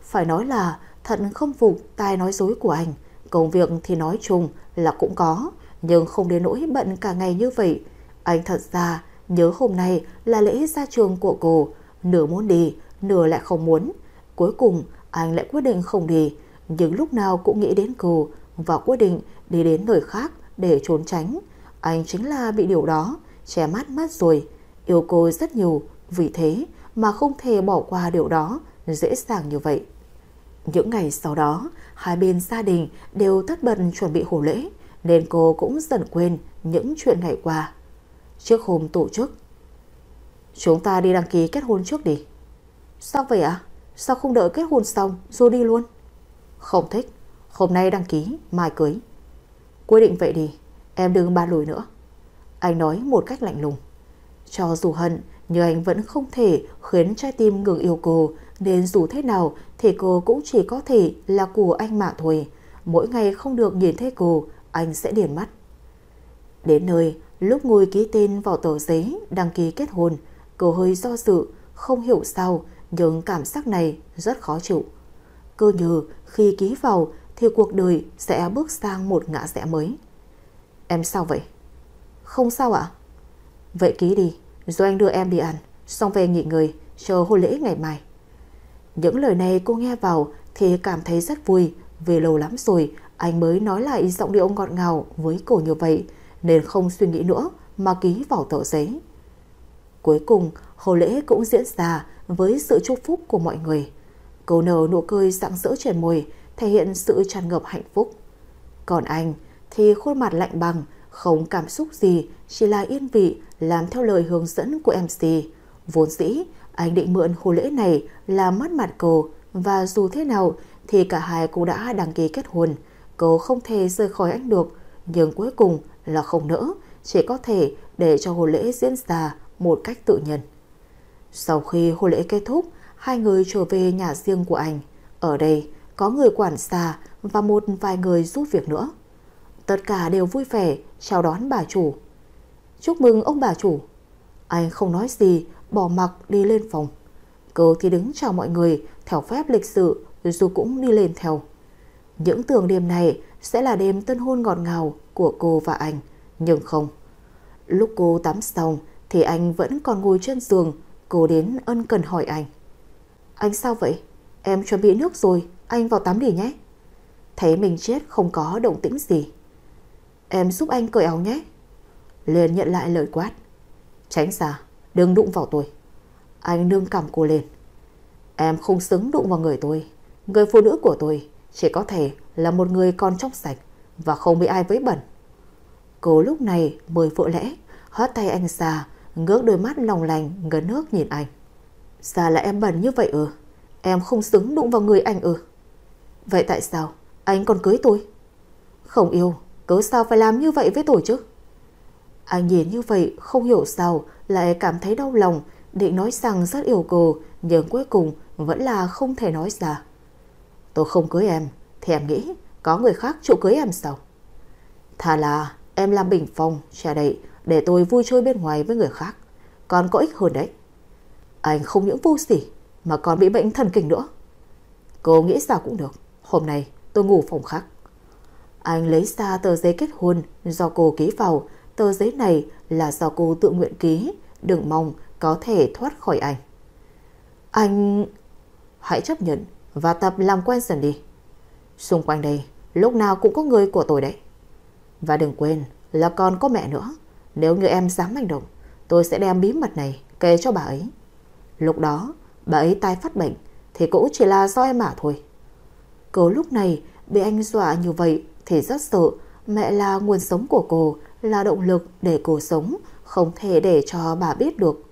Phải nói là thật không phục tai nói dối của anh. Công việc thì nói chung là cũng có, nhưng không đến nỗi bận cả ngày như vậy. Anh thật ra nhớ hôm nay là lễ ra trường của cô, nửa muốn đi, nửa lại không muốn. Cuối cùng anh lại quyết định không đi, nhưng lúc nào cũng nghĩ đến cô và quyết định đi đến nơi khác để trốn tránh. Anh chính là bị điều đó, che mắt mất rồi. Yêu cô rất nhiều, vì thế mà không thể bỏ qua điều đó dễ dàng như vậy. Những ngày sau đó, hai bên gia đình đều tất bật chuẩn bị hổ lễ, nên cô cũng dần quên những chuyện ngày qua. Trước hôm tổ chức, chúng ta đi đăng ký kết hôn trước đi. Sao vậy ạ? À? Sao không đợi kết hôn xong rồi đi luôn? Không thích, hôm nay đăng ký, mai cưới. Quyết định vậy đi, em đừng ba lùi nữa. Anh nói một cách lạnh lùng. Cho dù hận, nhưng anh vẫn không thể khiến trái tim ngừng yêu cô, nên dù thế nào thì cô cũng chỉ có thể là của anh mà thôi. Mỗi ngày không được nhìn thấy cô, anh sẽ điền mắt. Đến nơi, lúc ngồi ký tên vào tờ giấy đăng ký kết hôn, cô hơi do dự, không hiểu sao, nhưng cảm giác này rất khó chịu. Cơ như khi ký vào thì cuộc đời sẽ bước sang một ngã rẽ mới. Em sao vậy? Không sao ạ? Vậy ký đi, rồi anh đưa em đi ăn, xong về nghỉ ngơi, chờ hôn lễ ngày mai. Những lời này cô nghe vào thì cảm thấy rất vui, vì lâu lắm rồi anh mới nói lại giọng điệu ngọt ngào với cô như vậy, nên không suy nghĩ nữa mà ký vào tờ giấy. Cuối cùng, hôn lễ cũng diễn ra với sự chúc phúc của mọi người. Cô nở nụ cười rạng rỡ trên môi, thể hiện sự tràn ngập hạnh phúc. Còn anh thì khuôn mặt lạnh bằng, không cảm xúc gì, chỉ là yên vị làm theo lời hướng dẫn của MC. Vốn dĩ, anh định mượn hôn lễ này làm mất mặt cô và dù thế nào thì cả hai cũng đã đăng ký kết hôn. Cô không thể rời khỏi anh được, nhưng cuối cùng là không nỡ chỉ có thể để cho hôn lễ diễn ra một cách tự nhiên. Sau khi hôn lễ kết thúc, hai người trở về nhà riêng của anh. Ở đây có người quản xa và một vài người giúp việc nữa. Tất cả đều vui vẻ chào đón bà chủ. Chúc mừng ông bà chủ. Anh không nói gì, bỏ mặc đi lên phòng. Cô thì đứng chào mọi người theo phép lịch sự dù cũng đi lên theo. Những tưởng đêm này sẽ là đêm tân hôn ngọt ngào của cô và anh, nhưng không. Lúc cô tắm xong thì anh vẫn còn ngồi trên giường, cô đến ân cần hỏi anh. Anh sao vậy? Em chuẩn bị nước rồi, anh vào tắm đi nhé. Thấy mình chết không có động tĩnh gì. Em giúp anh cởi áo nhé. Liền nhận lại lời quát. Tránh xa, đừng đụng vào tôi. Anh nương cầm cô lên. Em không xứng đụng vào người tôi. Người phụ nữ của tôi chỉ có thể là một người con trong sạch và không bị ai vấy bẩn. Cô lúc này mới vội lẽ, hót tay anh ra, ngước đôi mắt lòng lành ngấn nước nhìn anh. Sao là em bẩn như vậy ừ Em không xứng đụng vào người anh ừ Vậy tại sao anh còn cưới tôi? Không yêu, cớ sao phải làm như vậy với tôi chứ? Anh nhìn như vậy không hiểu sao lại cảm thấy đau lòng, định nói rằng rất yêu cô, nhưng cuối cùng vẫn là không thể nói ra. Tôi không cưới em, thì em nghĩ có người khác chịu cưới em sao? Thà là em làm bình phong, che đậy để tôi vui chơi bên ngoài với người khác. Còn có ích hơn đấy. Anh không những vô sỉ mà còn bị bệnh thần kinh nữa. Cô nghĩ sao cũng được. Hôm nay tôi ngủ phòng khác. Anh lấy ra tờ giấy kết hôn do cô ký vào. Tờ giấy này là do cô tự nguyện ký. Đừng mong có thể thoát khỏi anh. Anh... Hãy chấp nhận và tập làm quen dần đi. Xung quanh đây lúc nào cũng có người của tôi đấy. Và đừng quên là còn có mẹ nữa. Nếu như em dám hành động, tôi sẽ đem bí mật này kể cho bà ấy. Lúc đó, bà ấy tai phát bệnh thì cũng chỉ là do em mà thôi. Cô lúc này bị anh dọa như vậy thì rất sợ. Mẹ là nguồn sống của cô, là động lực để cô sống, không thể để cho bà biết được.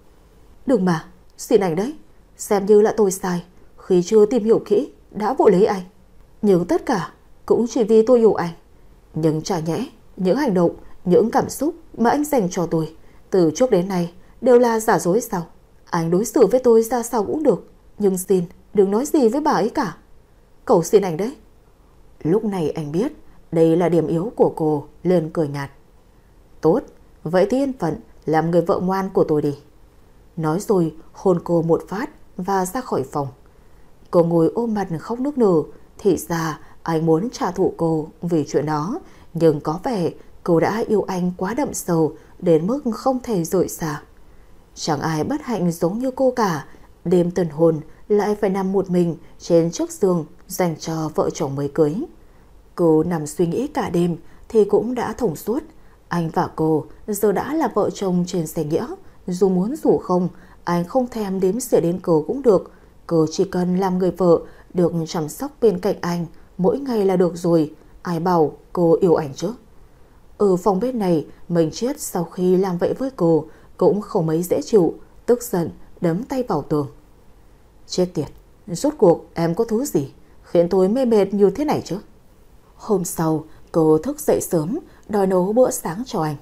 Đừng mà, xin anh đấy, xem như là tôi sai khi chưa tìm hiểu kỹ đã vội lấy anh. Nhưng tất cả cũng chỉ vì tôi yêu anh. Nhưng chả nhẽ, những hành động, những cảm xúc mà anh dành cho tôi từ trước đến nay đều là giả dối sao? Anh đối xử với tôi ra sao cũng được, nhưng xin đừng nói gì với bà ấy cả. Cầu xin anh đấy. Lúc này anh biết đây là điểm yếu của cô, liền cười nhạt. Tốt, vậy thì yên phận làm người vợ ngoan của tôi đi. Nói rồi hôn cô một phát và ra khỏi phòng. Cô ngồi ôm mặt khóc nước nở, thì ra anh muốn trả thù cô vì chuyện đó, nhưng có vẻ cô đã yêu anh quá đậm sâu đến mức không thể rội xa. Chẳng ai bất hạnh giống như cô cả, đêm tân hồn lại phải nằm một mình trên chiếc giường dành cho vợ chồng mới cưới. Cô nằm suy nghĩ cả đêm thì cũng đã thổng suốt. Anh và cô giờ đã là vợ chồng trên xe nghĩa. Dù muốn rủ không, anh không thèm đếm xỉa đến cô cũng được. Cô chỉ cần làm người vợ, được chăm sóc bên cạnh anh mỗi ngày là được rồi. Ai bảo cô yêu ảnh chứ? Ở phòng bếp này, mình chết sau khi làm vậy với cô cũng không mấy dễ chịu, tức giận, đấm tay vào tường. Chết tiệt, rốt cuộc em có thứ gì khiến tôi mê mệt như thế này chứ? Hôm sau, cô thức dậy sớm, đòi nấu bữa sáng cho anh.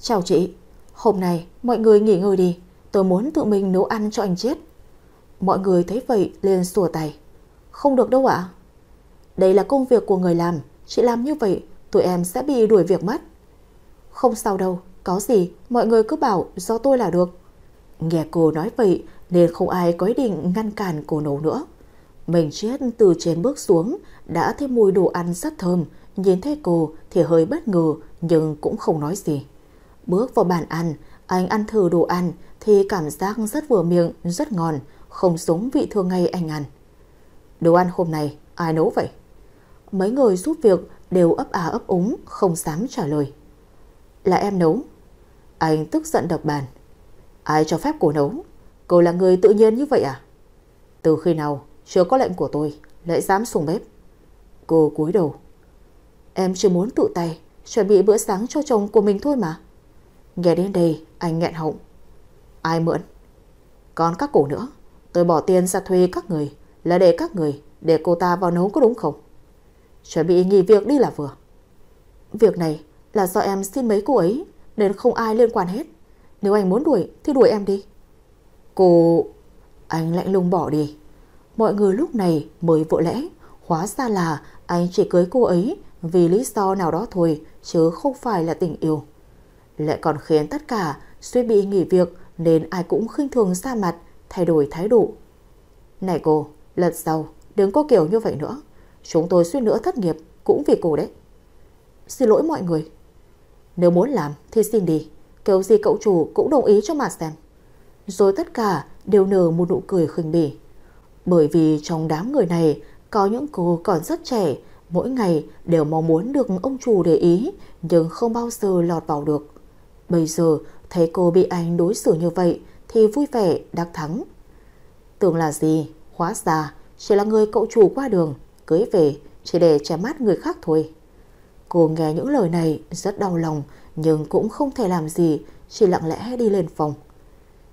Chào chị, hôm nay mọi người nghỉ ngơi đi, tôi muốn tự mình nấu ăn cho anh chết. Mọi người thấy vậy liền sủa tay. Không được đâu ạ. Đây là công việc của người làm, chị làm như vậy tụi em sẽ bị đuổi việc mất. Không sao đâu, có gì mọi người cứ bảo do tôi là được. Nghe cô nói vậy nên không ai có ý định ngăn cản cô nấu nữa. Mình chết từ trên bước xuống đã thấy mùi đồ ăn rất thơm. Nhìn thấy cô thì hơi bất ngờ nhưng cũng không nói gì. Bước vào bàn ăn, anh ăn thử đồ ăn thì cảm giác rất vừa miệng, rất ngon, không giống vị thường ngày anh ăn. Đồ ăn hôm nay ai nấu vậy? Mấy người giúp việc đều ấp à ấp úng, không dám trả lời. Là em nấu. Anh tức giận đập bàn. Ai cho phép cô nấu? Cô là người tự nhiên như vậy à? Từ khi nào chưa có lệnh của tôi, lại dám xuống bếp? Cô cúi đầu. Em chỉ muốn tự tay chuẩn bị bữa sáng cho chồng của mình thôi mà. Nghe đến đây, anh nghẹn họng. Ai mượn? Còn các cổ nữa. Tôi bỏ tiền ra thuê các người, là để các người, để cô ta vào nấu có đúng không? Chuẩn bị nghỉ việc đi là vừa. Việc này là do em xin mấy cô ấy nên không ai liên quan hết. Nếu anh muốn đuổi thì đuổi em đi. Cô... Anh lạnh lùng bỏ đi. Mọi người lúc này mới vội lẽ. Hóa ra là anh chỉ cưới cô ấy vì lý do nào đó thôi chứ không phải là tình yêu. Lại còn khiến tất cả suy bị nghỉ việc nên ai cũng khinh thường xa mặt, thay đổi thái độ. Này cô, lần sau đừng có kiểu như vậy nữa. Chúng tôi suy nữa thất nghiệp cũng vì cô đấy. Xin lỗi mọi người. Nếu muốn làm thì xin đi. Kiểu gì cậu chủ cũng đồng ý cho mà xem. Rồi tất cả đều nở một nụ cười khinh bỉ. Bởi vì trong đám người này có những cô còn rất trẻ, mỗi ngày đều mong muốn được ông chủ để ý nhưng không bao giờ lọt vào được. Bây giờ thấy cô bị anh đối xử như vậy thì vui vẻ đắc thắng. Tưởng là gì? Hóa ra chỉ là người cậu chủ qua đường, cưới về chỉ để che mắt người khác thôi. Cô nghe những lời này rất đau lòng nhưng cũng không thể làm gì, chỉ lặng lẽ đi lên phòng.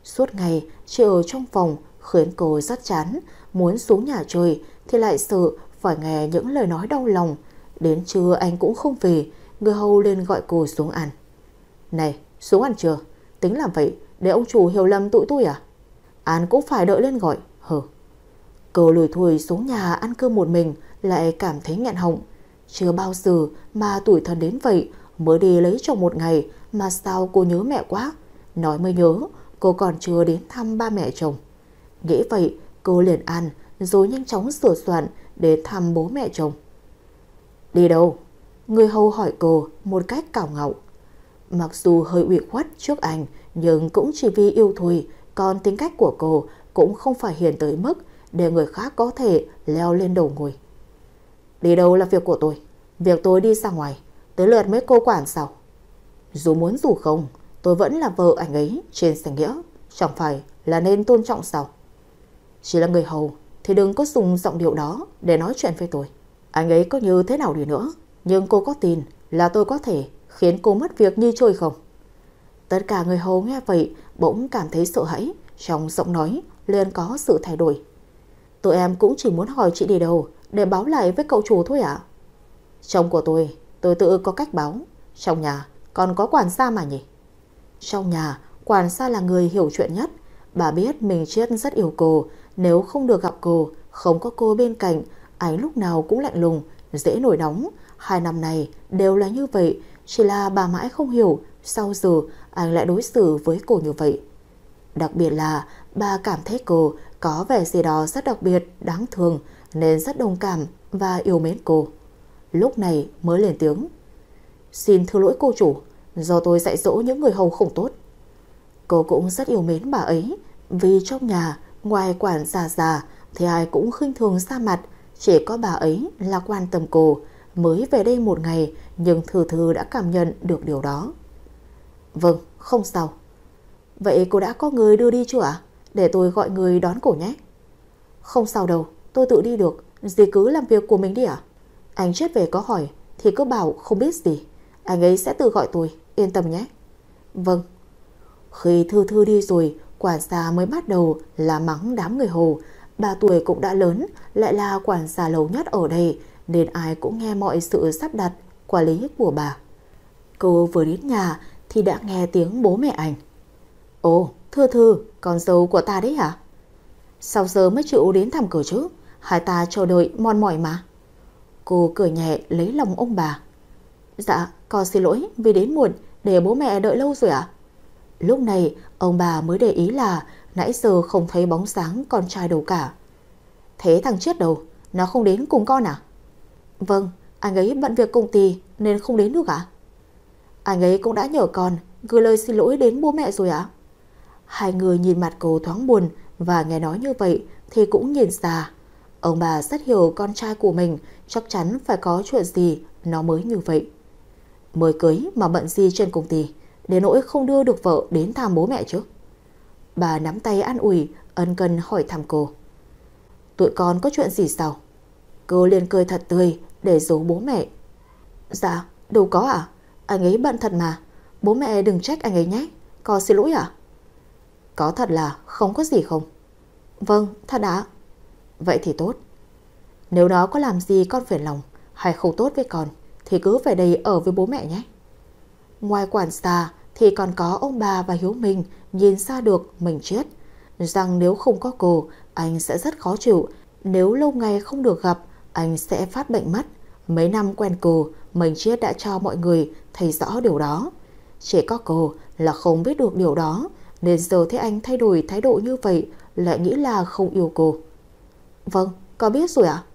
Suốt ngày chỉ ở trong phòng khiến cô rất chán, muốn xuống nhà chơi thì lại sợ phải nghe những lời nói đau lòng. Đến trưa anh cũng không về, người hầu lên gọi cô xuống ăn. Này, xuống ăn chưa? Tính làm vậy để ông chủ hiểu lầm tụi tôi à? An cũng phải đợi lên gọi, hờ. Cô lùi thùi xuống nhà ăn cơm một mình lại cảm thấy nghẹn họng. Chưa bao giờ mà tuổi thân đến vậy, mới đi lấy chồng một ngày mà sao cô nhớ mẹ quá. Nói mới nhớ, cô còn chưa đến thăm ba mẹ chồng. Nghĩ vậy, cô liền ăn, rồi nhanh chóng sửa soạn để thăm bố mẹ chồng. Đi đâu? Người hầu hỏi cô một cách cào ngạo. Mặc dù hơi ủy khuất trước anh, nhưng cũng chỉ vì yêu thôi, còn tính cách của cô cũng không phải hiền tới mức để người khác có thể leo lên đầu ngồi. Đi đâu là việc của tôi. Việc tôi đi ra ngoài, tới lượt mấy cô quản sao? Dù muốn dù không, tôi vẫn là vợ anh ấy trên danh nghĩa, chẳng phải là nên tôn trọng sao? Chỉ là người hầu thì đừng có dùng giọng điệu đó để nói chuyện với tôi. Anh ấy có như thế nào đi nữa, nhưng cô có tin là tôi có thể khiến cô mất việc như trôi không? Tất cả người hầu nghe vậy bỗng cảm thấy sợ hãi, trong giọng nói liền có sự thay đổi. Tụi em cũng chỉ muốn hỏi chị đi đâu để báo lại với cậu chủ thôi ạ. À? Chồng của tôi, tôi tự có cách báo. Trong nhà còn có quản gia mà nhỉ? Trong nhà, quản gia là người hiểu chuyện nhất. Bà biết mình chết rất yêu cô. Nếu không được gặp cô, không có cô bên cạnh, anh lúc nào cũng lạnh lùng, dễ nổi nóng. Hai năm này đều là như vậy, chỉ là bà mãi không hiểu sau giờ anh lại đối xử với cô như vậy. Đặc biệt là bà cảm thấy cô có vẻ gì đó rất đặc biệt, đáng thương nên rất đồng cảm và yêu mến cô. Lúc này mới lên tiếng. Xin thưa lỗi cô chủ, do tôi dạy dỗ những người hầu không tốt. Cô cũng rất yêu mến bà ấy vì trong nhà ngoài quản già già thì ai cũng khinh thường xa mặt chỉ có bà ấy là quan tâm cô mới về đây một ngày nhưng Thư Thư đã cảm nhận được điều đó. Vâng, không sao. Vậy cô đã có người đưa đi chưa ạ? Để tôi gọi người đón cổ nhé. Không sao đâu, tôi tự đi được. Dì cứ làm việc của mình đi ạ. Anh chết về có hỏi thì cứ bảo không biết gì. Anh ấy sẽ tự gọi tôi, yên tâm nhé. Vâng. Khi Thư Thư đi rồi, quản gia mới bắt đầu là mắng đám người hồ. Ba tuổi cũng đã lớn, lại là quản gia lâu nhất ở đây, nên ai cũng nghe mọi sự sắp đặt, quản lý của bà. Cô vừa đến nhà thì đã nghe tiếng bố mẹ anh. Ồ, Thư Thư, con dâu của ta đấy hả? Sao giờ mới chịu đến thăm cửa chứ? Hai ta chờ đợi mon mỏi mà. Cô cười nhẹ lấy lòng ông bà. Dạ, con xin lỗi vì đến muộn để bố mẹ đợi lâu rồi ạ. Lúc này, ông bà mới để ý là nãy giờ không thấy bóng sáng con trai đâu cả. Thế thằng chết đầu Nó không đến cùng con à? Vâng, anh ấy bận việc công ty nên không đến được ạ. Anh ấy cũng đã nhờ con gửi lời xin lỗi đến bố mẹ rồi ạ. Hai người nhìn mặt cô thoáng buồn và nghe nói như vậy thì cũng nhìn xa Ông bà rất hiểu con trai của mình chắc chắn phải có chuyện gì nó mới như vậy. Mới cưới mà bận gì trên công ty, đến nỗi không đưa được vợ đến thăm bố mẹ chứ. Bà nắm tay an ủi, ân cần hỏi thăm cô. Tụi con có chuyện gì sao? Cô liền cười thật tươi để giấu bố mẹ. Dạ, đâu có à? Anh ấy bận thật mà. Bố mẹ đừng trách anh ấy nhé. Con xin lỗi à? Có thật là không có gì không? Vâng, thật đã. Vậy thì tốt. Nếu nó có làm gì con phải lòng hay không tốt với con thì cứ về đây ở với bố mẹ nhé. Ngoài quản xa thì còn có ông bà và Hiếu Minh nhìn xa được mình chết. Rằng nếu không có cô, anh sẽ rất khó chịu. Nếu lâu ngày không được gặp, anh sẽ phát bệnh mất. Mấy năm quen cô, mình chết đã cho mọi người thấy rõ điều đó. Chỉ có cô là không biết được điều đó, nên giờ thấy anh thay đổi thái độ như vậy lại nghĩ là không yêu cô. Vâng, có biết rồi ạ? À?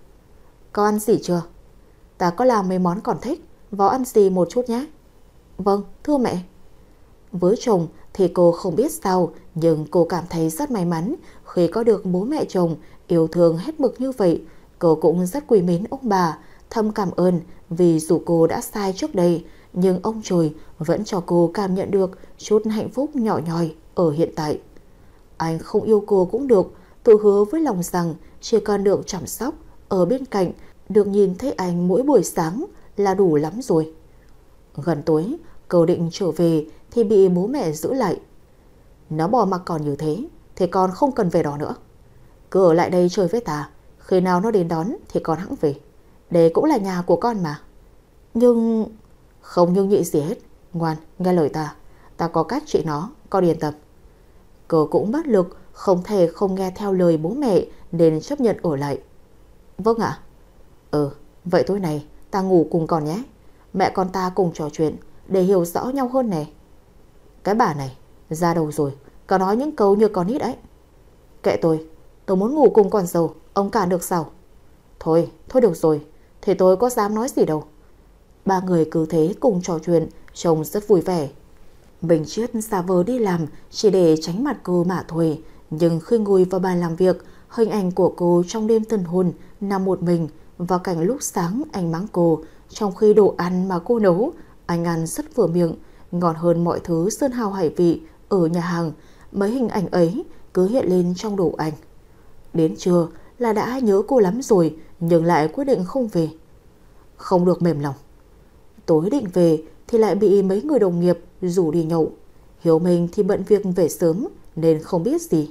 Có ăn gì chưa? Ta có làm mấy món còn thích, vào ăn gì một chút nhé. Vâng, thưa mẹ. Với chồng thì cô không biết sao, nhưng cô cảm thấy rất may mắn khi có được bố mẹ chồng yêu thương hết mực như vậy. Cô cũng rất quý mến ông bà, thâm cảm ơn vì dù cô đã sai trước đây, nhưng ông trời vẫn cho cô cảm nhận được chút hạnh phúc nhỏ nhòi ở hiện tại. Anh không yêu cô cũng được, tự hứa với lòng rằng chỉ cần được chăm sóc ở bên cạnh, được nhìn thấy anh mỗi buổi sáng là đủ lắm rồi. Gần tối, cầu định trở về thì bị bố mẹ giữ lại. Nó bỏ mặc còn như thế thì con không cần về đó nữa. Cứ ở lại đây chơi với ta, khi nào nó đến đón thì con hãng về. Đây cũng là nhà của con mà. Nhưng... Không nhưng nhị gì hết. Ngoan, nghe lời ta. Ta có cách trị nó, con yên tâm. Cờ cũng bất lực, không thể không nghe theo lời bố mẹ nên chấp nhận ở lại. Vâng ạ. Ừ, vậy tối nay ta ngủ cùng con nhé. Mẹ con ta cùng trò chuyện để hiểu rõ nhau hơn nè. Cái bà này, ra đầu rồi, có nói những câu như con nít ấy. Kệ tôi, tôi muốn ngủ cùng con dâu, ông cả được sao? Thôi, thôi được rồi, thì tôi có dám nói gì đâu. Ba người cứ thế cùng trò chuyện, trông rất vui vẻ. Bình Chiết xa vờ đi làm chỉ để tránh mặt cô mà thôi. Nhưng khi ngồi vào bàn làm việc, hình ảnh của cô trong đêm tân hôn nằm một mình và cảnh lúc sáng anh mắng cô. Trong khi đồ ăn mà cô nấu, anh ăn rất vừa miệng, ngon hơn mọi thứ sơn hào hải vị ở nhà hàng. Mấy hình ảnh ấy cứ hiện lên trong đầu anh. Đến trưa là đã nhớ cô lắm rồi nhưng lại quyết định không về. Không được mềm lòng. Tối định về thì lại bị mấy người đồng nghiệp rủ đi nhậu. Hiếu Minh thì bận việc về sớm nên không biết gì.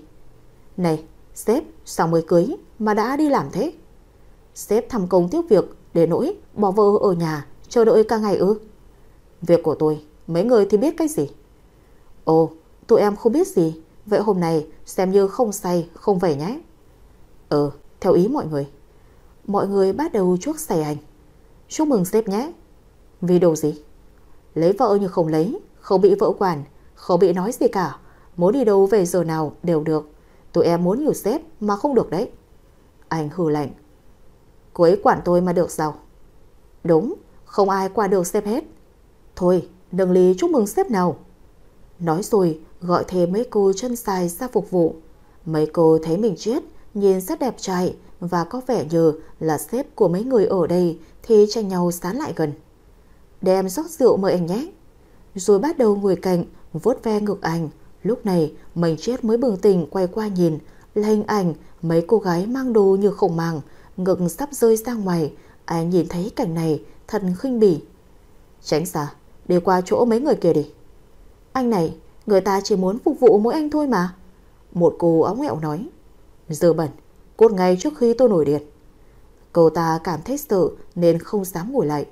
Này, sếp, sao mới cưới mà đã đi làm thế? Sếp thăm công tiếp việc để nỗi bỏ vợ ở nhà chờ đợi cả ngày ư? Việc của tôi, mấy người thì biết cái gì? Ồ, tụi em không biết gì. Vậy hôm nay xem như không say, không về nhé. Ừ, theo ý mọi người. Mọi người bắt đầu chuốc say hành. Chúc mừng sếp nhé. Vì đồ gì? Lấy vợ như không lấy, không bị vợ quản, không bị nói gì cả. Muốn đi đâu về giờ nào đều được. Tụi em muốn nhiều sếp mà không được đấy. Anh hừ lạnh. Cô ấy quản tôi mà được sao? Đúng, không ai qua được sếp hết. Thôi, đừng lý chúc mừng sếp nào. Nói rồi, gọi thêm mấy cô chân dài ra phục vụ. Mấy cô thấy mình chết, nhìn rất đẹp trai và có vẻ như là sếp của mấy người ở đây thì tranh nhau sán lại gần. Đem rót rượu mời anh nhé. Rồi bắt đầu ngồi cạnh, vuốt ve ngực anh. Lúc này, mình chết mới bừng tỉnh quay qua nhìn, là hình ảnh mấy cô gái mang đồ như khổng màng, ngực sắp rơi ra ngoài. Anh nhìn thấy cảnh này, thật khinh bỉ. Tránh xa, đi qua chỗ mấy người kia đi. Anh này, người ta chỉ muốn phục vụ mỗi anh thôi mà. Một cô óng nghẹo nói. Dơ bẩn, cốt ngay trước khi tôi nổi điện. Cô ta cảm thấy sợ nên không dám ngồi lại.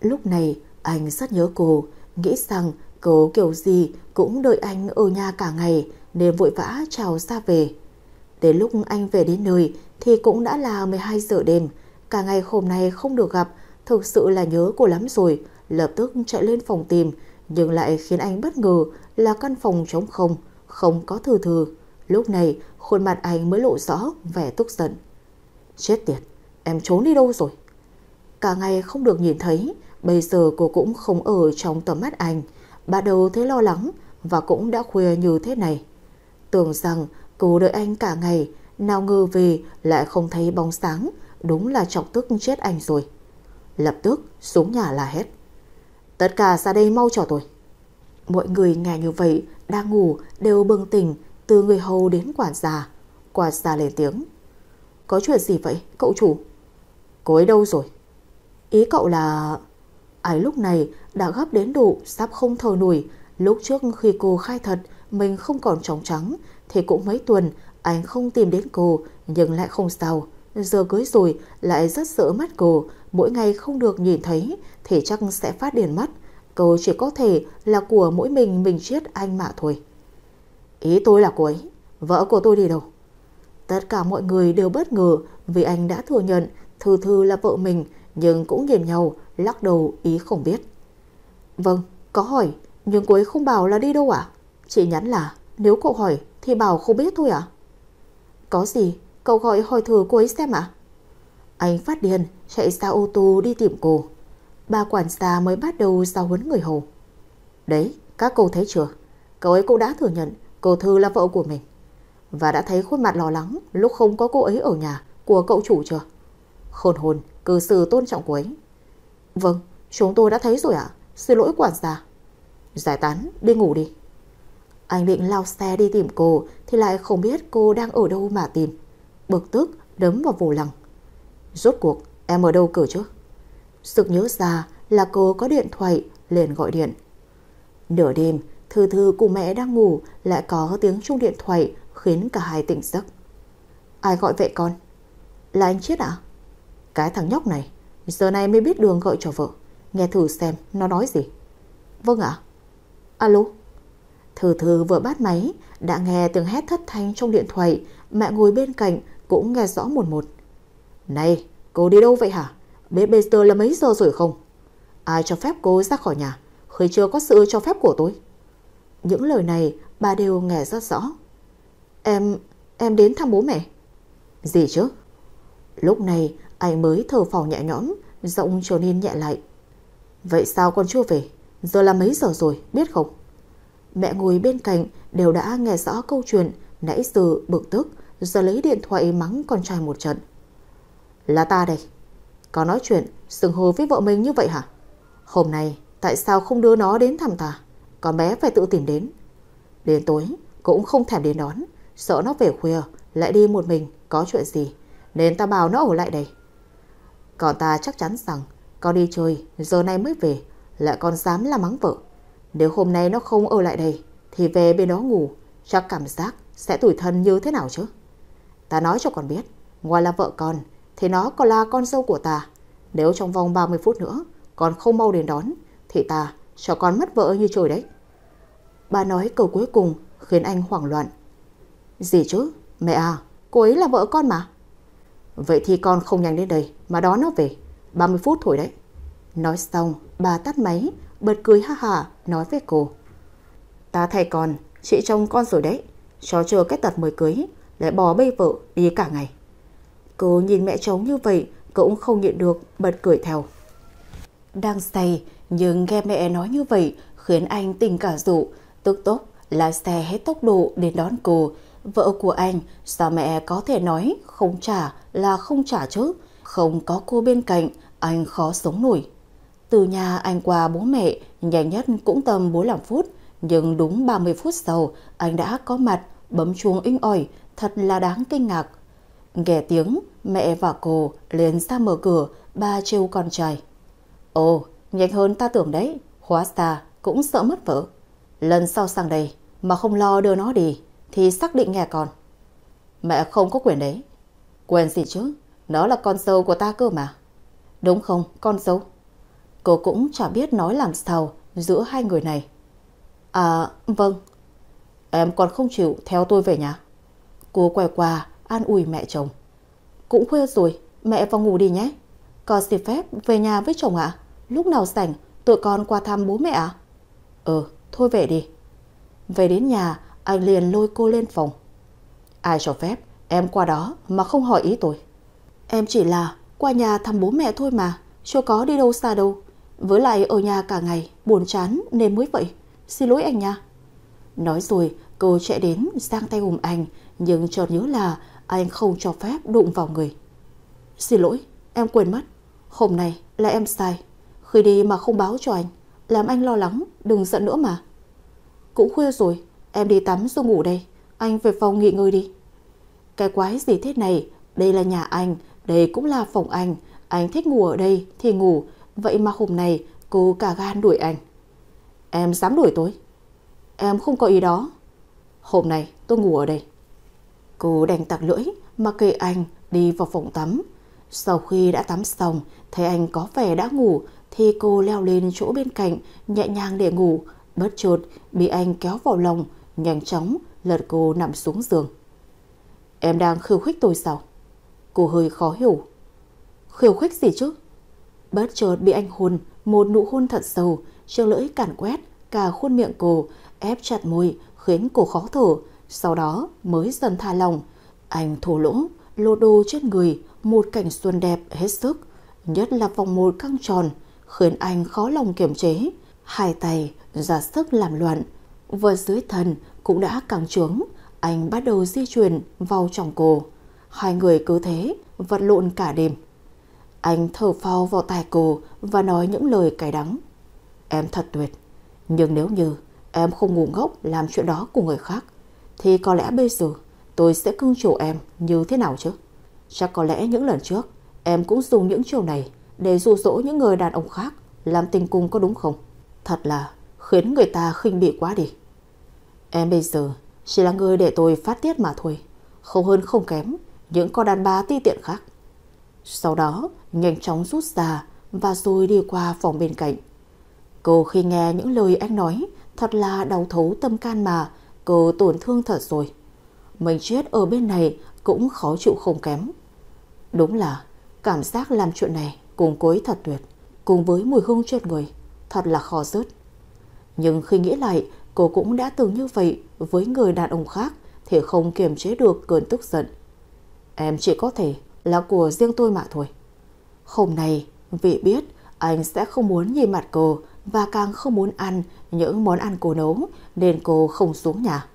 Lúc này anh rất nhớ cô, nghĩ rằng cô kiểu gì cũng đợi anh ở nhà cả ngày nên vội vã chào ra về. Đến lúc anh về đến nơi thì cũng đã là 12 giờ đêm. Cả ngày hôm nay không được gặp, thực sự là nhớ cô lắm rồi. Lập tức chạy lên phòng tìm, nhưng lại khiến anh bất ngờ là căn phòng trống không, không có thư thư. Lúc này khuôn mặt anh mới lộ rõ vẻ tức giận. Chết tiệt, em trốn đi đâu rồi? Cả ngày không được nhìn thấy, bây giờ cô cũng không ở trong tầm mắt anh bà đầu thấy lo lắng và cũng đã khuya như thế này. Tưởng rằng cô đợi anh cả ngày, nào ngờ về lại không thấy bóng sáng, đúng là chọc tức chết anh rồi. Lập tức xuống nhà là hết. Tất cả ra đây mau cho tôi. Mọi người nghe như vậy, đang ngủ đều bừng tỉnh từ người hầu đến quản gia. Quản gia lên tiếng. Có chuyện gì vậy, cậu chủ? Cô ấy đâu rồi? Ý cậu là... Ấy lúc này đã gấp đến độ sắp không thở nổi. Lúc trước khi cô khai thật mình không còn trống trắng thì cũng mấy tuần anh không tìm đến cô nhưng lại không sao. Giờ cưới rồi lại rất sợ mắt cô mỗi ngày không được nhìn thấy thì chắc sẽ phát điên mất. Cô chỉ có thể là của mỗi mình mình chết anh mà thôi. Ý tôi là cô ấy, vợ của tôi đi đâu? Tất cả mọi người đều bất ngờ vì anh đã thừa nhận Thư Thư là vợ mình nhưng cũng nhìn nhau lắc đầu ý không biết. Vâng, có hỏi nhưng cô ấy không bảo là đi đâu à? ạ? Chị nhắn là nếu cậu hỏi thì bảo không biết thôi ạ. Có gì, cậu gọi hỏi thử cô ấy xem ạ. Anh phát điên chạy ra ô tô đi tìm cô. Bà quản gia mới bắt đầu giao huấn người hầu. Đấy, các cô thấy chưa? Cậu ấy cũng đã thừa nhận cô Thư là vợ của mình. Và đã thấy khuôn mặt lo lắng lúc không có cô ấy ở nhà của cậu chủ chưa? Khôn hồn, cư xử tôn trọng cô ấy. Vâng, chúng tôi đã thấy rồi ạ. Xin lỗi quản gia. Giải tán, đi ngủ đi. Anh định lao xe đi tìm cô thì lại không biết cô đang ở đâu mà tìm. Bực tức đấm vào vô lăng. Rốt cuộc em ở đâu cử chứ? Sực nhớ ra là cô có điện thoại liền gọi điện. Nửa đêm, Thư Thư cùng mẹ đang ngủ lại có tiếng chuông điện thoại khiến cả hai tỉnh giấc. Ai gọi vậy con? Là anh Chiết à? Cái thằng nhóc này, giờ này mới biết đường gọi cho vợ. Nghe thử xem nó nói gì. Vâng ạ. Alo? Thử thử vừa bắt máy, đã nghe tiếng hét thất thanh trong điện thoại, mẹ ngồi bên cạnh cũng nghe rõ một một. Này, cô đi đâu vậy hả? Biết bây giờ là mấy giờ rồi không? Ai cho phép cô ra khỏi nhà khi chưa có sự cho phép của tôi? Những lời này bà đều nghe rất rõ. Em, em đến thăm bố mẹ. Gì chứ? Lúc này anh mới thở phào nhẹ nhõm, giọng trở nên nhẹ lại. Vậy sao con chưa về? Giờ là mấy giờ rồi, biết không? Mẹ ngồi bên cạnh đều đã nghe rõ câu chuyện, nãy giờ bực tức, giờ lấy điện thoại mắng con trai một trận. Là ta đây. Có nói chuyện sừng hồ với vợ mình như vậy hả? Hôm nay tại sao không đưa nó đến thăm ta? Con bé phải tự tìm đến. Đến tối cũng không thèm đến đón, sợ nó về khuya lại đi một mình có chuyện gì nên ta bảo nó ở lại đây. Còn ta chắc chắn rằng con đi chơi giờ này mới về lại còn dám làm mắng vợ. Nếu hôm nay nó không ở lại đây thì về bên đó ngủ chắc cảm giác sẽ tủi thân như thế nào chứ. Ta nói cho con biết ngoài là vợ con thì nó còn là con dâu của ta. Nếu trong vòng 30 phút nữa con không mau đến đón thì ta cho con mất vợ như trời đấy. Bà nói câu cuối cùng khiến anh hoảng loạn. Gì chứ? Mẹ à, cô ấy là vợ con mà. Vậy thì con không nhanh đến đây mà đón nó về. 30 phút thôi đấy. Nói xong, bà tắt máy, bật cười ha ha, nói với cô. Ta thay con, chị chồng con rồi đấy. Cho chờ cái tật mới cưới, lại bỏ bê vợ đi cả ngày. Cô nhìn mẹ chồng như vậy, cũng không nhịn được, bật cười theo. Đang say, nhưng nghe mẹ nói như vậy khiến anh tình cả dụ, tức tốc lái xe hết tốc độ đến đón cô. Vợ của anh, sao mẹ có thể nói không trả là không trả chứ? Không có cô bên cạnh, anh khó sống nổi. Từ nhà anh qua bố mẹ, nhanh nhất cũng tầm 45 phút, nhưng đúng 30 phút sau, anh đã có mặt, bấm chuông inh ỏi, thật là đáng kinh ngạc. Nghe tiếng, mẹ và cô liền ra mở cửa, ba trêu con trai. Ồ, nhanh hơn ta tưởng đấy, hóa ra cũng sợ mất vợ. Lần sau sang đây mà không lo đưa nó đi thì xác định nghe con. Mẹ không có quyền đấy. Quên gì chứ? Nó là con dâu của ta cơ mà. Đúng không, con dâu? Cô cũng chả biết nói làm sao giữa hai người này. À, vâng. Em còn không chịu theo tôi về nhà. Cô quay qua an ủi mẹ chồng. Cũng khuya rồi, mẹ vào ngủ đi nhé. Có xin phép về nhà với chồng ạ. Lúc nào rảnh, tụi con qua thăm bố mẹ ạ. Ừ, thôi về đi. Về đến nhà, anh liền lôi cô lên phòng. Ai cho phép em qua đó mà không hỏi ý tôi. Em chỉ là qua nhà thăm bố mẹ thôi mà, chưa có đi đâu xa đâu. Với lại ở nhà cả ngày, buồn chán nên mới vậy. Xin lỗi anh nha. Nói rồi, cô chạy đến giang tay ôm anh, nhưng chợt nhớ là anh không cho phép đụng vào người. Xin lỗi, em quên mất. Hôm nay là em sai. Khi đi mà không báo cho anh, làm anh lo lắng, đừng giận nữa mà. Cũng khuya rồi, em đi tắm rồi ngủ đây. Anh về phòng nghỉ ngơi đi. Cái quái gì thế này, đây là nhà anh, đây cũng là phòng anh. Anh thích ngủ ở đây thì ngủ, vậy mà hôm nay cô cả gan đuổi anh. Em dám đuổi tôi? Em không có ý đó. Hôm nay tôi ngủ ở đây. Cô đành tặc lưỡi mà kệ anh đi vào phòng tắm. Sau khi đã tắm xong, thấy anh có vẻ đã ngủ, thì cô leo lên chỗ bên cạnh, nhẹ nhàng để ngủ, bất chợt bị anh kéo vào lòng, nhanh chóng lật cô nằm xuống giường. Em đang khiêu khích tôi sao? Cô hơi khó hiểu. Khiêu khích gì chứ? Bất chợt bị anh hôn, một nụ hôn thật sâu, chiếc lưỡi cản quét cả khuôn miệng cô, ép chặt môi, khiến cô khó thở. Sau đó mới dần tha lòng. Anh thổ lỗ, lô đô trên người, một cảnh xuân đẹp hết sức. Nhất là vòng một căng tròn, khiến anh khó lòng kiềm chế. Hai tay ra sức làm loạn. Vừa dưới thần cũng đã căng trướng. Anh bắt đầu di chuyển vào trong cô. Hai người cứ thế vật lộn cả đêm. Anh thở phao vào tai cô và nói những lời cay đắng. Em thật tuyệt. Nhưng nếu như em không ngu ngốc làm chuyện đó của người khác, thì có lẽ bây giờ tôi sẽ cưng chiều em như thế nào chứ? Chắc có lẽ những lần trước em cũng dùng những chiều này để dụ dỗ những người đàn ông khác làm tình cung có đúng không? Thật là khiến người ta khinh bị quá đi. Em bây giờ chỉ là người để tôi phát tiết mà thôi, không hơn không kém những con đàn bà ti tiện khác. Sau đó nhanh chóng rút ra và rồi đi qua phòng bên cạnh. Cô khi nghe những lời anh nói thật là đau thấu tâm can mà cô tổn thương thật rồi. Mình chết ở bên này cũng khó chịu không kém. Đúng là cảm giác làm chuyện này cùng cối thật tuyệt, cùng với mùi hương trên người, thật là khó rớt. Nhưng khi nghĩ lại, cô cũng đã từng như vậy với người đàn ông khác thì không kiềm chế được cơn tức giận. Em chỉ có thể là của riêng tôi mà thôi. Hôm nay, vì biết anh sẽ không muốn nhìn mặt cô và càng không muốn ăn những món ăn cô nấu nên cô không xuống nhà.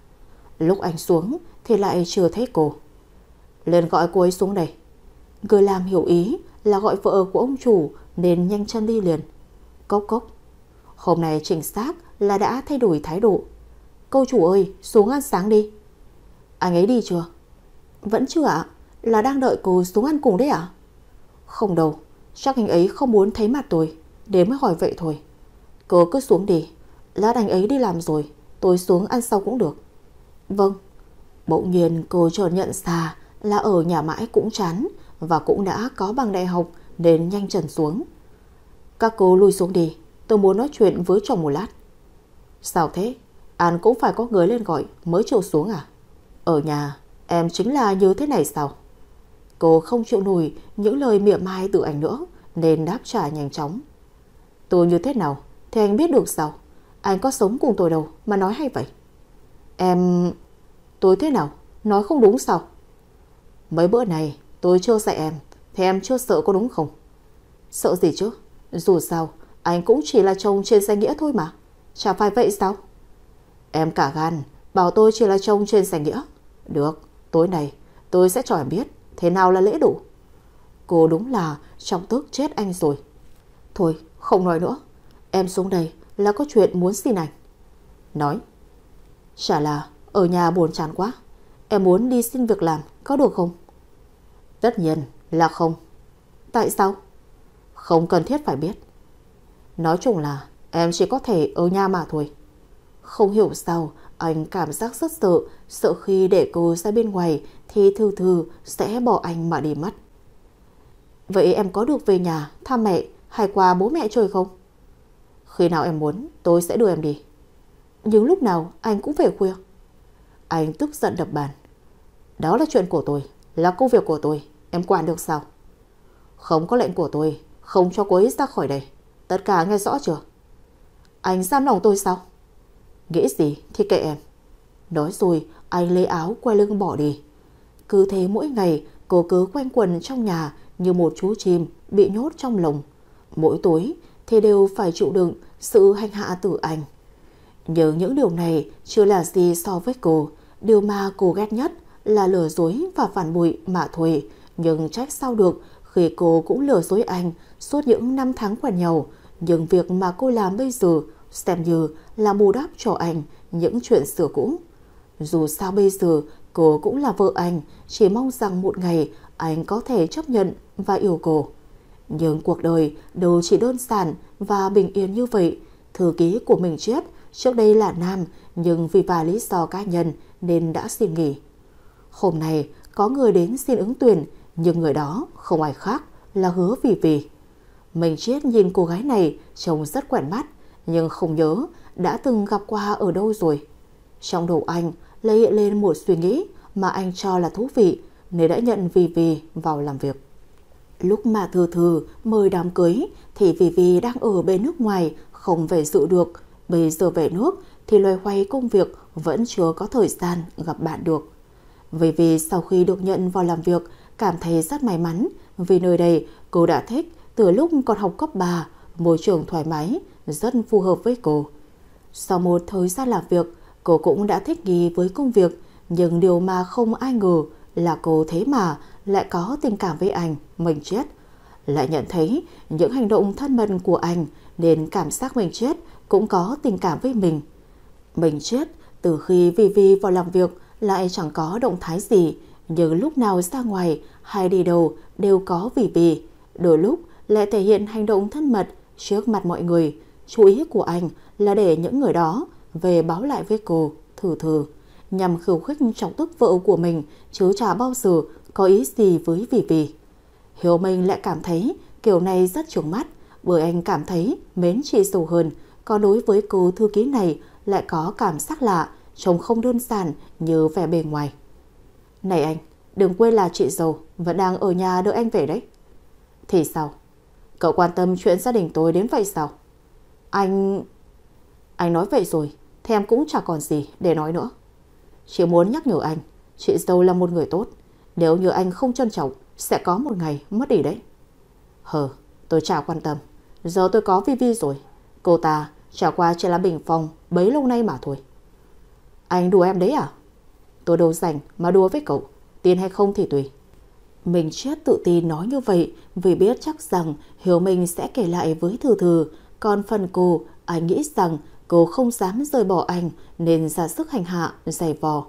Lúc anh xuống thì lại chưa thấy cô. Lên gọi cô ấy xuống đây. Người làm hiểu ý là gọi vợ của ông chủ nên nhanh chân đi liền. Cốc cốc. Hôm nay chính xác là đã thay đổi thái độ. Cô chủ ơi, xuống ăn sáng đi. Anh ấy đi chưa? Vẫn chưa ạ. Là đang đợi cô xuống ăn cùng đấy ạ? Không đâu. Chắc anh ấy không muốn thấy mặt tôi. Để mới hỏi vậy thôi. Cô cứ xuống đi. Lát anh ấy đi làm rồi. Tôi xuống ăn sau cũng được. Vâng. Bỗng nhiên cô chợt nhận ra là ở nhà mãi cũng chán và cũng đã có bằng đại học nên nhanh trần xuống. Các cô lui xuống đi. Tôi muốn nói chuyện với chồng một lát. Sao thế? An cũng phải có người lên gọi mới chịu xuống à? Ở nhà, em chính là như thế này sao? Cô không chịu nổi những lời mỉa mai từ anh nữa nên đáp trả nhanh chóng. Tôi như thế nào thì anh biết được sao? Anh có sống cùng tôi đâu mà nói hay vậy? Em... Tôi thế nào? Nói không đúng sao? Mấy bữa này tôi chưa dạy em thì em chưa sợ có đúng không? Sợ gì chứ? Dù sao anh cũng chỉ là chồng trên danh nghĩa thôi mà. Chả phải vậy sao? Em cả gan bảo tôi chỉ là chồng trên danh nghĩa. Được, tối nay tôi sẽ cho em biết thế nào là lễ đủ. Cô đúng là trong tức chết anh rồi. Thôi, không nói nữa. Em xuống đây là có chuyện muốn xin anh. Nói. Chả là ở nhà buồn chán quá. Em muốn đi xin việc làm, có được không? Tất nhiên là không. Tại sao? Không cần thiết phải biết. Nói chung là em chỉ có thể ở nhà mà thôi. Không hiểu sao anh cảm giác rất sợ, sợ khi để cô ra bên ngoài thì thư thư sẽ bỏ anh mà đi mất. Vậy em có được về nhà thăm mẹ hay qua bố mẹ chơi không? Khi nào em muốn tôi sẽ đưa em đi. Nhưng lúc nào anh cũng về khuya. Anh tức giận đập bàn. Đó là chuyện của tôi, là công việc của tôi, em quản được sao? Không có lệnh của tôi, không cho cô ấy ra khỏi đây. Tất cả nghe rõ chưa? Anh giam lòng tôi sao? Nghĩ gì thì kệ em. Nói rồi, anh lấy áo quay lưng bỏ đi. Cứ thế mỗi ngày, cô cứ quanh quần trong nhà như một chú chim bị nhốt trong lồng. Mỗi tối thì đều phải chịu đựng sự hành hạ từ anh. nhớ những điều này chưa là gì so với cô. Điều mà cô ghét nhất là lừa dối và phản bội mà thôi. Nhưng trách sao được khi cô cũng lừa dối anh suốt những năm tháng quen nhau. Nhưng việc mà cô làm bây giờ xem như là bù đắp cho anh những chuyện xưa cũ. Dù sao bây giờ cô cũng là vợ anh, chỉ mong rằng một ngày anh có thể chấp nhận và yêu cô. Nhưng cuộc đời đâu chỉ đơn giản và bình yên như vậy. Thư ký của mình chết trước đây là nam nhưng vì vài lý do cá nhân nên đã xin nghỉ. Hôm nay có người đến xin ứng tuyển nhưng người đó không ai khác là hứa vì vì. Mình chết nhìn cô gái này trông rất quen mắt, nhưng không nhớ đã từng gặp qua ở đâu rồi. Trong đầu anh lại hiện lên một suy nghĩ mà anh cho là thú vị nên đã nhận Vì Vì vào làm việc. Lúc mà Thư Thư mời đám cưới thì Vì Vì đang ở bên nước ngoài không về dự được. Bây giờ về nước thì loay hoay công việc vẫn chưa có thời gian gặp bạn được. Vì Vì sau khi được nhận vào làm việc cảm thấy rất may mắn vì nơi đây cô đã thích từ lúc còn học cấp 3, môi trường thoải mái, rất phù hợp với cô. Sau một thời gian làm việc, cô cũng đã thích nghi với công việc, nhưng điều mà không ai ngờ là cô thế mà lại có tình cảm với anh, mình chết. Lại nhận thấy những hành động thân mật của anh nên cảm giác mình chết cũng có tình cảm với mình. Mình chết từ khi vì vì vào làm việc lại chẳng có động thái gì, nhưng lúc nào ra ngoài hay đi đâu đều có vì vì. Đôi lúc lại thể hiện hành động thân mật trước mặt mọi người. Chú ý của anh là để những người đó về báo lại với cô, thử thử, nhằm khiêu khích trọng tức vợ của mình chứ chả bao giờ có ý gì với Vì Vì. Hiếu Minh lại cảm thấy kiểu này rất trướng mắt bởi anh cảm thấy mến chị sầu hơn, có đối với cô thư ký này lại có cảm giác lạ, trông không đơn giản như vẻ bề ngoài. Này anh, đừng quên là chị giàu vẫn đang ở nhà đợi anh về đấy. Thì sao? Cậu quan tâm chuyện gia đình tôi đến vậy sao? Anh... Anh nói vậy rồi, thì em cũng chẳng còn gì để nói nữa. Chỉ muốn nhắc nhở anh, chị dâu là một người tốt. Nếu như anh không trân trọng, sẽ có một ngày mất đi đấy. Hờ, tôi chả quan tâm. Giờ tôi có Vi Vi rồi. Cô ta trả qua chỉ là bình phòng bấy lâu nay mà thôi. Anh đùa em đấy à? Tôi đâu rảnh mà đùa với cậu. Tin hay không thì tùy. Mình chết tự tin nói như vậy vì biết chắc rằng Hiếu Minh sẽ kể lại với Thư Thư. Còn phần cô, anh nghĩ rằng cô không dám rời bỏ anh nên ra sức hành hạ, giày vò.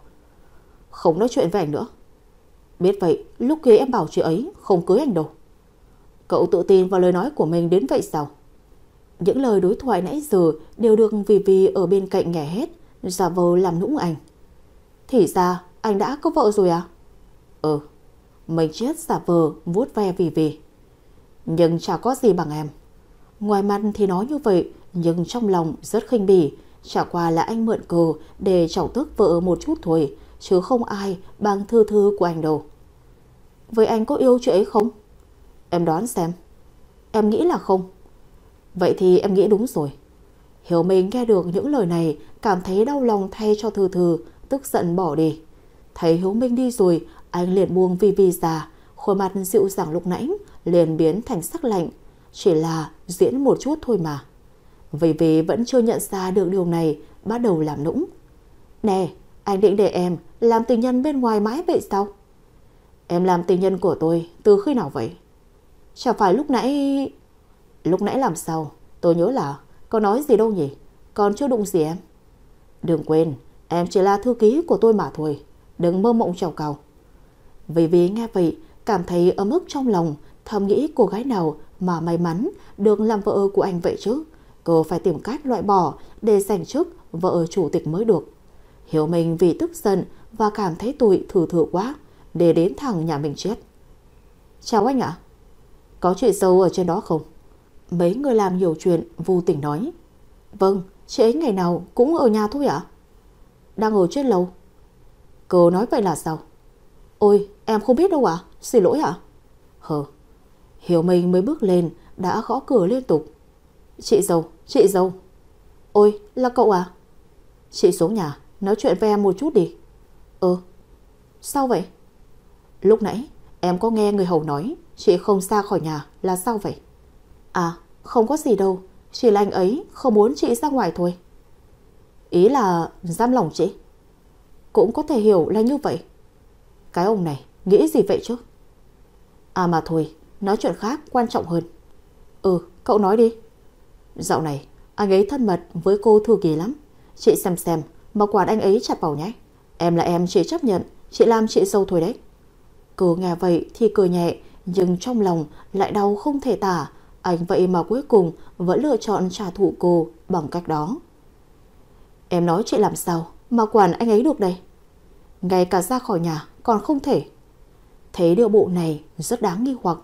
Không nói chuyện với anh nữa. Biết vậy, lúc kia em bảo chị ấy không cưới anh đâu. Cậu tự tin vào lời nói của mình đến vậy sao? Những lời đối thoại nãy giờ đều được Vì Vì ở bên cạnh nghe hết, giả vờ làm nũng anh. Thì ra, anh đã có vợ rồi à? Ừ, mình chết giả vờ vuốt ve Vì Vì. Nhưng chả có gì bằng em. Ngoài mặt thì nói như vậy, nhưng trong lòng rất khinh bỉ. Chả qua là anh mượn cờ để chọc tức vợ một chút thôi, chứ không ai bằng thư thư của anh đâu. Vậy anh có yêu chị ấy không? Em đoán xem. Em nghĩ là không. Vậy thì em nghĩ đúng rồi. Hiểu mình nghe được những lời này cảm thấy đau lòng thay cho Thư Thư, tức giận bỏ đi. Thấy Hiếu Minh đi rồi, anh liền buông Vi Vi ra, khuôn mặt dịu dàng lúc nãy liền biến thành sắc lạnh. Chỉ là diễn một chút thôi mà. Vì vì vẫn chưa nhận ra được điều này, bắt đầu làm nũng. Nè, anh định để em làm tình nhân bên ngoài mãi vậy sao? Em làm tình nhân của tôi từ khi nào vậy? Chẳng phải lúc nãy... Lúc nãy làm sao? Tôi nhớ là có nói gì đâu nhỉ? Còn chưa đụng gì em? Đừng quên, em chỉ là thư ký của tôi mà thôi. Đừng mơ mộng trèo cầu. Vì vì nghe vậy, cảm thấy ấm ức trong lòng, thầm nghĩ cô gái nào mà may mắn được làm vợ của anh vậy chứ. Cô phải tìm cách loại bỏ để giành chức vợ chủ tịch mới được. Hiểu mình vì tức giận và cảm thấy tụi thử thử quá để đến thẳng nhà mình chết. Chào anh ạ. Có chuyện sâu ở trên đó không? Mấy người làm nhiều chuyện vô tình nói. Vâng, chị ấy ngày nào cũng ở nhà thôi ạ. Đang ở trên lầu. Cô nói vậy là sao? Ôi, em không biết đâu ạ. Xin lỗi ạ. Hờ. Hiểu mình mới bước lên, đã gõ cửa liên tục. Chị dâu, chị dâu. Ôi, là cậu à? Chị xuống nhà, nói chuyện với em một chút đi. Ừ. Sao vậy? Lúc nãy, em có nghe người hầu nói chị không xa khỏi nhà là sao vậy? À, không có gì đâu. Chỉ là anh ấy không muốn chị ra ngoài thôi. Ý là giam lòng chị. Cũng có thể hiểu là như vậy. Cái ông này nghĩ gì vậy chứ? À mà thôi, nói chuyện khác quan trọng hơn. Ừ, cậu nói đi. Dạo này, anh ấy thân mật với cô Thư Kỳ lắm. Chị xem xem, mà quản anh ấy chặt vào nhé. Em là em chị chấp nhận, chị làm chị sâu thôi đấy. Cô nghe vậy thì cười nhẹ, nhưng trong lòng lại đau không thể tả. Anh vậy mà cuối cùng vẫn lựa chọn trả thù cô bằng cách đó. Em nói chị làm sao mà quản anh ấy được đây? Ngay cả ra khỏi nhà còn không thể. Thấy điều bộ này rất đáng nghi hoặc.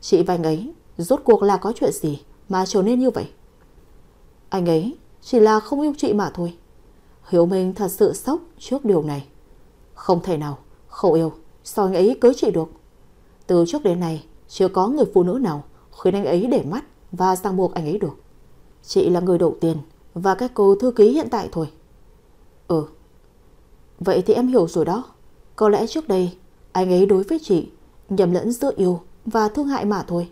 Chị và anh ấy Rốt cuộc là có chuyện gì mà trở nên như vậy? Anh ấy chỉ là không yêu chị mà thôi. Hiếu Minh thật sự sốc trước điều này. Không thể nào, không yêu, sao anh ấy cưới chị được? Từ trước đến nay, chưa có người phụ nữ nào khiến anh ấy để mắt và ràng buộc anh ấy được. Chị là người đầu tiên và các cô thư ký hiện tại thôi. Ừ. Vậy thì em hiểu rồi đó. Có lẽ trước đây anh ấy đối với chị nhầm lẫn giữa yêu và thương hại mà thôi.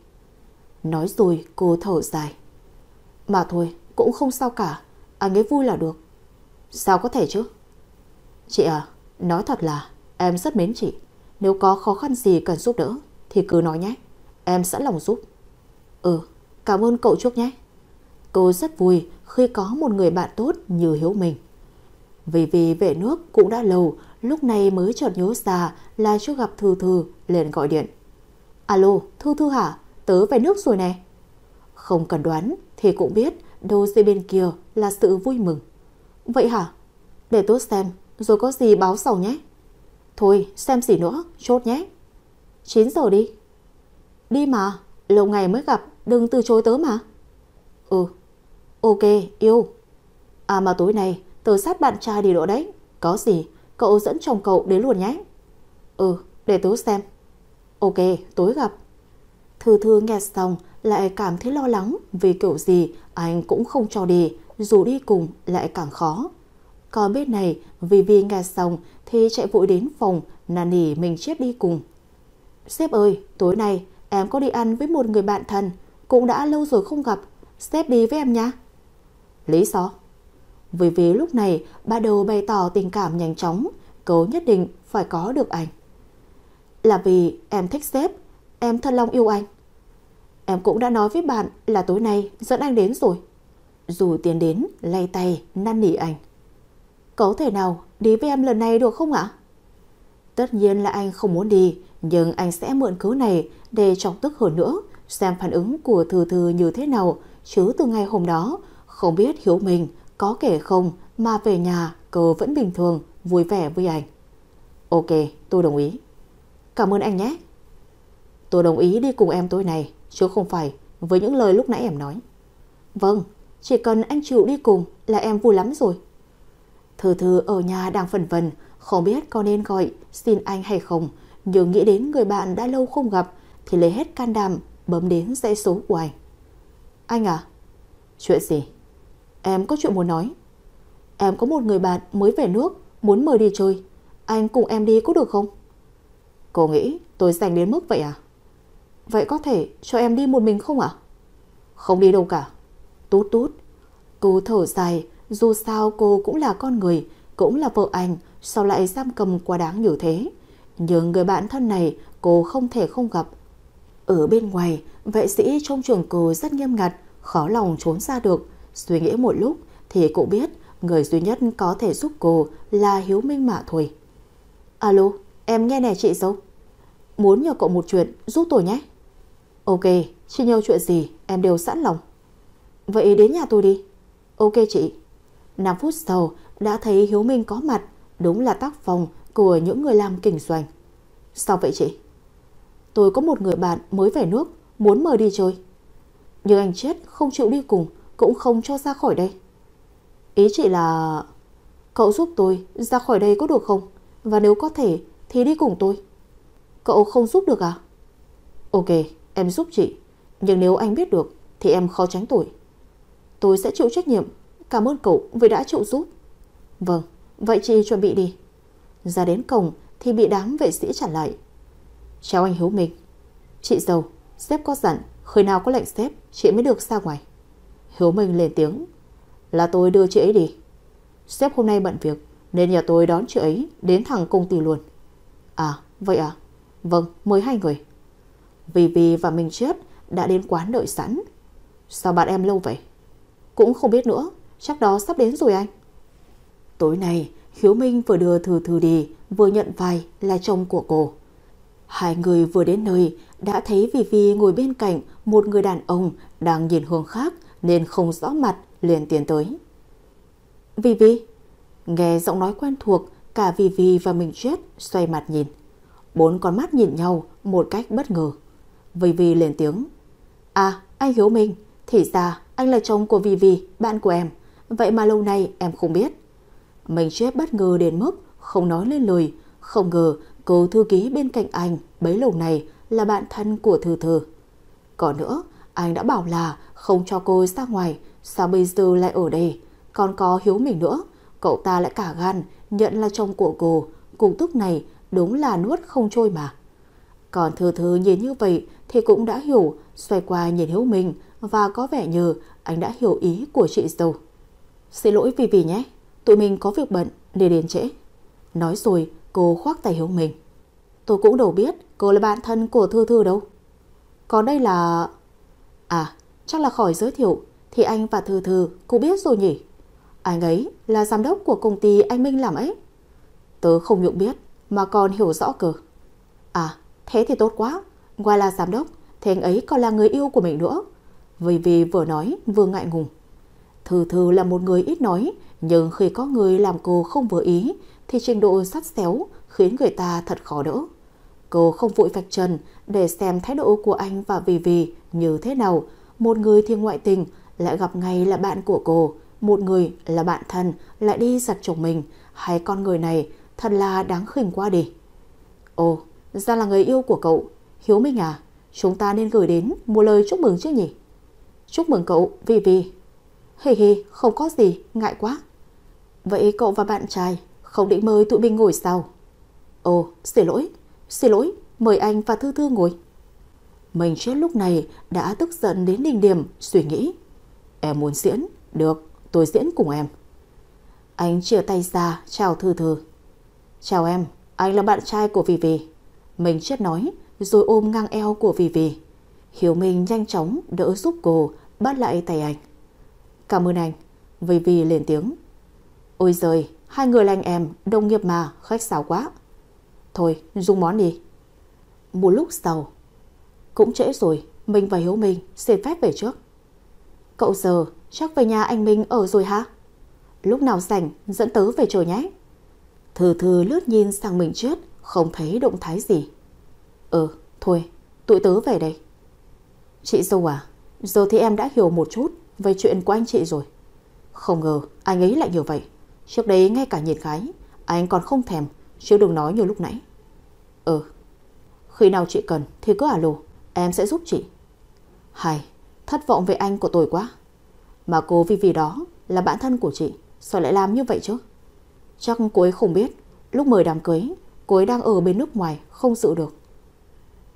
Nói rồi cô thở dài. Mà thôi, cũng không sao cả. Anh ấy vui là được. Sao có thể chứ? Chị à, nói thật là em rất mến chị. Nếu có khó khăn gì cần giúp đỡ thì cứ nói nhé. Em sẵn lòng giúp. Ừ, cảm ơn cậu trước nhé. Cô rất vui khi có một người bạn tốt như Hiếu mình Vì vì về nước cũng đã lâu, lúc này mới chợt nhớ ra là chưa gặp Thư Thư liền gọi điện. Alo, Thư Thư hả? Tớ về nước rồi nè. Không cần đoán thì cũng biết đầu dây bên kia là sự vui mừng. Vậy hả? Để tớ xem, rồi có gì báo sau nhé. Thôi, xem gì nữa, chốt nhé. 9 giờ đi. Đi mà, lâu ngày mới gặp, đừng từ chối tớ mà. Ừ, ok, yêu. À mà tối nay, tớ sát bạn trai đi độ đấy. Có gì, cậu dẫn chồng cậu đến luôn nhé. Ừ, để tớ xem. Ok, tối gặp. Thư Thư nghe xong lại cảm thấy lo lắng vì kiểu gì anh cũng không cho đi, dù đi cùng lại càng khó. Còn bên này, vì vì nghe xong thì chạy vội đến phòng năn nỉ mình chết đi cùng. Sếp ơi, tối nay em có đi ăn với một người bạn thân, cũng đã lâu rồi không gặp, sếp đi với em nha. Lý do? Vì vì lúc này bà đầu bày tỏ tình cảm nhanh chóng, cấu nhất định phải có được anh. Là vì em thích sếp, em thật lòng yêu anh. Em cũng đã nói với bạn là tối nay dẫn anh đến rồi. Dù tiến đến, lay tay, năn nỉ anh. Có thể nào đi với em lần này được không ạ? Tất nhiên là anh không muốn đi, nhưng anh sẽ mượn cớ này để trọng tức hơn nữa, xem phản ứng của Thư Thư như thế nào, chứ từ ngày hôm đó, không biết hiểu mình có kể không mà về nhà cờ vẫn bình thường, vui vẻ với anh. Ok, tôi đồng ý. Cảm ơn anh nhé. Tôi đồng ý đi cùng em tối nay, chứ không phải với những lời lúc nãy em nói. Vâng, chỉ cần anh chịu đi cùng là em vui lắm rồi. Thư Thư ở nhà đang phần vần, không biết có nên gọi xin anh hay không, nhưng nghĩ đến người bạn đã lâu không gặp thì lấy hết can đảm bấm đến dãy số của anh. Anh à? Chuyện gì? Em có chuyện muốn nói. Em có một người bạn mới về nước, muốn mời đi chơi. Anh cùng em đi có được không? Cô nghĩ tôi dành đến mức vậy à? Vậy có thể cho em đi một mình không ạ? Không đi đâu cả. Tút tút. Cô thở dài, dù sao cô cũng là con người, cũng là vợ anh, sao lại giam cầm quá đáng như thế. Nhưng người bạn thân này cô không thể không gặp. Ở bên ngoài, vệ sĩ trong trường cô rất nghiêm ngặt, khó lòng trốn ra được. Suy nghĩ một lúc thì cũng biết người duy nhất có thể giúp cô là Hiếu Minh mà thôi. Alo, em nghe nè chị dâu. Muốn nhờ cậu một chuyện giúp tôi nhé. Ok, chị nhờ chuyện gì em đều sẵn lòng. Vậy đến nhà tôi đi. Ok chị. 5 phút sau đã thấy Hiếu Minh có mặt, đúng là tác phòng của những người làm kinh doanh. Sao vậy chị? Tôi có một người bạn mới về nước, muốn mời đi chơi. Nhưng anh chết không chịu đi cùng, cũng không cho ra khỏi đây. Ý chị là... Cậu giúp tôi ra khỏi đây có được không? Và nếu có thể thì đi cùng tôi. Cậu không giúp được à? Ok, em giúp chị. Nhưng nếu anh biết được thì em khó tránh tuổi. Tôi sẽ chịu trách nhiệm. Cảm ơn cậu vì đã chịu giúp. Vâng, vậy chị chuẩn bị đi. Ra đến cổng thì bị đám vệ sĩ trả lại. Chào anh Hiếu Minh. Chị giàu, sếp có dặn khi nào có lệnh sếp chị mới được ra ngoài. Hiếu Minh lên tiếng. Là tôi đưa chị ấy đi. Sếp hôm nay bận việc nên nhà tôi đón chị ấy đến thẳng công ty luôn. À, vậy à? Vâng, mới hai người. Vì Vì và Minh Chết đã đến quán đợi sẵn. Sao bạn em lâu vậy? Cũng không biết nữa, chắc đó sắp đến rồi anh. Tối nay, Hiếu Minh vừa đưa Thư Thư đi, vừa nhận vai là chồng của cô. Hai người vừa đến nơi đã thấy Vì Vì ngồi bên cạnh một người đàn ông đang nhìn hướng khác nên không rõ mặt liền tiến tới. Vì Vì, nghe giọng nói quen thuộc, cả Vì Vì và mình chết xoay mặt nhìn. Bốn con mắt nhìn nhau một cách bất ngờ. Vì Vì lên tiếng. À, anh Hiếu Minh, thì ra anh là chồng của Vì Vì, bạn của em. Vậy mà lâu nay em không biết. Mình chết bất ngờ đến mức không nói lên lời. Không ngờ cô thư ký bên cạnh anh bấy lâu này là bạn thân của Thư Thư. Còn nữa, anh đã bảo là không cho cô ra ngoài, sao bây giờ lại ở đây? Còn có Hiếu mình nữa, cậu ta lại cả gan nhận là chồng của cô. Cùng tức này đúng là nuốt không trôi mà. Còn Thư Thư nhìn như vậy thì cũng đã hiểu, xoay qua nhìn Hiếu mình và có vẻ như anh đã hiểu ý của chị dâu. Xin lỗi vì vì nhé, tụi mình có việc bận để đến trễ. Nói rồi cô khoác tay Hiếu mình, Tôi cũng đâu biết cô là bạn thân của Thư Thư đâu. Còn đây là... À, chắc là khỏi giới thiệu thì anh và Thư Thư cũng biết rồi nhỉ. Anh ấy là giám đốc của công ty anh Minh làm ấy. Tớ không nhượng biết mà còn hiểu rõ cơ. À, thế thì tốt quá. Ngoài là giám đốc thì anh ấy còn là người yêu của mình nữa. Vì vì vừa nói vừa ngại ngùng. Thư Thư là một người ít nói, nhưng khi có người làm cô không vừa ý thì trình độ sắt xéo khiến người ta thật khó đỡ. Cô không vội vạch trần để xem thái độ của anh và Vì Vì như thế nào. Một người thì ngoại tình lại gặp ngay là bạn của cô, một người là bạn thân lại đi giặt chồng mình, hai con người này thật là đáng khinh quá đi. Ồ, ra là người yêu của cậu, Hiếu Minh à, chúng ta nên gửi đến một lời chúc mừng chứ nhỉ? Chúc mừng cậu, Vì Vì. Hề hề, không có gì, ngại quá. Vậy cậu và bạn trai không định mời tụi mình ngồi sao? Ồ, xin lỗi, xin lỗi, mời anh và Thư Thư ngồi. Mình chết lúc này đã tức giận đến đỉnh điểm, suy nghĩ. Em muốn diễn, được, tôi diễn cùng em. Anh chia tay ra, chào Thư Thư. Chào em, anh là bạn trai của Vì Vì. Mình chết nói, rồi ôm ngang eo của Vì Vì. Hiếu Minh nhanh chóng đỡ giúp cô bắt lại tay anh. Cảm ơn anh. Vì Vì lên tiếng. Ôi giời, hai người là anh em, đồng nghiệp mà, khách sáo quá. Thôi, dùng món đi. Một lúc sau, cũng trễ rồi, mình và Hiếu Minh xin phép về trước. Cậu giờ chắc về nhà anh Minh ở rồi hả? Lúc nào rảnh dẫn tớ về chơi nhé. Thư thư lướt nhìn sang mình trước, không thấy động thái gì. Ừ, thôi, tụi tớ về đây. Chị dâu à, giờ thì em đã hiểu một chút về chuyện của anh chị rồi. Không ngờ anh ấy lại như vậy. Trước đấy ngay cả nhìn gái, anh còn không thèm, chứ đừng nói như lúc nãy. Ừ, khi nào chị cần thì cứ alo, em sẽ giúp chị. Hay, thất vọng về anh của tôi quá. Mà cô vì vì đó là bạn thân của chị, sao lại làm như vậy chứ? Chắc cô ấy không biết, lúc mời đám cưới, cô ấy đang ở bên nước ngoài, không dự được.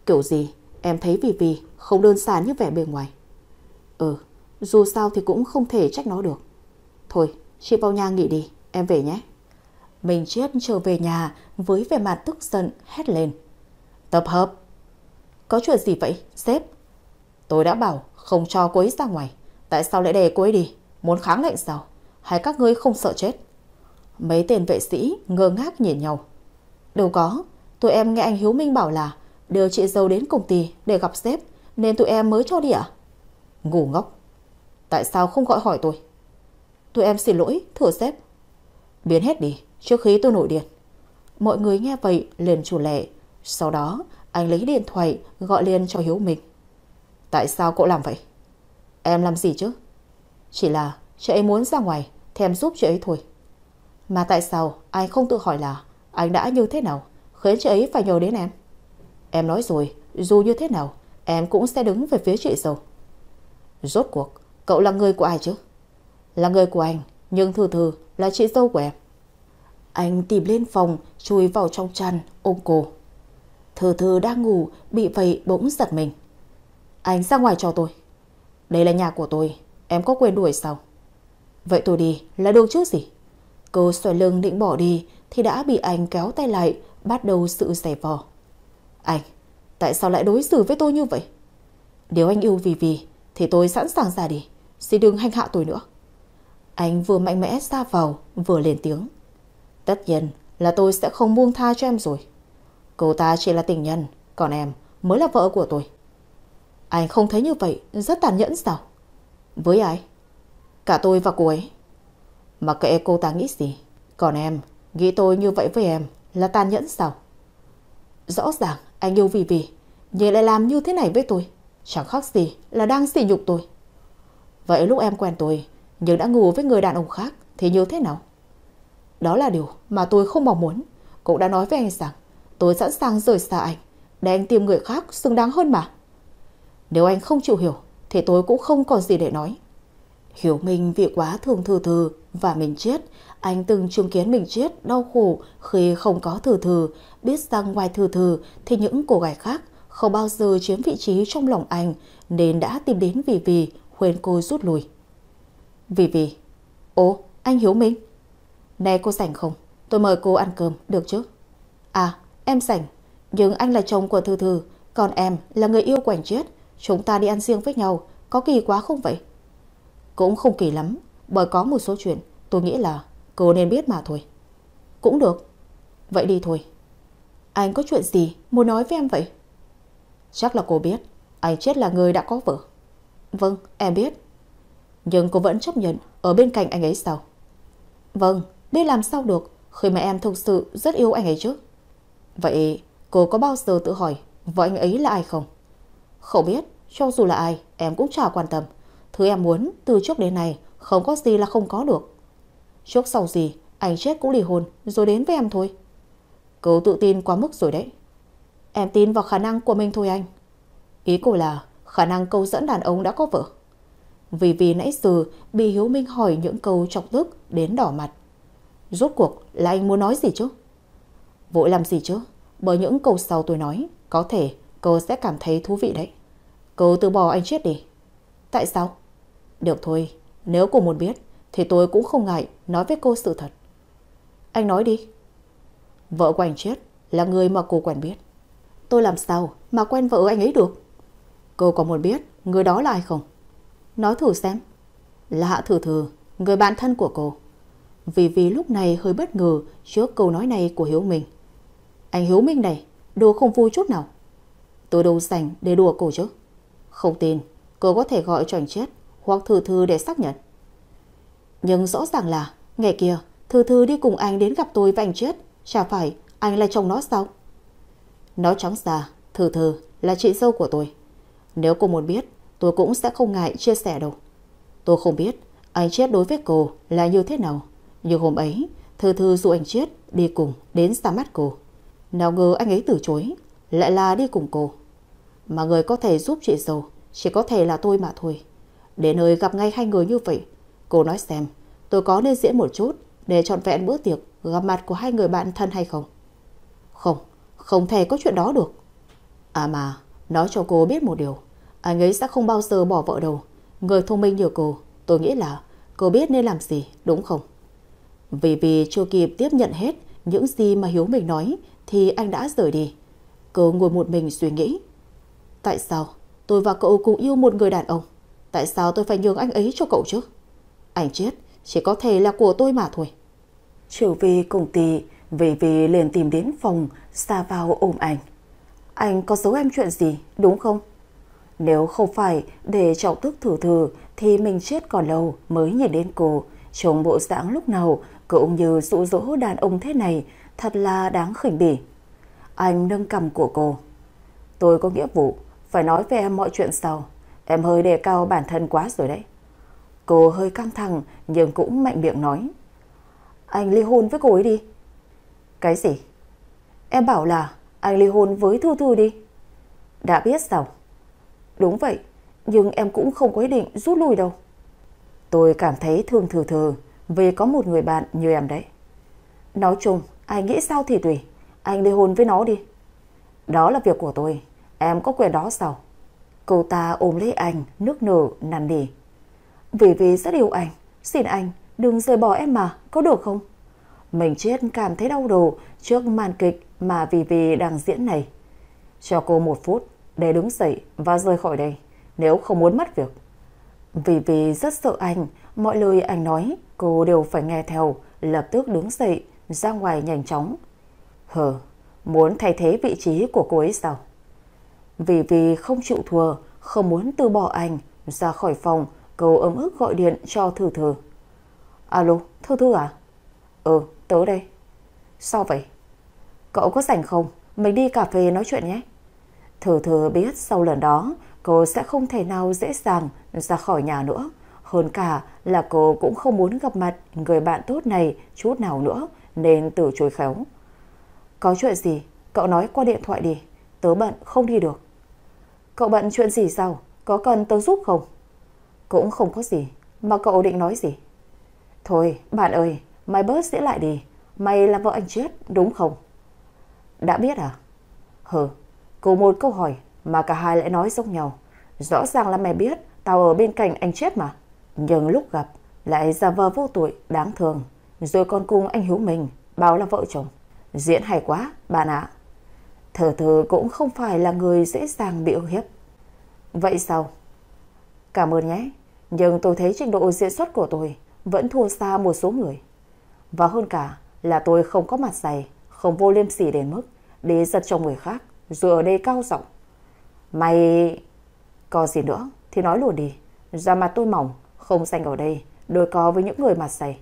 Kiểu gì, em thấy vì vì không đơn giản như vẻ bề ngoài. Ừ, dù sao thì cũng không thể trách nó được. Thôi, chị vào nhà nghỉ đi, em về nhé. Mình chết trở về nhà với vẻ mặt tức giận hét lên. Tập hợp. Có chuyện gì vậy, sếp? Tôi đã bảo không cho cô ấy ra ngoài. Tại sao lại để cô ấy đi? Muốn kháng lệnh sao? Hay các ngươi không sợ chết? Mấy tên vệ sĩ ngơ ngác nhìn nhau. Đâu có, tụi em nghe anh Hiếu Minh bảo là đưa chị dâu đến công ty để gặp sếp nên tụi em mới cho đi ạ. À? Ngủ ngốc. Tại sao không gọi hỏi tôi? Tụi em xin lỗi, thưa sếp. Biến hết đi, trước khi tôi nổi điện. Mọi người nghe vậy liền chủ lệ. Sau đó, anh lấy điện thoại gọi liền cho Hiếu Minh. Tại sao cậu làm vậy? Em làm gì chứ? Chỉ là chị ấy muốn ra ngoài thèm giúp chị ấy thôi. Mà tại sao anh không tự hỏi là anh đã như thế nào khiến chị ấy phải nhờ đến em? Em nói rồi, dù như thế nào, em cũng sẽ đứng về phía chị dâu. Rốt cuộc, cậu là người của ai chứ? Là người của anh, nhưng Thư Thư là chị dâu của em. Anh tìm lên phòng, chui vào trong chăn, ôm cô. Thư Thư đang ngủ, bị vậy bỗng giật mình. Anh ra ngoài cho tôi. Đây là nhà của tôi, em có quên đuổi sao? Vậy tôi đi, là đâu chứ gì? Cô xoay lưng định bỏ đi thì đã bị anh kéo tay lại, bắt đầu sự giày vò. Anh, tại sao lại đối xử với tôi như vậy? Nếu anh yêu vì vì thì tôi sẵn sàng ra đi. Xin đừng hành hạ tôi nữa. Anh vừa mạnh mẽ ra vào, vừa lên tiếng. Tất nhiên là tôi sẽ không buông tha cho em rồi. Cô ta chỉ là tình nhân, còn em mới là vợ của tôi. Anh không thấy như vậy rất tàn nhẫn sao? Với ai? Cả tôi và cô ấy. Mà kệ cô ta nghĩ gì, còn em nghĩ tôi như vậy với em là tàn nhẫn sao? Rõ ràng anh yêu vì vì, nhưng lại làm như thế này với tôi. Chẳng khác gì là đang sỉ nhục tôi. Vậy lúc em quen tôi, nhưng đã ngủ với người đàn ông khác thì như thế nào? Đó là điều mà tôi không mong muốn. Cũng đã nói với anh rằng tôi sẵn sàng rời xa anh để anh tìm người khác xứng đáng hơn mà. Nếu anh không chịu hiểu thì tôi cũng không còn gì để nói. Hiểu mình vì quá thương thư thư và mình chết. Anh từng chứng kiến mình chết đau khổ khi không có thư thư. Biết rằng ngoài thư thư thì những cô gái khác không bao giờ chiếm vị trí trong lòng anh nên đã tìm đến Vì Vì khuyên cô rút lui. Vì Vì, ồ, anh Hiếu Minh. Này cô rảnh không? Tôi mời cô ăn cơm, được chứ? À, em rảnh. Nhưng anh là chồng của Thư Thư, còn em là người yêu của anh chết. Chúng ta đi ăn riêng với nhau, có kỳ quá không vậy? Cũng không kỳ lắm, bởi có một số chuyện tôi nghĩ là cô nên biết mà thôi. Cũng được. Vậy đi thôi. Anh có chuyện gì muốn nói với em vậy? Chắc là cô biết, anh chết là người đã có vợ. Vâng, em biết. Nhưng cô vẫn chấp nhận ở bên cạnh anh ấy sao? Vâng, biết làm sao được khi mà em thực sự rất yêu anh ấy chứ. Vậy cô có bao giờ tự hỏi vợ anh ấy là ai không? Không biết, cho dù là ai, em cũng chả quan tâm. Thứ em muốn từ trước đến nay không có gì là không có được. Trước sau gì, anh chết cũng ly hôn rồi đến với em thôi. Cô tự tin quá mức rồi đấy. Em tin vào khả năng của mình thôi anh. Ý cô là khả năng câu dẫn đàn ông đã có vợ. Vì vì nãy giờ bị Hiếu Minh hỏi những câu chọc tức đến đỏ mặt. Rốt cuộc là anh muốn nói gì chứ? Vội làm gì chứ? Bởi những câu sau tôi nói, có thể cô sẽ cảm thấy thú vị đấy. Cô từ bỏ anh chết đi. Tại sao? Được thôi, nếu cô muốn biết, thì tôi cũng không ngại nói với cô sự thật. Anh nói đi. Vợ của anh chết là người mà cô quen biết. Tôi làm sao mà quen vợ anh ấy được? Cô có muốn biết người đó là ai không? Nói thử xem. Là Hạ Thử Thử, người bạn thân của cô. Vì vì lúc này hơi bất ngờ trước câu nói này của Hiếu Minh. Anh Hiếu Minh này, đùa không vui chút nào. Tôi đâu dành để đùa cổ chứ. Không tin, cô có thể gọi cho anh chết hoặc Thư Thư để xác nhận. Nhưng rõ ràng là, ngày kia, Thư Thư đi cùng anh đến gặp tôi và anh chết. Chả phải anh là chồng nó sao? Nói trắng ra, Thư Thư là chị dâu của tôi. Nếu cô muốn biết, tôi cũng sẽ không ngại chia sẻ đâu. Tôi không biết anh chết đối với cô là như thế nào. Nhưng hôm ấy, Thư Thư dụ anh chết đi cùng đến xa mắt cô. Nào ngờ anh ấy từ chối, lại là đi cùng cô. Mà người có thể giúp chị giàu chỉ có thể là tôi mà thôi. Đến nơi gặp ngay hai người như vậy, cô nói xem tôi có nên diễn một chút để trọn vẹn bữa tiệc gặp mặt của hai người bạn thân hay không? Không, không thể có chuyện đó được. À mà, nói cho cô biết một điều. Anh ấy sẽ không bao giờ bỏ vợ đâu. Người thông minh như cô, tôi nghĩ là cô biết nên làm gì, đúng không? Vì vì chưa kịp tiếp nhận hết những gì mà Hiếu mình nói thì anh đã rời đi. Cô ngồi một mình suy nghĩ. Tại sao tôi và cậu cùng yêu một người đàn ông? Tại sao tôi phải nhường anh ấy cho cậu chứ? Anh chết chỉ có thể là của tôi mà thôi. Trở về công ty, vì vì liền tìm đến phòng, xa vào ôm anh. Anh có giấu em chuyện gì, đúng không? Nếu không phải để trọng tức thử thử thì mình chết còn lâu mới nhìn đến cô. Trông bộ dạng lúc nào cậu như dụ dỗ đàn ông thế này thật là đáng khỉnh bỉ. Anh nâng cầm của cô. Tôi có nghĩa vụ phải nói với em mọi chuyện sau. Em hơi đề cao bản thân quá rồi đấy. Cô hơi căng thẳng nhưng cũng mạnh miệng nói. Anh ly hôn với cô ấy đi. Cái gì? Em bảo là anh ly hôn với Thư Thư đi. Đã biết sao? Đúng vậy, nhưng em cũng không có ý định rút lui đâu. Tôi cảm thấy thương thừa thừa vì có một người bạn như em đấy. Nói chung, anh nghĩ sao thì tùy. Anh ly hôn với nó đi. Đó là việc của tôi. Em có quyền đó sao? Cô ta ôm lấy anh, nước nở, năn nỉ. Vì vì rất yêu anh. Xin anh, đừng rời bỏ em mà, có được không? Mình chết cảm thấy đau đầu trước màn kịch mà Vì Vì đang diễn này. Cho cô một phút để đứng dậy và rời khỏi đây, nếu không muốn mất việc. Vì Vì rất sợ anh, mọi lời anh nói cô đều phải nghe theo, lập tức đứng dậy, ra ngoài nhanh chóng. Hờ, muốn thay thế vị trí của cô ấy sao? Vì Vì không chịu thua, không muốn từ bỏ anh, ra khỏi phòng, cô ấm ức gọi điện cho Thư Thư. Alo, Thư Thư à? Ừ, tớ đây. Sao vậy? Cậu có rảnh không? Mình đi cà phê nói chuyện nhé. Thử thử biết sau lần đó cô sẽ không thể nào dễ dàng ra khỏi nhà nữa. Hơn cả là cô cũng không muốn gặp mặt người bạn tốt này chút nào nữa nên từ chối khéo. Có chuyện gì? Cậu nói qua điện thoại đi. Tớ bận không đi được. Cậu bận chuyện gì sao? Có cần tớ giúp không? Cũng không có gì. Mà cậu định nói gì? Thôi, bạn ơi, mày bớt sẽ lại đi. Mày là vợ anh chết, đúng không? Đã biết à? Hừ, cô một câu hỏi mà cả hai lại nói giống nhau. Rõ ràng là mày biết tao ở bên cạnh anh chết mà. Nhưng lúc gặp lại ra vờ vô tội, đáng thương. Rồi còn cùng anh Hiếu mình báo là vợ chồng. Diễn hay quá, bạn ạ. Thờ thờ cũng không phải là người dễ dàng bị ức hiếp. Vậy sao? Cảm ơn nhé. Nhưng tôi thấy trình độ diễn xuất của tôi vẫn thua xa một số người. Và hơn cả là tôi không có mặt dày, không vô liêm sỉ đến mức để giật chồng người khác, rồi ở đây cao giọng. Mày... Có gì nữa thì nói luôn đi. Da mặt tôi mỏng, không xanh ở đây, đôi co với những người mặt dày.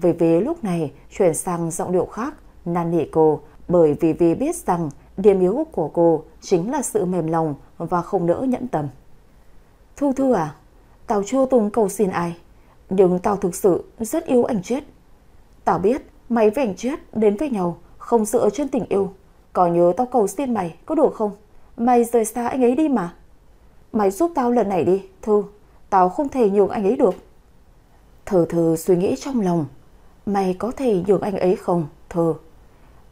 Vì vì lúc này chuyển sang giọng điệu khác, năn nỉ cô bởi vì vì biết rằng điểm yếu của cô chính là sự mềm lòng và không nỡ nhẫn tâm. Thu Thư à, tao chưa từng cầu xin ai, nhưng tao thực sự rất yêu anh chết. Tao biết mày với anh chết đến với nhau không dựa trên tình yêu. Có nhớ tao cầu xin mày có được không? Mày rời xa anh ấy đi mà. Mày giúp tao lần này đi, Thư. Tao không thể nhường anh ấy được. Thờ thờ suy nghĩ trong lòng. Mày có thể nhường anh ấy không, thưa.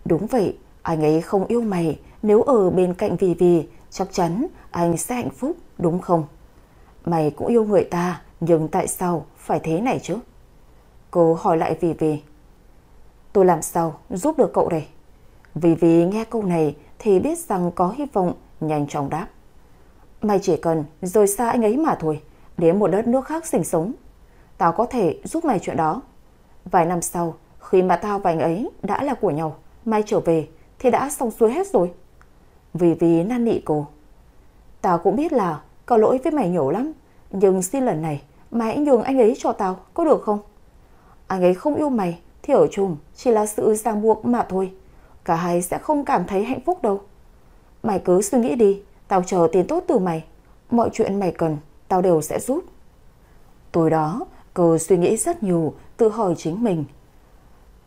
Đúng vậy, anh ấy không yêu mày. Nếu ở bên cạnh Vì Vì, chắc chắn anh sẽ hạnh phúc, đúng không? Mày cũng yêu người ta, nhưng tại sao phải thế này chứ? Cô hỏi lại Vì Vì. Tôi làm sao giúp được cậu đây? Vì Vì nghe câu này thì biết rằng có hy vọng, nhanh chóng đáp. Mày chỉ cần rời xa anh ấy mà thôi, đến một đất nước khác sinh sống. Tao có thể giúp mày chuyện đó. Vài năm sau, khi mà tao và anh ấy đã là của nhau, mai trở về thì đã xong xuôi hết rồi. Vì vì năn nị cô. Tao cũng biết là có lỗi với mày nhiều lắm, nhưng xin lần này mày hãy nhường anh ấy cho tao, có được không? Anh ấy không yêu mày thì ở chung chỉ là sự ràng buộc mà thôi. Cả hai sẽ không cảm thấy hạnh phúc đâu. Mày cứ suy nghĩ đi, tao chờ tiền tốt từ mày. Mọi chuyện mày cần, tao đều sẽ giúp. Tối đó, cô suy nghĩ rất nhiều, tự hỏi chính mình.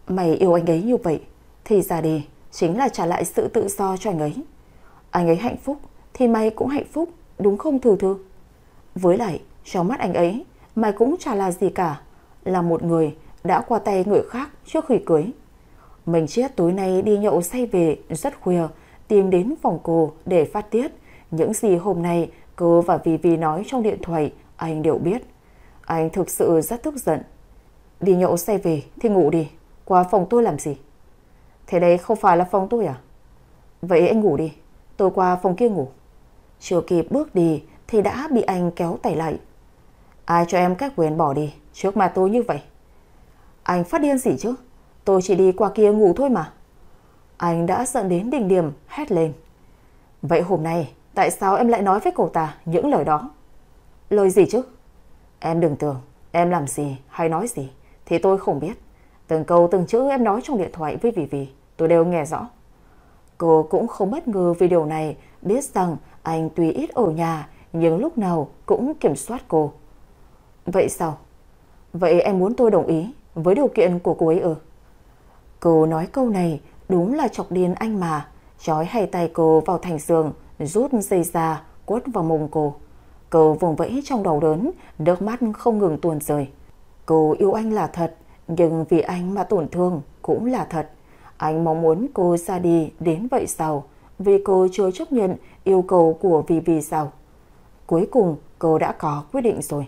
Mày yêu anh ấy như vậy, thì ra đi chính là trả lại sự tự do cho anh ấy. Anh ấy hạnh phúc, thì mày cũng hạnh phúc, đúng không Thư Thư? Với lại, trong mắt anh ấy, mày cũng chả là gì cả, là một người đã qua tay người khác trước khi cưới. Mình chết tối nay đi nhậu say về rất khuya, tìm đến phòng cô để phát tiết. Những gì hôm nay cô và Vì Vì nói trong điện thoại anh đều biết. Anh thực sự rất tức giận. Đi nhậu say về thì ngủ đi, qua phòng tôi làm gì? Thế đây không phải là phòng tôi à? Vậy anh ngủ đi, tôi qua phòng kia ngủ. Chưa kịp bước đi thì đã bị anh kéo tay lại. Ai cho em các quyền bỏ đi trước mặt tôi như vậy? Anh phát điên gì chứ? Tôi chỉ đi qua kia ngủ thôi mà. Anh đã giận đến đỉnh điểm, hét lên. Vậy hôm nay, tại sao em lại nói với cô ta những lời đó? Lời gì chứ? Em đừng tưởng, em làm gì hay nói gì, thì tôi không biết. Từng câu từng chữ em nói trong điện thoại với Vì Vì, tôi đều nghe rõ. Cô cũng không bất ngờ vì điều này, biết rằng anh tuy ít ở nhà, nhưng lúc nào cũng kiểm soát cô. Vậy sao? Vậy em muốn tôi đồng ý với điều kiện của cô ấy ư? Cô nói câu này đúng là chọc điên anh mà, chói hai tay cô vào thành giường, rút dây ra, quất vào mông cô. Cô vùng vẫy trong đầu đớn, nước mắt không ngừng tuôn rơi. Cô yêu anh là thật, nhưng vì anh mà tổn thương cũng là thật. Anh mong muốn cô ra đi đến vậy sao? Vì cô chưa chấp nhận yêu cầu của Vì Vì sao? Cuối cùng cô đã có quyết định rồi.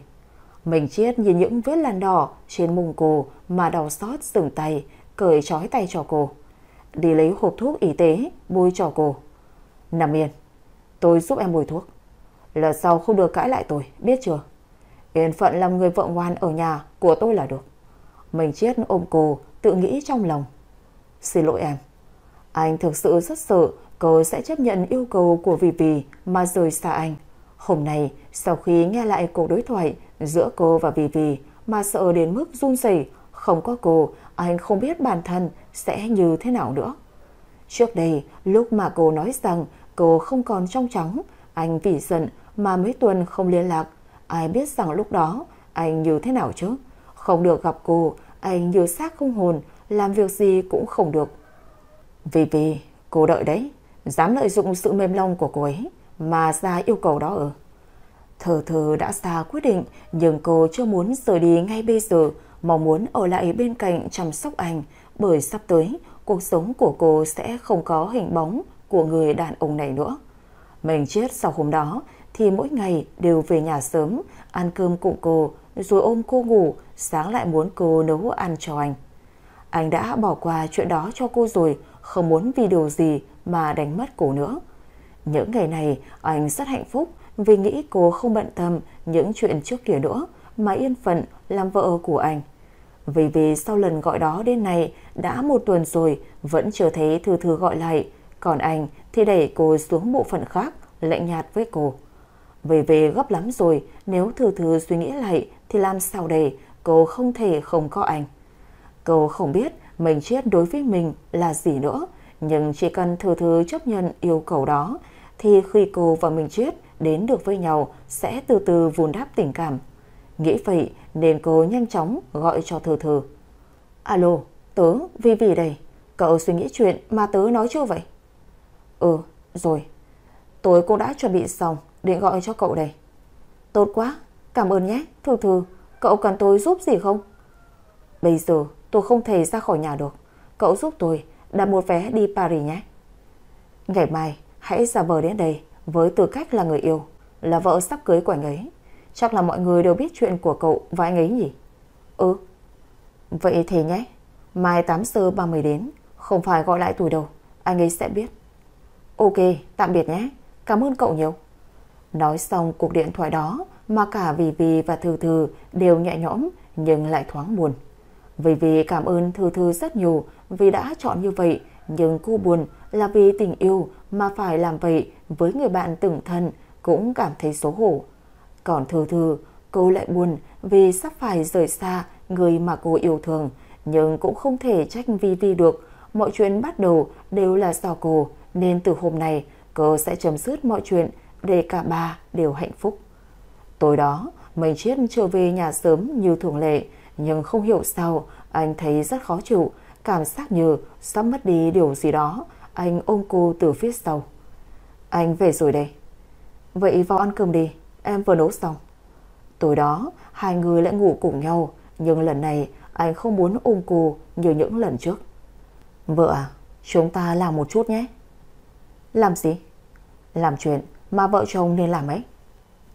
Mình chết nhìn những vết làn đỏ trên mông cô mà đau xót dừng tay, cởi trói tay cho cô. Đi lấy hộp thuốc y tế, bôi cho cô. Nằm yên, tôi giúp em bôi thuốc. Lần sau không được cãi lại tôi, biết chưa? Yên phận làm người vợ ngoan ở nhà của tôi là được. Mình chết ôm cô, tự nghĩ trong lòng. Xin lỗi em. Anh thực sự rất sợ cô sẽ chấp nhận yêu cầu của Vì Vì mà rời xa anh. Hôm nay, sau khi nghe lại cuộc đối thoại giữa cô và Vì Vì mà sợ đến mức run rẩy, không có cô, anh không biết bản thân sẽ như thế nào nữa. Trước đây, lúc mà cô nói rằng cô không còn trong trắng. Anh vì giận mà mấy tuần không liên lạc. Ai biết rằng lúc đó anh như thế nào chứ? Không được gặp cô, anh như xác không hồn, làm việc gì cũng không được. Vì vì, cô đợi đấy, dám lợi dụng sự mềm lòng của cô ấy mà ra yêu cầu đó ở. Thờ thờ đã ra quyết định nhưng cô chưa muốn rời đi ngay bây giờ, mong muốn ở lại bên cạnh chăm sóc anh bởi sắp tới cuộc sống của cô sẽ không có hình bóng của người đàn ông này nữa. Mình chết sau hôm đó thì mỗi ngày đều về nhà sớm, ăn cơm cùng cô, rồi ôm cô ngủ, sáng lại muốn cô nấu ăn cho anh. Anh đã bỏ qua chuyện đó cho cô rồi, không muốn vì điều gì mà đánh mất cô nữa. Những ngày này anh rất hạnh phúc vì nghĩ cô không bận tâm những chuyện trước kia nữa mà yên phận làm vợ của anh. Vì vì sau lần gọi đó đến nay đã một tuần rồi vẫn chưa thấy Thư Thư gọi lại, còn anh thì đẩy cô xuống bộ phận khác, lạnh nhạt với cô. Về về gấp lắm rồi, nếu Thư Thư suy nghĩ lại thì làm sao đây, cô không thể không có anh. Cô không biết mình chết đối với mình là gì nữa, nhưng chỉ cần Thư Thư chấp nhận yêu cầu đó, thì khi cô và mình chết đến được với nhau sẽ từ từ vun đắp tình cảm. Nghĩ vậy nên cô nhanh chóng gọi cho Thư Thư. Alo, tớ, Vi Vi đây. Cậu suy nghĩ chuyện mà tớ nói chưa vậy? Ừ, rồi. Tôi cũng đã chuẩn bị xong để gọi cho cậu đây. Tốt quá, cảm ơn nhé, Thư Thư. Cậu cần tôi giúp gì không? Bây giờ tôi không thể ra khỏi nhà được. Cậu giúp tôi đặt một vé đi Paris nhé. Ngày mai hãy giả vờ đến đây với tư cách là người yêu, là vợ sắp cưới của anh ấy. Chắc là mọi người đều biết chuyện của cậu và anh ấy nhỉ? Ừ. Vậy thì nhé, mai 8 giờ 30 đến, không phải gọi lại tôi đâu, anh ấy sẽ biết. Ok, tạm biệt nhé, cảm ơn cậu nhiều. Nói xong cuộc điện thoại đó mà cả Vì Vì và Thư Thư đều nhẹ nhõm nhưng lại thoáng buồn. Vì Vì cảm ơn Thư Thư rất nhiều vì đã chọn như vậy, nhưng cô buồn là vì tình yêu mà phải làm vậy với người bạn từng thân cũng cảm thấy xấu hổ. Còn Thư Thư, cô lại buồn vì sắp phải rời xa người mà cô yêu thương, nhưng cũng không thể trách Vi Vi được. Mọi chuyện bắt đầu đều là do cô, nên từ hôm nay cô sẽ chấm dứt mọi chuyện để cả ba đều hạnh phúc. Tối đó, mình chết trở về nhà sớm như thường lệ, nhưng không hiểu sao anh thấy rất khó chịu, cảm giác như sắp mất đi điều gì đó. Anh ôm cô từ phía sau. Anh về rồi đây. Vậy vào ăn cơm đi, em vừa nấu xong. Tối đó, hai người lại ngủ cùng nhau, nhưng lần này anh không muốn ôm cô như những lần trước. Vợ à, chúng ta làm một chút nhé. Làm gì? Làm chuyện mà vợ chồng nên làm ấy.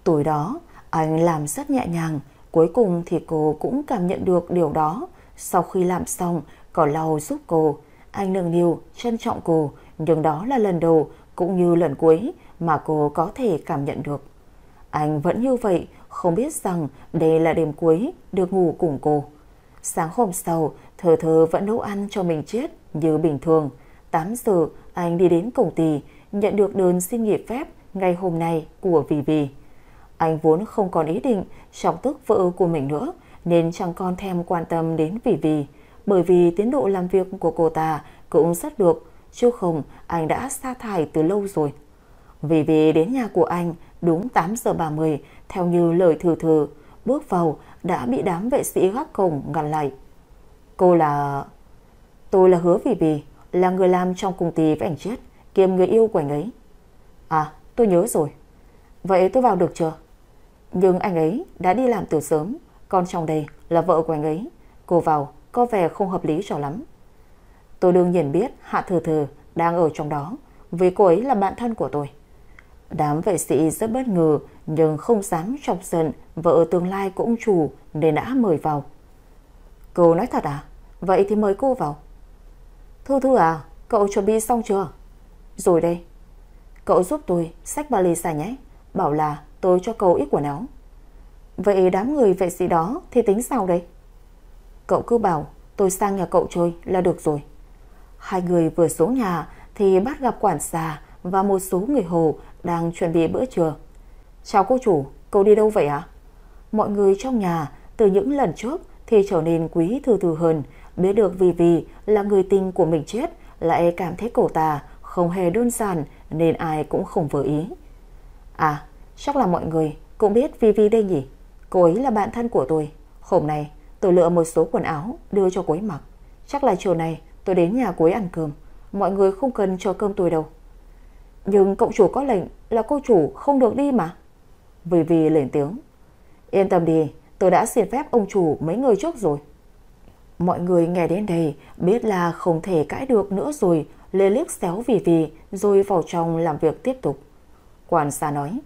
Tối đó, anh làm rất nhẹ nhàng, cuối cùng thì cô cũng cảm nhận được điều đó. Sau khi làm xong, có lau giúp cô, anh nâng niu, trân trọng cô, nhưng đó là lần đầu cũng như lần cuối mà cô có thể cảm nhận được. Anh vẫn như vậy, không biết rằng đây là đêm cuối được ngủ cùng cô. Sáng hôm sau, thờ thờ vẫn nấu ăn cho mình chết như bình thường. 8 giờ, anh đi đến công ty, nhận được đơn xin nghỉ phép ngày hôm nay của Vì Vì. Anh vốn không còn ý định chọc tức vợ của mình nữa, nên chẳng còn thèm quan tâm đến Vì Vì, bởi vì tiến độ làm việc của cô ta cũng rất được, chứ không anh đã sa thải từ lâu rồi. Vì Vì đến nhà của anh đúng 8 giờ 30, theo như lời thừa thừa, bước vào đã bị đám vệ sĩ gác cổng ngăn lại. Cô là... Tôi là Hứa Vì Vì, là người làm trong công ty với anh chết, kiêm người yêu của anh ấy. À, tôi nhớ rồi. Vậy tôi vào được chưa? Nhưng anh ấy đã đi làm từ sớm, còn trong đây là vợ của anh ấy. Cô vào có vẻ không hợp lý cho lắm. Tôi đương nhiên biết Hạ Thừa Thừa đang ở trong đó, vì cô ấy là bạn thân của tôi. Đám vệ sĩ rất bất ngờ nhưng không dám chọc giận vợ tương lai của ông chủ nên đã mời vào. Cô nói thật à? Vậy thì mời cô vào. Thư Thư à, cậu chuẩn bị xong chưa? Rồi đây. Cậu giúp tôi xách vali ra nhé. Bảo là tôi cho cậu ít quần áo. Vậy đám người vệ sĩ đó thì tính sao đây? Cậu cứ bảo tôi sang nhà cậu chơi là được rồi. Hai người vừa xuống nhà thì bắt gặp quản xà và một số người Hồ đang chuẩn bị bữa trưa. Chào cô chủ, cậu đi đâu vậy ạ? À? Mọi người trong nhà từ những lần trước thì trở nên quý thư thư hơn, biết được vì vì là người tình của mình chết lại cảm thấy cổ ta không hề đơn giản nên ai cũng không vừa ý. À, chắc là mọi người cũng biết Vivi đây nhỉ? Cô ấy là bạn thân của tôi. Hôm nay tôi lựa một số quần áo đưa cho cô ấy mặc. Chắc là chiều này tôi đến nhà cô ấy ăn cơm. Mọi người không cần cho cơm tôi đâu. Nhưng cậu chủ có lệnh là cô chủ không được đi mà. Vivi lên tiếng. Yên tâm đi, tôi đã xin phép ông chủ mấy người trước rồi. Mọi người nghe đến đây biết là không thể cãi được nữa rồi, lê liếc xéo vì vì rồi vào trong làm việc tiếp tục. quản xa nói,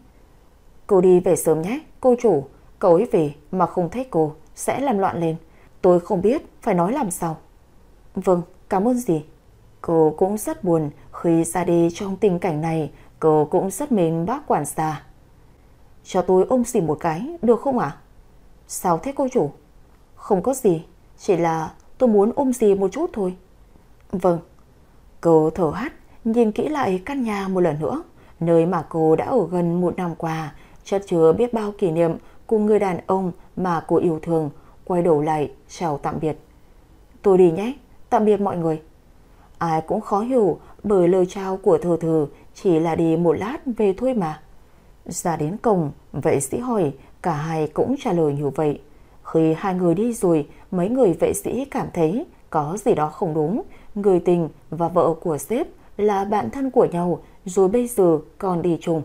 cô đi về sớm nhé, cô chủ, cậu ấy về mà không thấy cô sẽ làm loạn lên. Tôi không biết phải nói làm sao. Vâng, cảm ơn gì. Cô cũng rất buồn khi ra đi trong tình cảnh này, cô cũng rất mến bác quản xa. Cho tôi ôm xỉ một cái, được không ạ? Sao thế cô chủ? Không có gì, chỉ là tôi muốn ôm gì một chút thôi. Vâng. Cô thở hắt, nhìn kỹ lại căn nhà một lần nữa, nơi mà cô đã ở gần một năm qua, chất chứa biết bao kỷ niệm cùng người đàn ông mà cô yêu thương, quay đầu lại chào tạm biệt. Tôi đi nhé, tạm biệt mọi người. Ai cũng khó hiểu bởi lời chào của thờ thờ chỉ là đi một lát về thôi mà. Ra đến cổng, vệ sĩ hỏi, cả hai cũng trả lời như vậy. Khi hai người đi rồi, mấy người vệ sĩ cảm thấy có gì đó không đúng. Người tình và vợ của sếp là bạn thân của nhau, rồi bây giờ còn đi chung.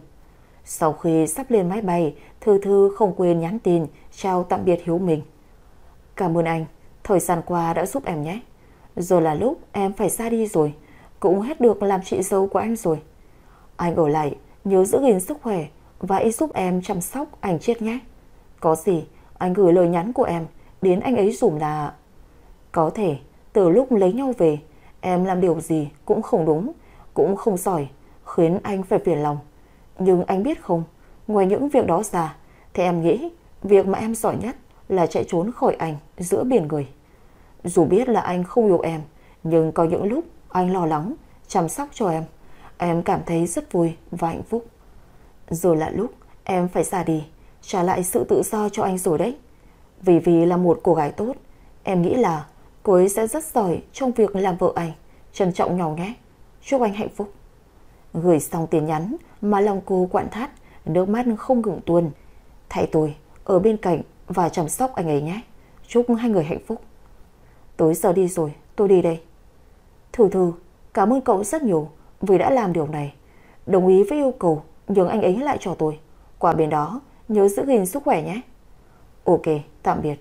Sau khi sắp lên máy bay, Thư Thư không quên nhắn tin chào tạm biệt Hiếu Minh. Cảm ơn anh, thời gian qua đã giúp em nhé. Giờ là lúc em phải ra đi rồi, cũng hết được làm chị dâu của anh rồi. Anh ở lại, nhớ giữ gìn sức khỏe và ý giúp em chăm sóc anh chết nhé. Có gì, anh gửi lời nhắn của em đến anh ấy dùm là... Có thể, từ lúc lấy nhau về, em làm điều gì cũng không đúng, cũng không giỏi, khiến anh phải phiền lòng. Nhưng anh biết không, ngoài những việc đó ra, thì em nghĩ việc mà em giỏi nhất là chạy trốn khỏi anh giữa biển người. Dù biết là anh không yêu em, nhưng có những lúc anh lo lắng, chăm sóc cho em. Em cảm thấy rất vui và hạnh phúc. Rồi là lúc em phải ra đi, trả lại sự tự do cho anh rồi đấy. Vì vì là một cô gái tốt, em nghĩ là cô ấy sẽ rất giỏi trong việc làm vợ anh. Trân trọng nhau nhé. Chúc anh hạnh phúc. Gửi xong tin nhắn mà lòng cô quặn thắt, nước mắt không ngừng tuôn. Thay tôi ở bên cạnh và chăm sóc anh ấy nhé. Chúc hai người hạnh phúc. Tối giờ đi rồi, tôi đi đây. Thử thử, cảm ơn cậu rất nhiều vì đã làm điều này. Đồng ý với yêu cầu nhường anh ấy lại cho tôi. Qua bên đó, nhớ giữ gìn sức khỏe nhé. Ok, tạm biệt.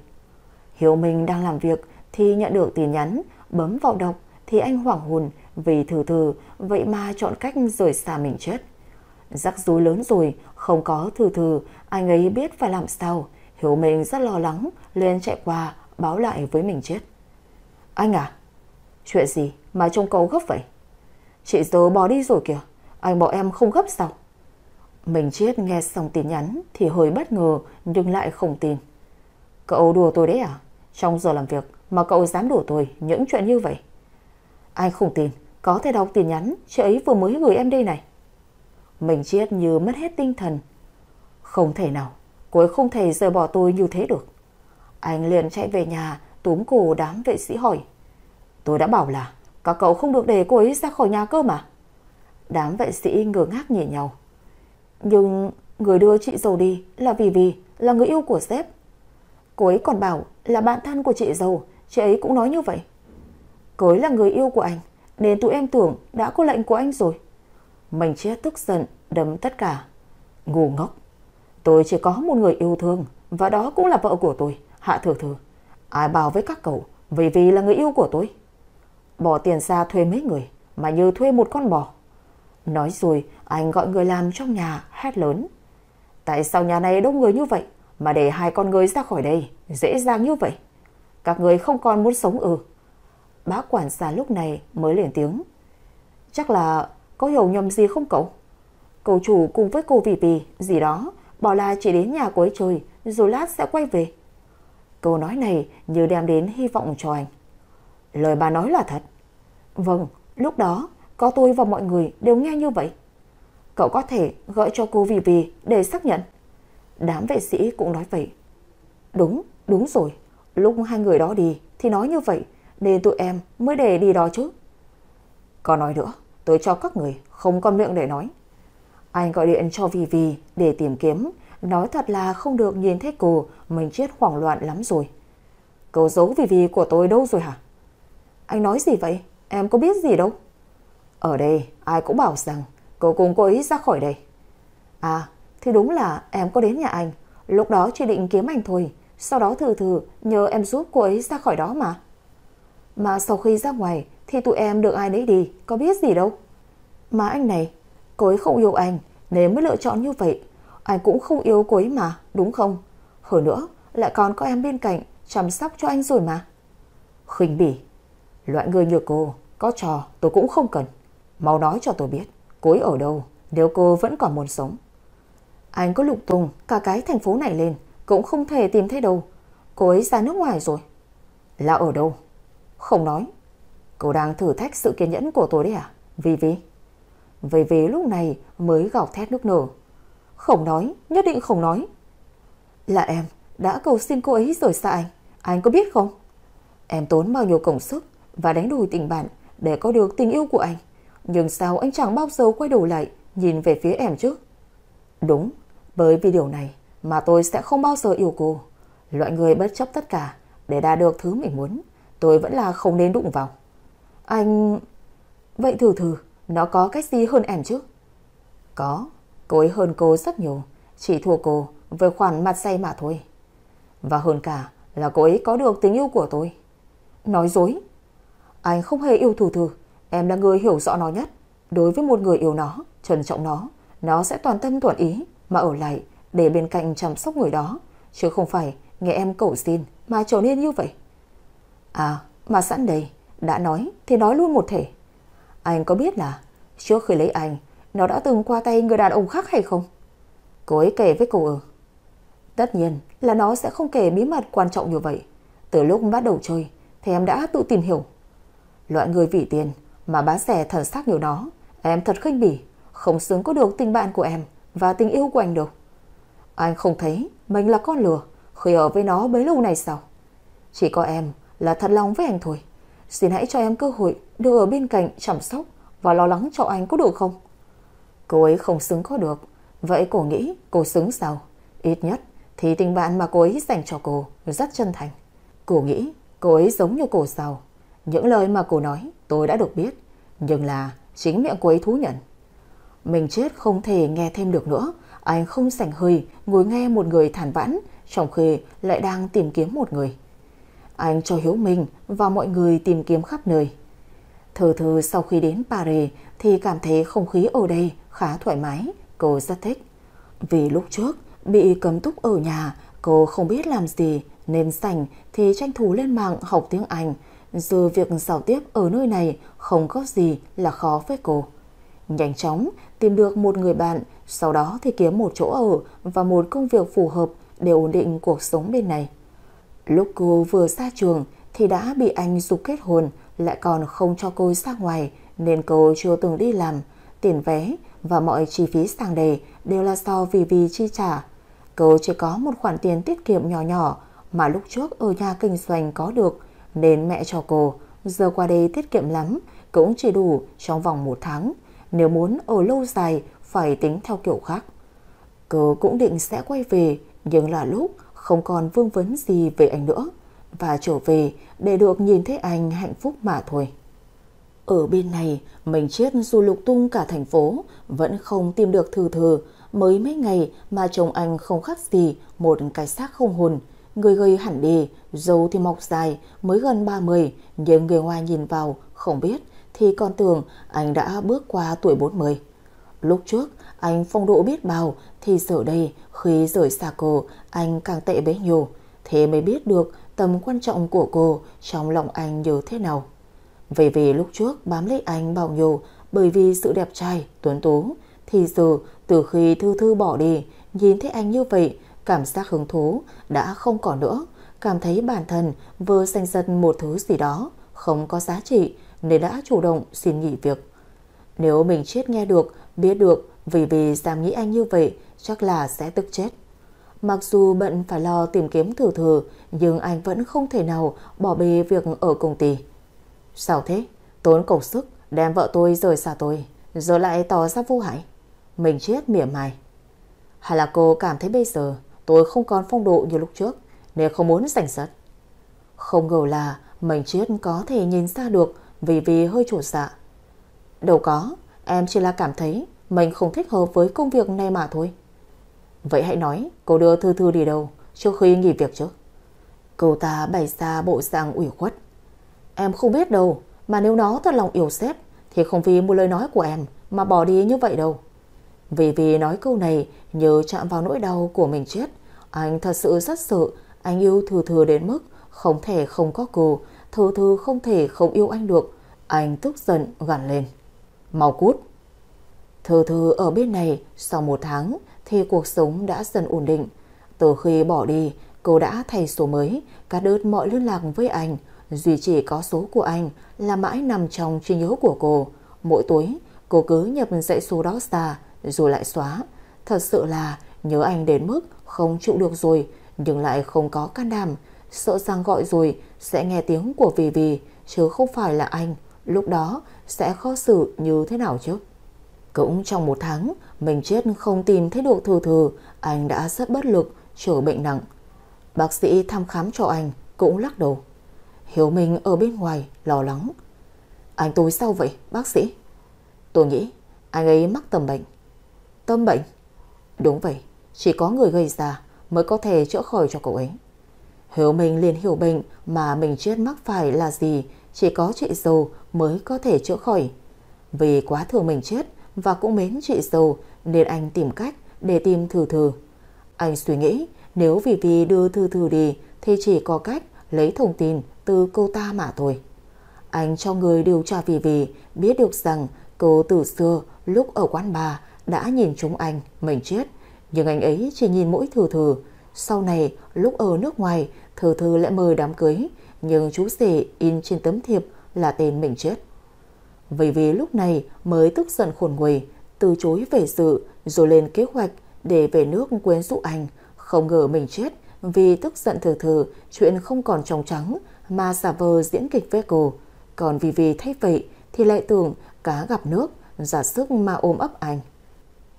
Hiếu Minh đang làm việc thì nhận được tin nhắn, bấm vào đọc thì anh hoảng hồn vì thử thử vậy mà chọn cách rời xa mình chết. Rắc rối lớn rồi, không có thử thử, anh ấy biết phải làm sao. Hiếu mình rất lo lắng, liền chạy qua báo lại với mình chết. Anh à, chuyện gì mà trông cậu gấp vậy? Chị giờ bỏ đi rồi kìa, anh bảo em không gấp sao? Mình chết nghe xong tin nhắn thì hơi bất ngờ nhưng lại không tin. Cậu đùa tôi đấy à? Trong giờ làm việc mà cậu dám đổ tôi những chuyện như vậy? Anh không tin, có thể đọc tin nhắn chị ấy vừa mới gửi em đây này. Mình chết như mất hết tinh thần. Không thể nào, cô ấy không thể rời bỏ tôi như thế được. Anh liền chạy về nhà túm cổ đám vệ sĩ hỏi. Tôi đã bảo là các cậu không được để cô ấy ra khỏi nhà cơ mà. Đám vệ sĩ ngơ ngác nhìn nhau. Nhưng người đưa chị dâu đi là vì vì là người yêu của sếp. Cô ấy còn bảo là bạn thân của chị dâu, chị ấy cũng nói như vậy. Cô ấy là người yêu của anh, nên tụi em tưởng đã có lệnh của anh rồi. Mình chết tức giận, đấm tất cả. Ngu ngốc. Tôi chỉ có một người yêu thương, và đó cũng là vợ của tôi, Hạ Thừa Thừa. Ai bảo với các cậu, vì vì là người yêu của tôi. Bỏ tiền ra thuê mấy người, mà như thuê một con bò. Nói rồi, anh gọi người làm trong nhà hét lớn. Tại sao nhà này đông người như vậy mà để hai con người ra khỏi đây dễ dàng như vậy? Các người không còn muốn sống ừ. Bác quản gia lúc này mới lên tiếng. Chắc là có hiểu nhầm gì không cậu? Cậu chủ cùng với cô Vì Vì gì đó bảo là chỉ đến nhà cô ấy chơi rồi lát sẽ quay về. Câu nói này như đem đến hy vọng cho anh. Lời bà nói là thật. Vâng, lúc đó có tôi và mọi người đều nghe như vậy. Cậu có thể gọi cho cô Vì Vì để xác nhận. Đám vệ sĩ cũng nói vậy. Đúng, đúng rồi. Lúc hai người đó đi thì nói như vậy nên tụi em mới để đi đó chứ. Còn nói nữa, tôi cho các người không còn miệng để nói. Anh gọi điện cho Vì Vì để tìm kiếm, nói thật là không được nhìn thấy cô, mình chết hoảng loạn lắm rồi. Cô giấu Vì Vì của tôi đâu rồi hả? Anh nói gì vậy? Em có biết gì đâu. Ở đây ai cũng bảo rằng cô cùng cô ấy ra khỏi đây. À, thì đúng là em có đến nhà anh. Lúc đó chỉ định kiếm anh thôi. Sau đó thử thử nhờ em giúp cô ấy ra khỏi đó mà. Mà sau khi ra ngoài thì tụi em được ai đấy đi, có biết gì đâu. Mà anh này, cô ấy không yêu anh nên mới lựa chọn như vậy. Anh cũng không yêu cô ấy mà, đúng không? Hơn nữa, lại còn có em bên cạnh chăm sóc cho anh rồi mà. Khinh bỉ, loại người như cô, có trò tôi cũng không cần. Mau nói cho tôi biết, cô ấy ở đâu nếu cô vẫn còn muốn sống. Anh có lục tung cả cái thành phố này lên, cũng không thể tìm thấy đâu. Cô ấy ra nước ngoài rồi. Là ở đâu? Không nói. Cô đang thử thách sự kiên nhẫn của tôi đấy à? Vì vì? Vì vì lúc này mới gào thét nước nở. Không nói, nhất định không nói. Là em đã cầu xin cô ấy rồi sao anh? Anh có biết không? Em tốn bao nhiêu công sức và đánh đổi tình bạn để có được tình yêu của anh. Nhưng sao anh chẳng bao giờ quay đầu lại nhìn về phía em chứ? Đúng, bởi vì điều này mà tôi sẽ không bao giờ yêu cô. Loại người bất chấp tất cả để đạt được thứ mình muốn, tôi vẫn là không nên đụng vào. Anh... Vậy thử thử, nó có cách gì hơn em chứ? Có, cô ấy hơn cô rất nhiều, chỉ thua cô về khoản mặt say mà thôi. Và hơn cả là cô ấy có được tình yêu của tôi. Nói dối. Anh không hề yêu thử thử, em là người hiểu rõ nó nhất. Đối với một người yêu nó, trân trọng nó, nó sẽ toàn tâm toàn ý mà ở lại để bên cạnh chăm sóc người đó, chứ không phải nghe em cầu xin mà trở nên như vậy. À, mà sẵn đây, đã nói thì nói luôn một thể. Anh có biết là trước khi lấy anh, nó đã từng qua tay người đàn ông khác hay không? Cô ấy kể với cô ừ. Tất nhiên là nó sẽ không kể bí mật quan trọng như vậy. Từ lúc bắt đầu chơi thì em đã tự tìm hiểu. Loại người vì tiền mà bán rẻ thần sắc như nó, em thật khinh bỉ, không xứng có được tình bạn của em và tình yêu của anh đâu. Anh không thấy, mình là con lừa khi ở với nó bấy lâu này sao? Chỉ có em là thật lòng với anh thôi. Xin hãy cho em cơ hội được ở bên cạnh chăm sóc và lo lắng cho anh có được không? Cô ấy không xứng có được. Vậy cô nghĩ cô xứng sao? Ít nhất thì tình bạn mà cô ấy dành cho cô rất chân thành. Cô nghĩ cô ấy giống như cô sao? Những lời mà cô nói tôi đã được biết. Nhưng là chính miệng cô ấy thú nhận. Mình chết không thể nghe thêm được nữa. Anh không sảnh hơi ngồi nghe một người thản vãn trong khi lại đang tìm kiếm một người. Anh cho Hiếu Minh và mọi người tìm kiếm khắp nơi. Thờ thờ sau khi đến Paris thì cảm thấy không khí ở đây khá thoải mái, cô rất thích. Vì lúc trước bị cấm túc ở nhà, cô không biết làm gì nên sành thì tranh thủ lên mạng học tiếng Anh. Giờ việc giao tiếp ở nơi này không có gì là khó với cô. Nhanh chóng tìm được một người bạn, sau đó thì kiếm một chỗ ở và một công việc phù hợp để ổn định cuộc sống bên này. Lúc cô vừa ra trường thì đã bị anh dục kết hồn, lại còn không cho cô ra ngoài nên cô chưa từng đi làm. Tiền vé và mọi chi phí sang đề đều là do vì vì chi trả. Cô chỉ có một khoản tiền tiết kiệm nhỏ nhỏ mà lúc trước ở nhà kinh doanh có được nên mẹ cho cô. Giờ qua đây tiết kiệm lắm, cũng chỉ đủ trong vòng một tháng. Nếu muốn ở lâu dài phải tính theo kiểu khác. Cô cũng định sẽ quay về nhưng là lúc không còn vương vấn gì về anh nữa và trở về để được nhìn thấy anh hạnh phúc mà thôi. Ở bên này, mình chết dù lục tung cả thành phố, vẫn không tìm được thư thừa. Mới mấy ngày mà chồng anh không khác gì một cái xác không hồn. Người gây hẳn đi, dâu thì mọc dài, mới gần 30, nhưng người ngoài nhìn vào, không biết, thì còn tưởng anh đã bước qua tuổi 40. Lúc trước, anh phong độ biết bao, thì giờ đây, khi rời xa cô, anh càng tệ bấy nhiêu. Thế mới biết được tầm quan trọng của cô trong lòng anh như thế nào. Vì vì lúc trước bám lấy anh bao nhiêu bởi vì sự đẹp trai, tuấn tú, thì giờ từ khi Thư Thư bỏ đi, nhìn thấy anh như vậy, cảm giác hứng thú đã không còn nữa, cảm thấy bản thân vừa xanh dân một thứ gì đó không có giá trị nên đã chủ động xin nghỉ việc. Nếu mình chết nghe được, biết được vì vì dám nghĩ anh như vậy chắc là sẽ tức chết. Mặc dù bận phải lo tìm kiếm thử thử, nhưng anh vẫn không thể nào bỏ bê việc ở công ty. Sao thế? Tốn cổ sức Đem vợ tôi rời xa tôi Rồi lại tỏ ra vô hại Mình chết mỉa mai Hay là cô cảm thấy bây giờ Tôi không còn phong độ như lúc trước Nên không muốn giành giật Không ngờ là mình chết có thể nhìn ra được Vì vì hơi chủ dạ Đâu có, Em chỉ là cảm thấy Mình không thích hợp với công việc này mà thôi. Vậy hãy nói, cô đưa Thư Thư đi đâu Trước khi nghỉ việc chứ Cô ta bày ra bộ dạng ủy khuất. Em không biết đâu, Mà nếu nó thật lòng yêu sếp, Thì không vì một lời nói của em Mà bỏ đi như vậy đâu. Vì vì nói câu này Nhớ chạm vào nỗi đau của mình chết, Anh thật sự rất sợ Anh yêu Thư Thư đến mức Không thể không có cô, Thư Thư không thể không yêu anh được. Anh tức giận gằn lên. Mau cút. Thư Thư ở bên này, Sau một tháng, Thì cuộc sống đã dần ổn định. Từ khi bỏ đi, Cô đã thay số mới, Cắt đứt mọi liên lạc với anh. Duy chỉ có số của anh Là mãi nằm trong trí nhớ của cô. Mỗi tối, cô cứ nhập dãy số đó ra, Rồi lại xóa. Thật sự là nhớ anh đến mức Không chịu được rồi, Nhưng lại không có can đảm. Sợ rằng gọi rồi sẽ nghe tiếng của Vì Vì Chứ không phải là anh. Lúc đó sẽ khó xử như thế nào chứ? Cũng trong một tháng, Mình chết không tìm thấy được thừa thừa Anh đã rất bất lực, Trở bệnh nặng. Bác sĩ thăm khám cho anh, Cũng lắc đầu. Hiếu Minh ở bên ngoài, lo lắng. Anh tôi sao vậy, bác sĩ? Tôi nghĩ, anh ấy mắc tâm bệnh. Tâm bệnh? Đúng vậy, Chỉ có người gây ra mới có thể chữa khỏi cho cậu ấy. Hiếu Minh liền hiểu bệnh mà mình chết mắc phải là gì chỉ có chị giàu mới có thể chữa khỏi. Vì quá thương mình chết Và cũng mến chị giàu Nên anh tìm cách để tìm thử thử Anh suy nghĩ nếu vì vì đưa Thư Thư đi Thì chỉ có cách lấy thông tin từ cô ta mà thôi. Anh cho người điều tra vì vì Biết được rằng cô từ xưa lúc ở quán bà Đã nhìn chúng anh, mình chết. Nhưng anh ấy chỉ nhìn mỗi Thư Thư. Sau này lúc ở nước ngoài Thư Thư lại mời đám cưới nhưng chú rể in trên tấm thiệp là tên mình chết Vì vì lúc này mới tức giận khổn nguôi Từ chối về sự Rồi lên kế hoạch để về nước quyến rũ anh không ngờ mình chết vì tức giận thử thử chuyện không còn trong trắng mà giả vờ diễn kịch với cô. Còn vì vì thay vậy thì lại tưởng cá gặp nước, giả sức mà ôm ấp anh.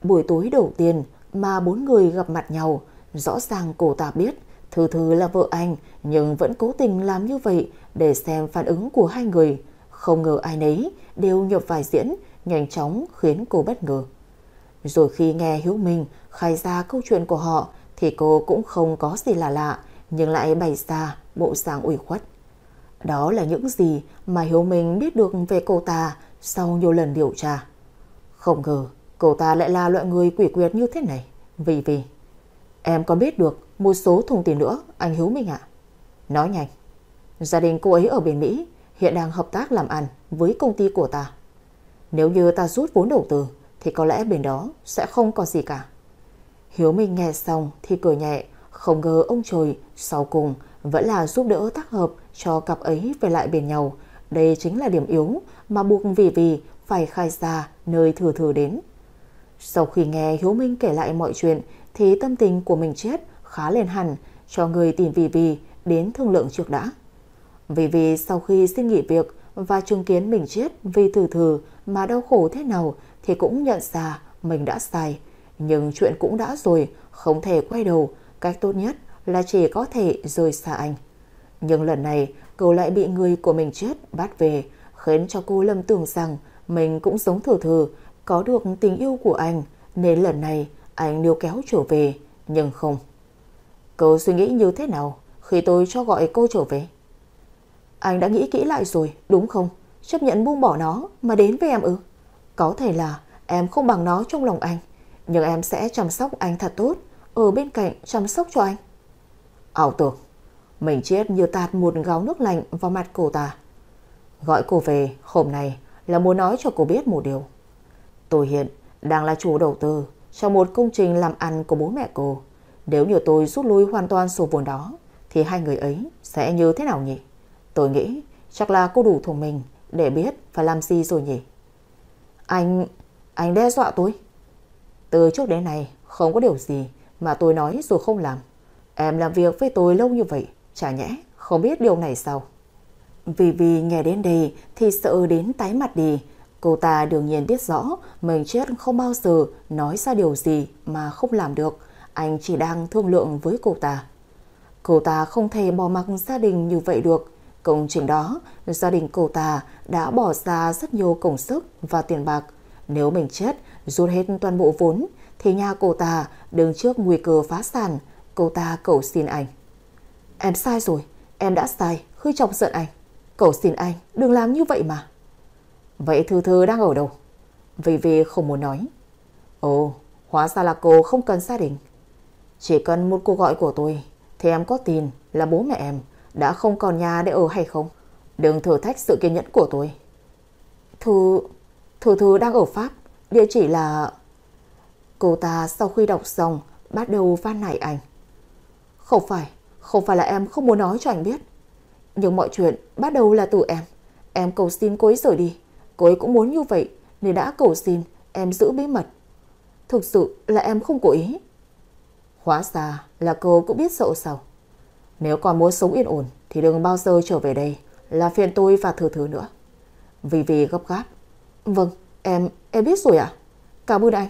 Buổi tối đầu tiên mà bốn người gặp mặt nhau, rõ ràng cô ta biết Thư Thư là vợ anh nhưng vẫn cố tình làm như vậy để xem phản ứng của hai người. Không ngờ ai nấy đều nhập vài diễn, nhanh chóng khiến cô bất ngờ. Rồi khi nghe Hiếu Minh khai ra câu chuyện của họ thì cô cũng không có gì là lạ nhưng lại bày ra bộ dạng ủy khuất. Đó là những gì mà Hiếu Minh biết được về cô ta sau nhiều lần điều tra. Không ngờ cô ta lại là loại người quỷ quyệt như thế này. Vì vì em có biết được một số thùng tiền nữa anh Hiếu Minh ạ. Nói nhanh. Gia đình cô ấy ở bên Mỹ hiện đang hợp tác làm ăn với công ty của ta. Nếu như ta rút vốn đầu tư thì có lẽ bên đó sẽ không còn gì cả. Hiếu Minh nghe xong thì cười nhẹ, không ngờ ông trời sau cùng vẫn là giúp đỡ tác hợp cho cặp ấy về lại bên nhau. Đây chính là điểm yếu mà buộc Vì Vì phải khai ra nơi thừa thừa đến. Sau khi nghe Hiếu Minh kể lại mọi chuyện thì tâm tình của mình chết khá lên hẳn cho người tìm Vì Vì đến thương lượng trước đã. Vì Vì sau khi xin nghỉ việc và chứng kiến mình chết vì thử thử mà đau khổ thế nào thì cũng nhận ra mình đã sai. Nhưng chuyện cũng đã rồi, không thể quay đầu, cách tốt nhất là chỉ có thể rời xa anh. Nhưng lần này, cô lại bị người của mình chết bắt về, khiến cho cô lầm tưởng rằng mình cũng giống thử thử, có được tình yêu của anh, nên lần này anh níu kéo trở về, nhưng không. Cô suy nghĩ như thế nào khi tôi cho gọi cô trở về? Anh đã nghĩ kỹ lại rồi, đúng không? Chấp nhận buông bỏ nó mà đến với em ư? Có thể là em không bằng nó trong lòng anh, nhưng em sẽ chăm sóc anh thật tốt Ở bên cạnh chăm sóc cho anh Ảo tưởng Mình chết như tạt một gáo nước lạnh vào mặt cô ta Gọi cô về hôm nay là muốn nói cho cô biết một điều Tôi hiện đang là chủ đầu tư cho một công trình làm ăn của bố mẹ cô nếu như tôi rút lui hoàn toàn số vốn đó Thì hai người ấy sẽ như thế nào nhỉ? Tôi nghĩ chắc là cô đủ thông minh để biết phải làm gì rồi nhỉ? Anh... anh đe dọa tôi từ trước đến nay không có điều gì mà tôi nói rồi không làm. Em làm việc với tôi lâu như vậy, chả nhẽ không biết điều này sao? Vì vì nghe đến đây thì sợ đến tái mặt đi, Cô ta đương nhiên biết rõ mình chết không bao giờ nói ra điều gì mà không làm được. Anh chỉ đang thương lượng với cô ta. Cô ta không thể bỏ mặc gia đình như vậy được. Công trình đó, gia đình cô ta đã bỏ ra rất nhiều công sức và tiền bạc. Nếu mình chết, rút hết toàn bộ vốn, thì nhà cô ta đứng trước nguy cơ phá sản. Cô ta cầu xin anh. Em sai rồi, em đã sai khi chọc giận anh. Cầu xin anh, đừng làm như vậy mà. Vậy Thư Thư đang ở đâu? Vì Vì không muốn nói. Ồ, hóa ra là cô không cần gia đình. Chỉ cần một cuộc gọi của tôi thì em có tin là bố mẹ em đã không còn nhà để ở hay không? Đừng thử thách sự kiên nhẫn của tôi. Thư... Thư Thư đang ở Pháp. Địa chỉ là... Cô ta sau khi đọc xong bắt đầu van nại anh. Không phải, không phải là em không muốn nói cho anh biết. Nhưng mọi chuyện bắt đầu là từ em. Em cầu xin cô ấy rời đi. Cô ấy cũng muốn như vậy nên đã cầu xin em giữ bí mật. Thực sự là em không cố ý. Hóa ra là cô cũng biết sợ sầu. Nếu còn muốn sống yên ổn thì đừng bao giờ trở về đây là phiền tôi và thừa thứ nữa. Vì vì gấp gáp. Vâng, em em biết rồi ạ. À? Cảm ơn anh.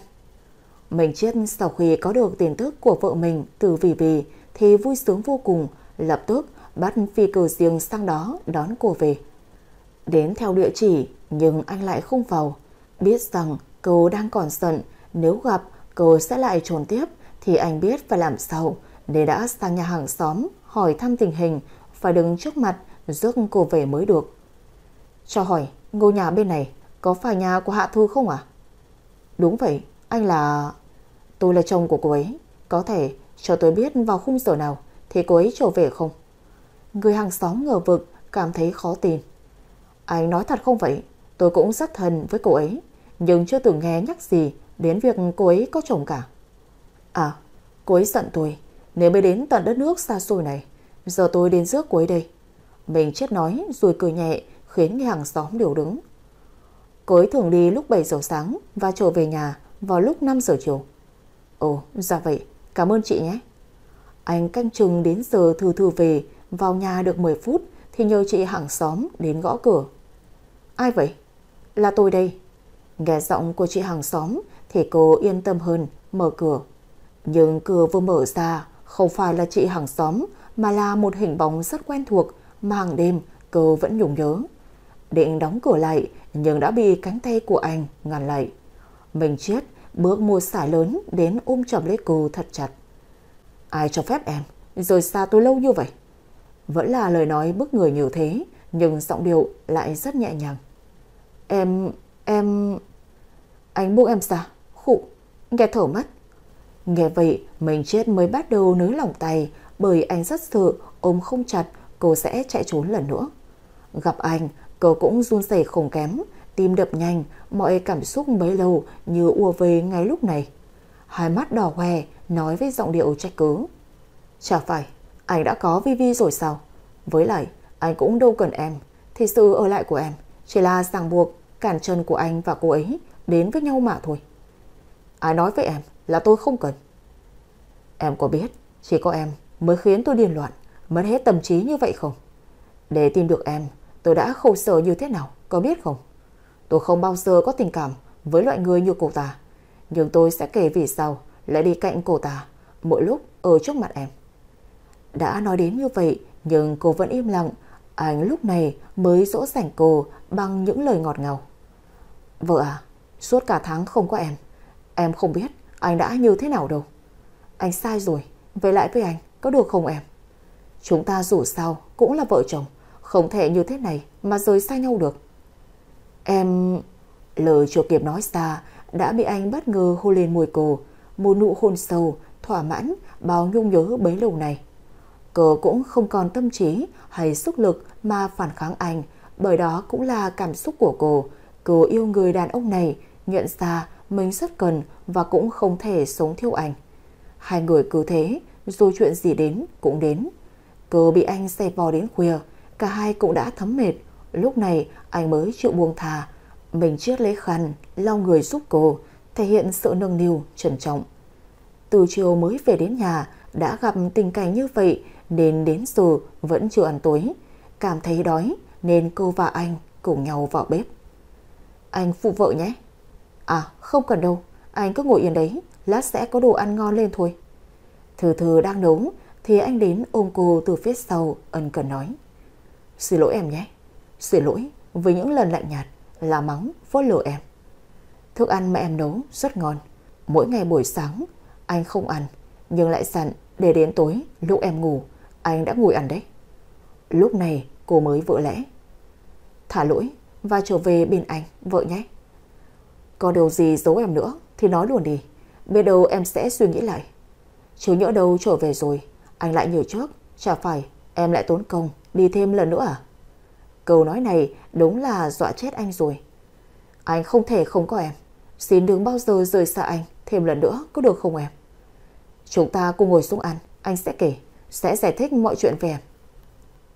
Mình chết sau khi có được tin tức của vợ mình từ Vì Vì thì vui sướng vô cùng, lập tức bắt phi cơ riêng sang đó đón cô về. Đến theo địa chỉ nhưng anh lại không vào. Biết rằng cô đang còn giận, nếu gặp cô sẽ lại trốn tiếp thì anh biết phải làm sao nên đã sang nhà hàng xóm hỏi thăm tình hình phải đứng trước mặt rước cô về mới được. Cho hỏi, ngôi nhà bên này có phải nhà của Hạ Thư không à? Đúng vậy, anh là... Tôi là chồng của cô ấy. Có thể cho tôi biết vào khung giờ nào thì cô ấy trở về không? Người hàng xóm ngờ vực cảm thấy khó tin. Anh nói thật không vậy? Tôi cũng rất thân với cô ấy, nhưng chưa từng nghe nhắc gì đến việc cô ấy có chồng cả. À, cô ấy giận tôi, nếu mới đến tận đất nước xa xôi này, giờ tôi đến rước cô ấy đây. Mình chết nói rồi cười nhẹ khiến người hàng xóm đều đứng. Cô ấy thường đi lúc 7 giờ sáng và trở về nhà vào lúc 5 giờ chiều. Ồ, dạ vậy, cảm ơn chị nhé. Anh canh chừng đến giờ thư thư về, vào nhà được 10 phút thì nhờ chị hàng xóm đến gõ cửa. Ai vậy? Là tôi đây. Nghe giọng của chị hàng xóm thì cô yên tâm hơn, mở cửa. Nhưng cửa vừa mở ra không phải là chị hàng xóm mà là một hình bóng rất quen thuộc mà hàng đêm cô vẫn nhung nhớ. Định đóng cửa lại nhưng đã bị cánh tay của anh ngăn lại. Mình chết bước một sải lớn đến ôm chầm lấy cô thật chặt. Ai cho phép em rời xa tôi lâu như vậy? Vẫn là lời nói bức người nhiều thế nhưng giọng điệu lại rất nhẹ nhàng. Em... em... Anh buông em ra. Khụ, nghe thở mất. Nghe vậy, mình chết mới bắt đầu nới lỏng tay bởi anh rất sợ ôm không chặt cô sẽ chạy trốn lần nữa. Gặp anh, cô cũng run rẩy không kém, tim đập nhanh, mọi cảm xúc bấy lâu như ùa về ngay lúc này. Hai mắt đỏ hoe, nói với giọng điệu trách cứ. Chả phải, anh đã có Vi Vi rồi sao? Với lại, anh cũng đâu cần em, thì sự ở lại của em chỉ là ràng buộc cản chân của anh và cô ấy đến với nhau mà thôi. Ai nói với em là tôi không cần. Em có biết chỉ có em mới khiến tôi điên loạn, mất hết tâm trí như vậy không? Để tìm được em, tôi đã khổ sở như thế nào, có biết không? Tôi không bao giờ có tình cảm với loại người như cô ta. Nhưng tôi sẽ kể vì sao lại đi cạnh cô ta mỗi lúc ở trước mặt em. Đã nói đến như vậy nhưng cô vẫn im lặng. Anh lúc này mới dỗ dành cô bằng những lời ngọt ngào. Vợ à, suốt cả tháng không có em. Em không biết anh đã như thế nào đâu. Anh sai rồi, về lại với anh, có được không em? Chúng ta dù sao cũng là vợ chồng, không thể như thế này mà rời xa nhau được. Em... Lời chưa kịp nói ra đã bị anh bất ngờ hôn lên môi cô, một nụ hôn sâu, thỏa mãn, bao nhung nhớ bấy lâu này. Cô cũng không còn tâm trí hay sức lực mà phản kháng anh, bởi đó cũng là cảm xúc của cô. Cô yêu người đàn ông này, nhận ra mình rất cần và cũng không thể sống thiếu anh. Hai người cứ thế, dù chuyện gì đến cũng đến. Cứ bị anh xe vò đến khuya, cả hai cũng đã thấm mệt. Lúc này anh mới chịu buông thà. Mình chiếc lấy khăn, lau người giúp cô, thể hiện sự nâng niu, trân trọng. Từ chiều mới về đến nhà, đã gặp tình cảnh như vậy nên đến giờ vẫn chưa ăn tối. Cảm thấy đói nên cô và anh cùng nhau vào bếp. anh phụ vợ nhé. À không cần đâu, anh cứ ngồi yên đấy, lát sẽ có đồ ăn ngon lên thôi. Thư Thư đang nấu thì anh đến ôm cô từ phía sau ân cần nói. Xin lỗi em nhé, xin lỗi vì những lần lạnh nhạt, là mắng, vô lừa em. Thức ăn mẹ em nấu rất ngon, mỗi ngày buổi sáng anh không ăn nhưng lại dặn để đến tối lúc em ngủ anh đã ngồi ăn đấy. Lúc này cô mới vỡ lẽ. Thả lỗi và trở về bên anh, vợ nhé. Có điều gì giấu em nữa thì nói luôn đi. Biết đâu em sẽ suy nghĩ lại. Chứ nhỡ đâu trở về rồi, anh lại nhờ trước, chả phải em lại tốn công đi thêm lần nữa à? Câu nói này đúng là dọa chết anh rồi. Anh không thể không có em. Xin đừng bao giờ rời xa anh thêm lần nữa, có được không em? Chúng ta cùng ngồi xuống ăn, anh sẽ kể, sẽ giải thích mọi chuyện về em.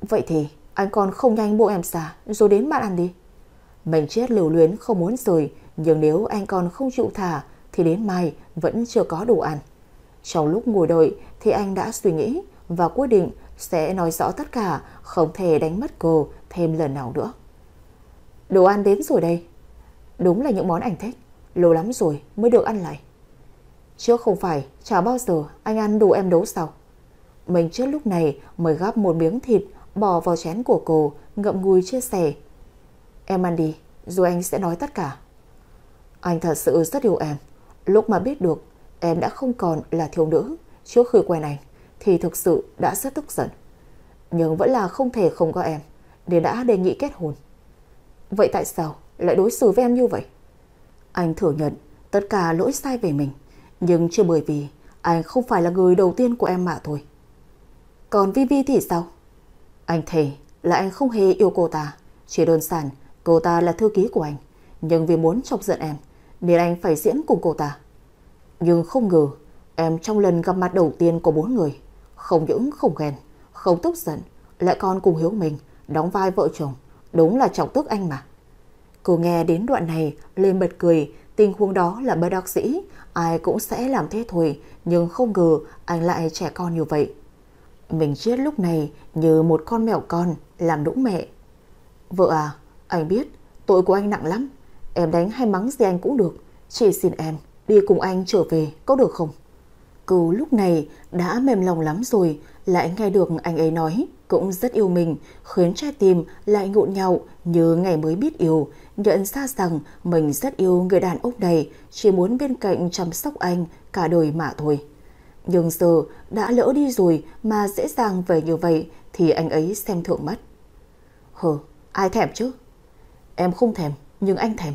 Vậy thì anh còn không nhanh bộ em xa rồi đến bạn ăn đi. Mình chết liều luyến không muốn rời, nhưng nếu anh còn không chịu thả thì đến mai vẫn chưa có đồ ăn. Trong lúc ngồi đợi thì anh đã suy nghĩ và quyết định sẽ nói rõ tất cả, không thể đánh mất cô thêm lần nào nữa. Đồ ăn đến rồi đây. Đúng là những món anh thích, lâu lắm rồi mới được ăn lại. Trước không phải chả bao giờ anh ăn đủ em đấu sao? Mình trước lúc này mới gắp một miếng thịt bỏ vào chén của cô, ngậm ngùi chia sẻ. Em ăn đi, rồi anh sẽ nói tất cả. Anh thật sự rất yêu em. Lúc mà biết được em đã không còn là thiếu nữ trước khi quen anh, thì thực sự đã rất tức giận. Nhưng vẫn là không thể không có em, để đã đề nghị kết hôn. Vậy tại sao lại đối xử với em như vậy? Anh thừa nhận tất cả lỗi sai về mình, nhưng chưa bởi vì anh không phải là người đầu tiên của em mà thôi. Còn Vivi thì sao? Anh thề là anh không hề yêu cô ta, chỉ đơn giản cô ta là thư ký của anh, nhưng vì muốn chọc giận em nên anh phải diễn cùng cô ta. Nhưng không ngờ em trong lần gặp mặt đầu tiên của bốn người, không những không ghen, không tức giận, lại còn cùng Hiếu mình đóng vai vợ chồng, đúng là trọng tức anh mà. Cô nghe đến đoạn này lên bật cười, tình huống đó là bất đắc sĩ, ai cũng sẽ làm thế thôi, nhưng không ngờ anh lại trẻ con như vậy. Mình chết lúc này như một con mèo con làm đũng mẹ. Vợ à, anh biết tội của anh nặng lắm. Em đánh hay mắng gì anh cũng được. Chỉ xin em đi cùng anh trở về có được không? cứ lúc này đã mềm lòng lắm rồi, lại nghe được anh ấy nói cũng rất yêu mình, khiến trái tim lại ngộn nhạo như ngày mới biết yêu, nhận ra rằng mình rất yêu người đàn ông này, chỉ muốn bên cạnh chăm sóc anh cả đời mà thôi. Nhưng giờ đã lỡ đi rồi mà dễ dàng về như vậy thì anh ấy xem thượng mất. Hờ, ai thèm chứ? Em không thèm, nhưng anh thèm.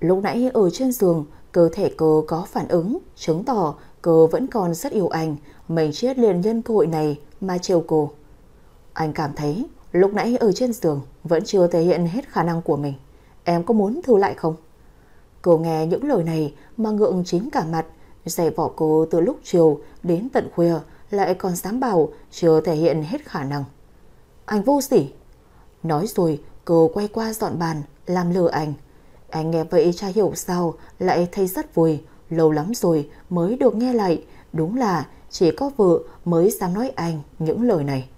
Lúc nãy ở trên giường, cơ thể cô có phản ứng, chứng tỏ cô vẫn còn rất yêu anh. Mình chết liền nhân cơ hội này mà trêu cô. Anh cảm thấy lúc nãy ở trên giường vẫn chưa thể hiện hết khả năng của mình. Em có muốn thử lại không? Cô nghe những lời này mà ngượng chính cả mặt, giày vỏ cô từ lúc chiều đến tận khuya lại còn dám bảo chưa thể hiện hết khả năng. Anh vô sỉ. Nói rồi cô quay qua dọn bàn làm lừa anh. Anh nghe vậy cha hiểu sao lại thấy rất vui. Lâu lắm rồi mới được nghe lại. Đúng là chỉ có vợ mới dám nói anh những lời này.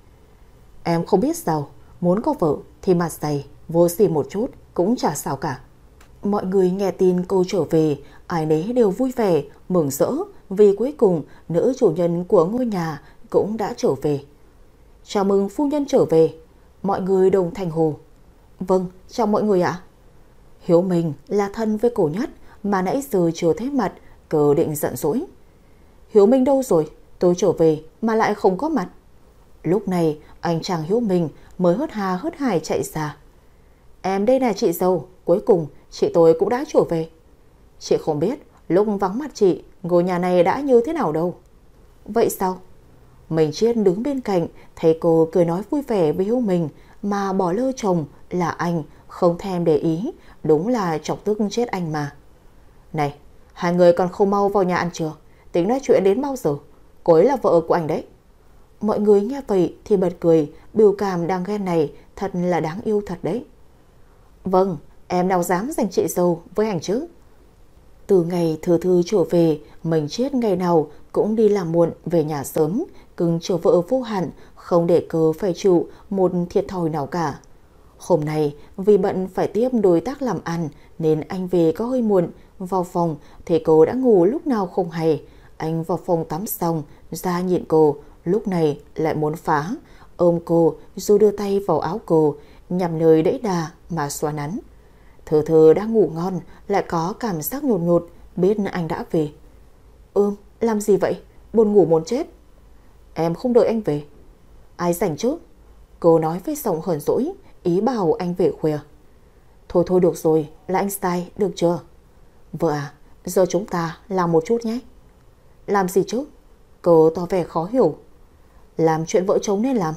Em không biết sao, muốn có vợ thì mặt dày, vô sỉ một chút cũng chả sao cả. Mọi người nghe tin cô trở về, ai nấy đều vui vẻ, mừng rỡ vì cuối cùng nữ chủ nhân của ngôi nhà cũng đã trở về. Chào mừng phu nhân trở về, mọi người đồng thành hồ. Vâng, chào mọi người ạ. Hiếu Minh là thân với cổ nhất mà nãy giờ chưa thấy mặt, cờ định giận dỗi. Hiếu Minh đâu rồi? Tôi trở về mà lại không có mặt. Lúc này anh chàng Hiếu Minh mới hớt hà hớt hải chạy ra. Em đây là chị dâu, cuối cùng chị tôi cũng đã trở về. Chị không biết lúc vắng mặt chị, ngôi nhà này đã như thế nào đâu. Vậy sao? Mình Chiên đứng bên cạnh, thấy cô cười nói vui vẻ với Hiếu Minh mà bỏ lơ chồng là anh, không thèm để ý, đúng là chọc tức chết anh mà. Này, hai người còn không mau vào nhà ăn chưa? Tính nói chuyện đến bao giờ? Cô ấy là vợ của anh đấy. Mọi người nghe vậy thì bật cười, biểu cảm đang ghen này thật là đáng yêu thật đấy. Vâng, em nào dám giành chị dâu với anh chứ? Từ ngày thừa thư trở về, mình chết ngày nào cũng đi làm muộn về nhà sớm, cưng chờ vợ vô hạn, không để cơ phải chịu một thiệt thòi nào cả. Hôm nay vì bận phải tiếp đối tác làm ăn nên anh về có hơi muộn. Vào phòng thì cô đã ngủ lúc nào không hay. Anh vào phòng tắm xong ra nhịn cô, lúc này lại muốn phá. Ôm cô rồi đưa tay vào áo cô nhằm nơi đẫy đà mà xoa nắn. Thơ thơ đã ngủ ngon lại có cảm giác nhột nhột biết anh đã về. Ưm, làm gì vậy? Buồn ngủ muốn chết. Em không đợi anh về. Ai rảnh chứ? Cô nói với giọng hờn dỗi, ý bảo anh về khuya. Thôi thôi được rồi, là anh sai, được chưa? Vợ à, giờ chúng ta làm một chút nhé. Làm gì chứ? Cô tỏ vẻ khó hiểu. Làm chuyện vợ chồng nên làm.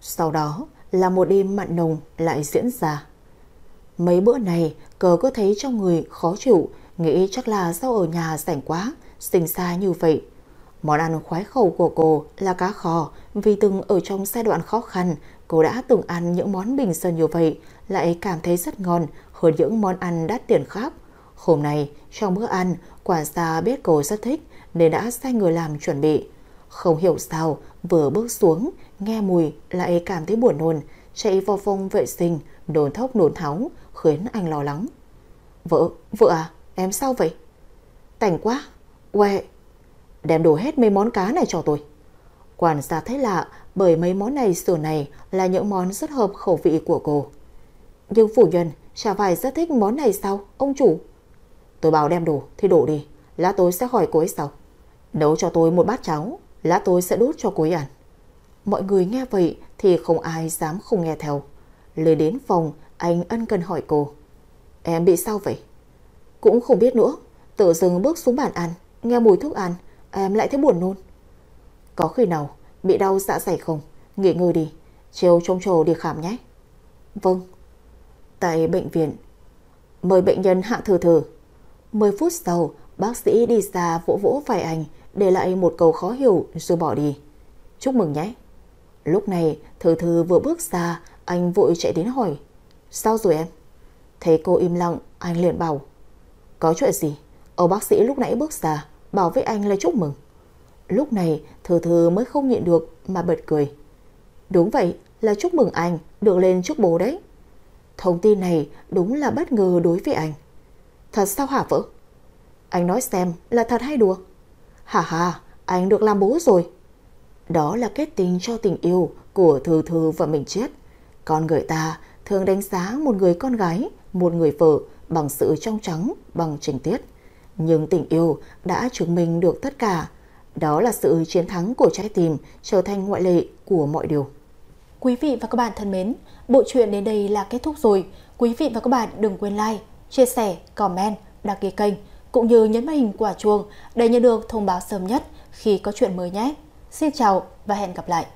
Sau đó là một đêm mặn nồng lại diễn ra. Mấy bữa này cờ cứ thấy trong người khó chịu, nghĩ chắc là sao ở nhà rảnh quá, sinh xa như vậy. Món ăn khoái khẩu của cô là cá kho vì từng ở trong giai đoạn khó khăn, cô đã từng ăn những món bình dân như vậy, lại cảm thấy rất ngon hơn những món ăn đắt tiền khác. Hôm nay, trong bữa ăn, quản gia biết cô rất thích nên đã sai người làm chuẩn bị. Không hiểu sao, vừa bước xuống, nghe mùi lại cảm thấy buồn nôn, chạy vào phòng vệ sinh, đồn thốc đồn tháo, khiến anh lo lắng. Vợ, vợ à, em sao vậy? Tành quá, quẹ, đem đồ hết mấy món cá này cho tôi. Quản gia thấy lạ bởi mấy món này sửa này là những món rất hợp khẩu vị của cô. Nhưng phủ nhân chả phải rất thích món này sao, ông chủ? Tôi bảo đem đủ, thì đổ đi, lát tôi sẽ hỏi cô ấy sau. Nấu cho tôi một bát cháo, lát tôi sẽ đút cho cô ấy ăn. Mọi người nghe vậy thì không ai dám không nghe theo. Lời đến phòng, anh ân cần hỏi cô. Em bị sao vậy? Cũng không biết nữa, tự dưng bước xuống bàn ăn, nghe mùi thuốc ăn, em lại thấy buồn nôn. Có khi nào bị đau dạ dày không? Nghỉ ngơi đi, chiều trông trồ đi khám nhé. Vâng. Tại bệnh viện, mời bệnh nhân hạ thử thử. 10 phút sau, bác sĩ đi ra vỗ vỗ vai anh, để lại một câu khó hiểu rồi bỏ đi. Chúc mừng nhé. Lúc này, thử Thư vừa bước ra, anh vội chạy đến hỏi. Sao rồi em? Thấy cô im lặng, anh liền bảo. Có chuyện gì? Ông bác sĩ lúc nãy bước ra, bảo với anh là chúc mừng. Lúc này, Thư Thư mới không nhịn được mà bật cười. Đúng vậy, là chúc mừng anh, được lên chúc bố đấy. Thông tin này đúng là bất ngờ đối với anh. Thật sao hả vợ? Anh nói xem là thật hay đùa? Hà hà, anh được làm bố rồi. Đó là kết tình cho tình yêu của Thư Thư và mình chết. Con người ta thường đánh giá một người con gái, một người vợ bằng sự trong trắng, bằng trình tiết. Nhưng tình yêu đã chứng minh được tất cả. Đó là sự chiến thắng của trái tim trở thành ngoại lệ của mọi điều. Quý vị và các bạn thân mến, bộ truyện đến đây là kết thúc rồi. Quý vị và các bạn đừng quên like, chia sẻ, comment, đăng ký kênh cũng như nhấn vào hình quả chuông để nhận được thông báo sớm nhất khi có chuyện mới nhé. Xin chào và hẹn gặp lại!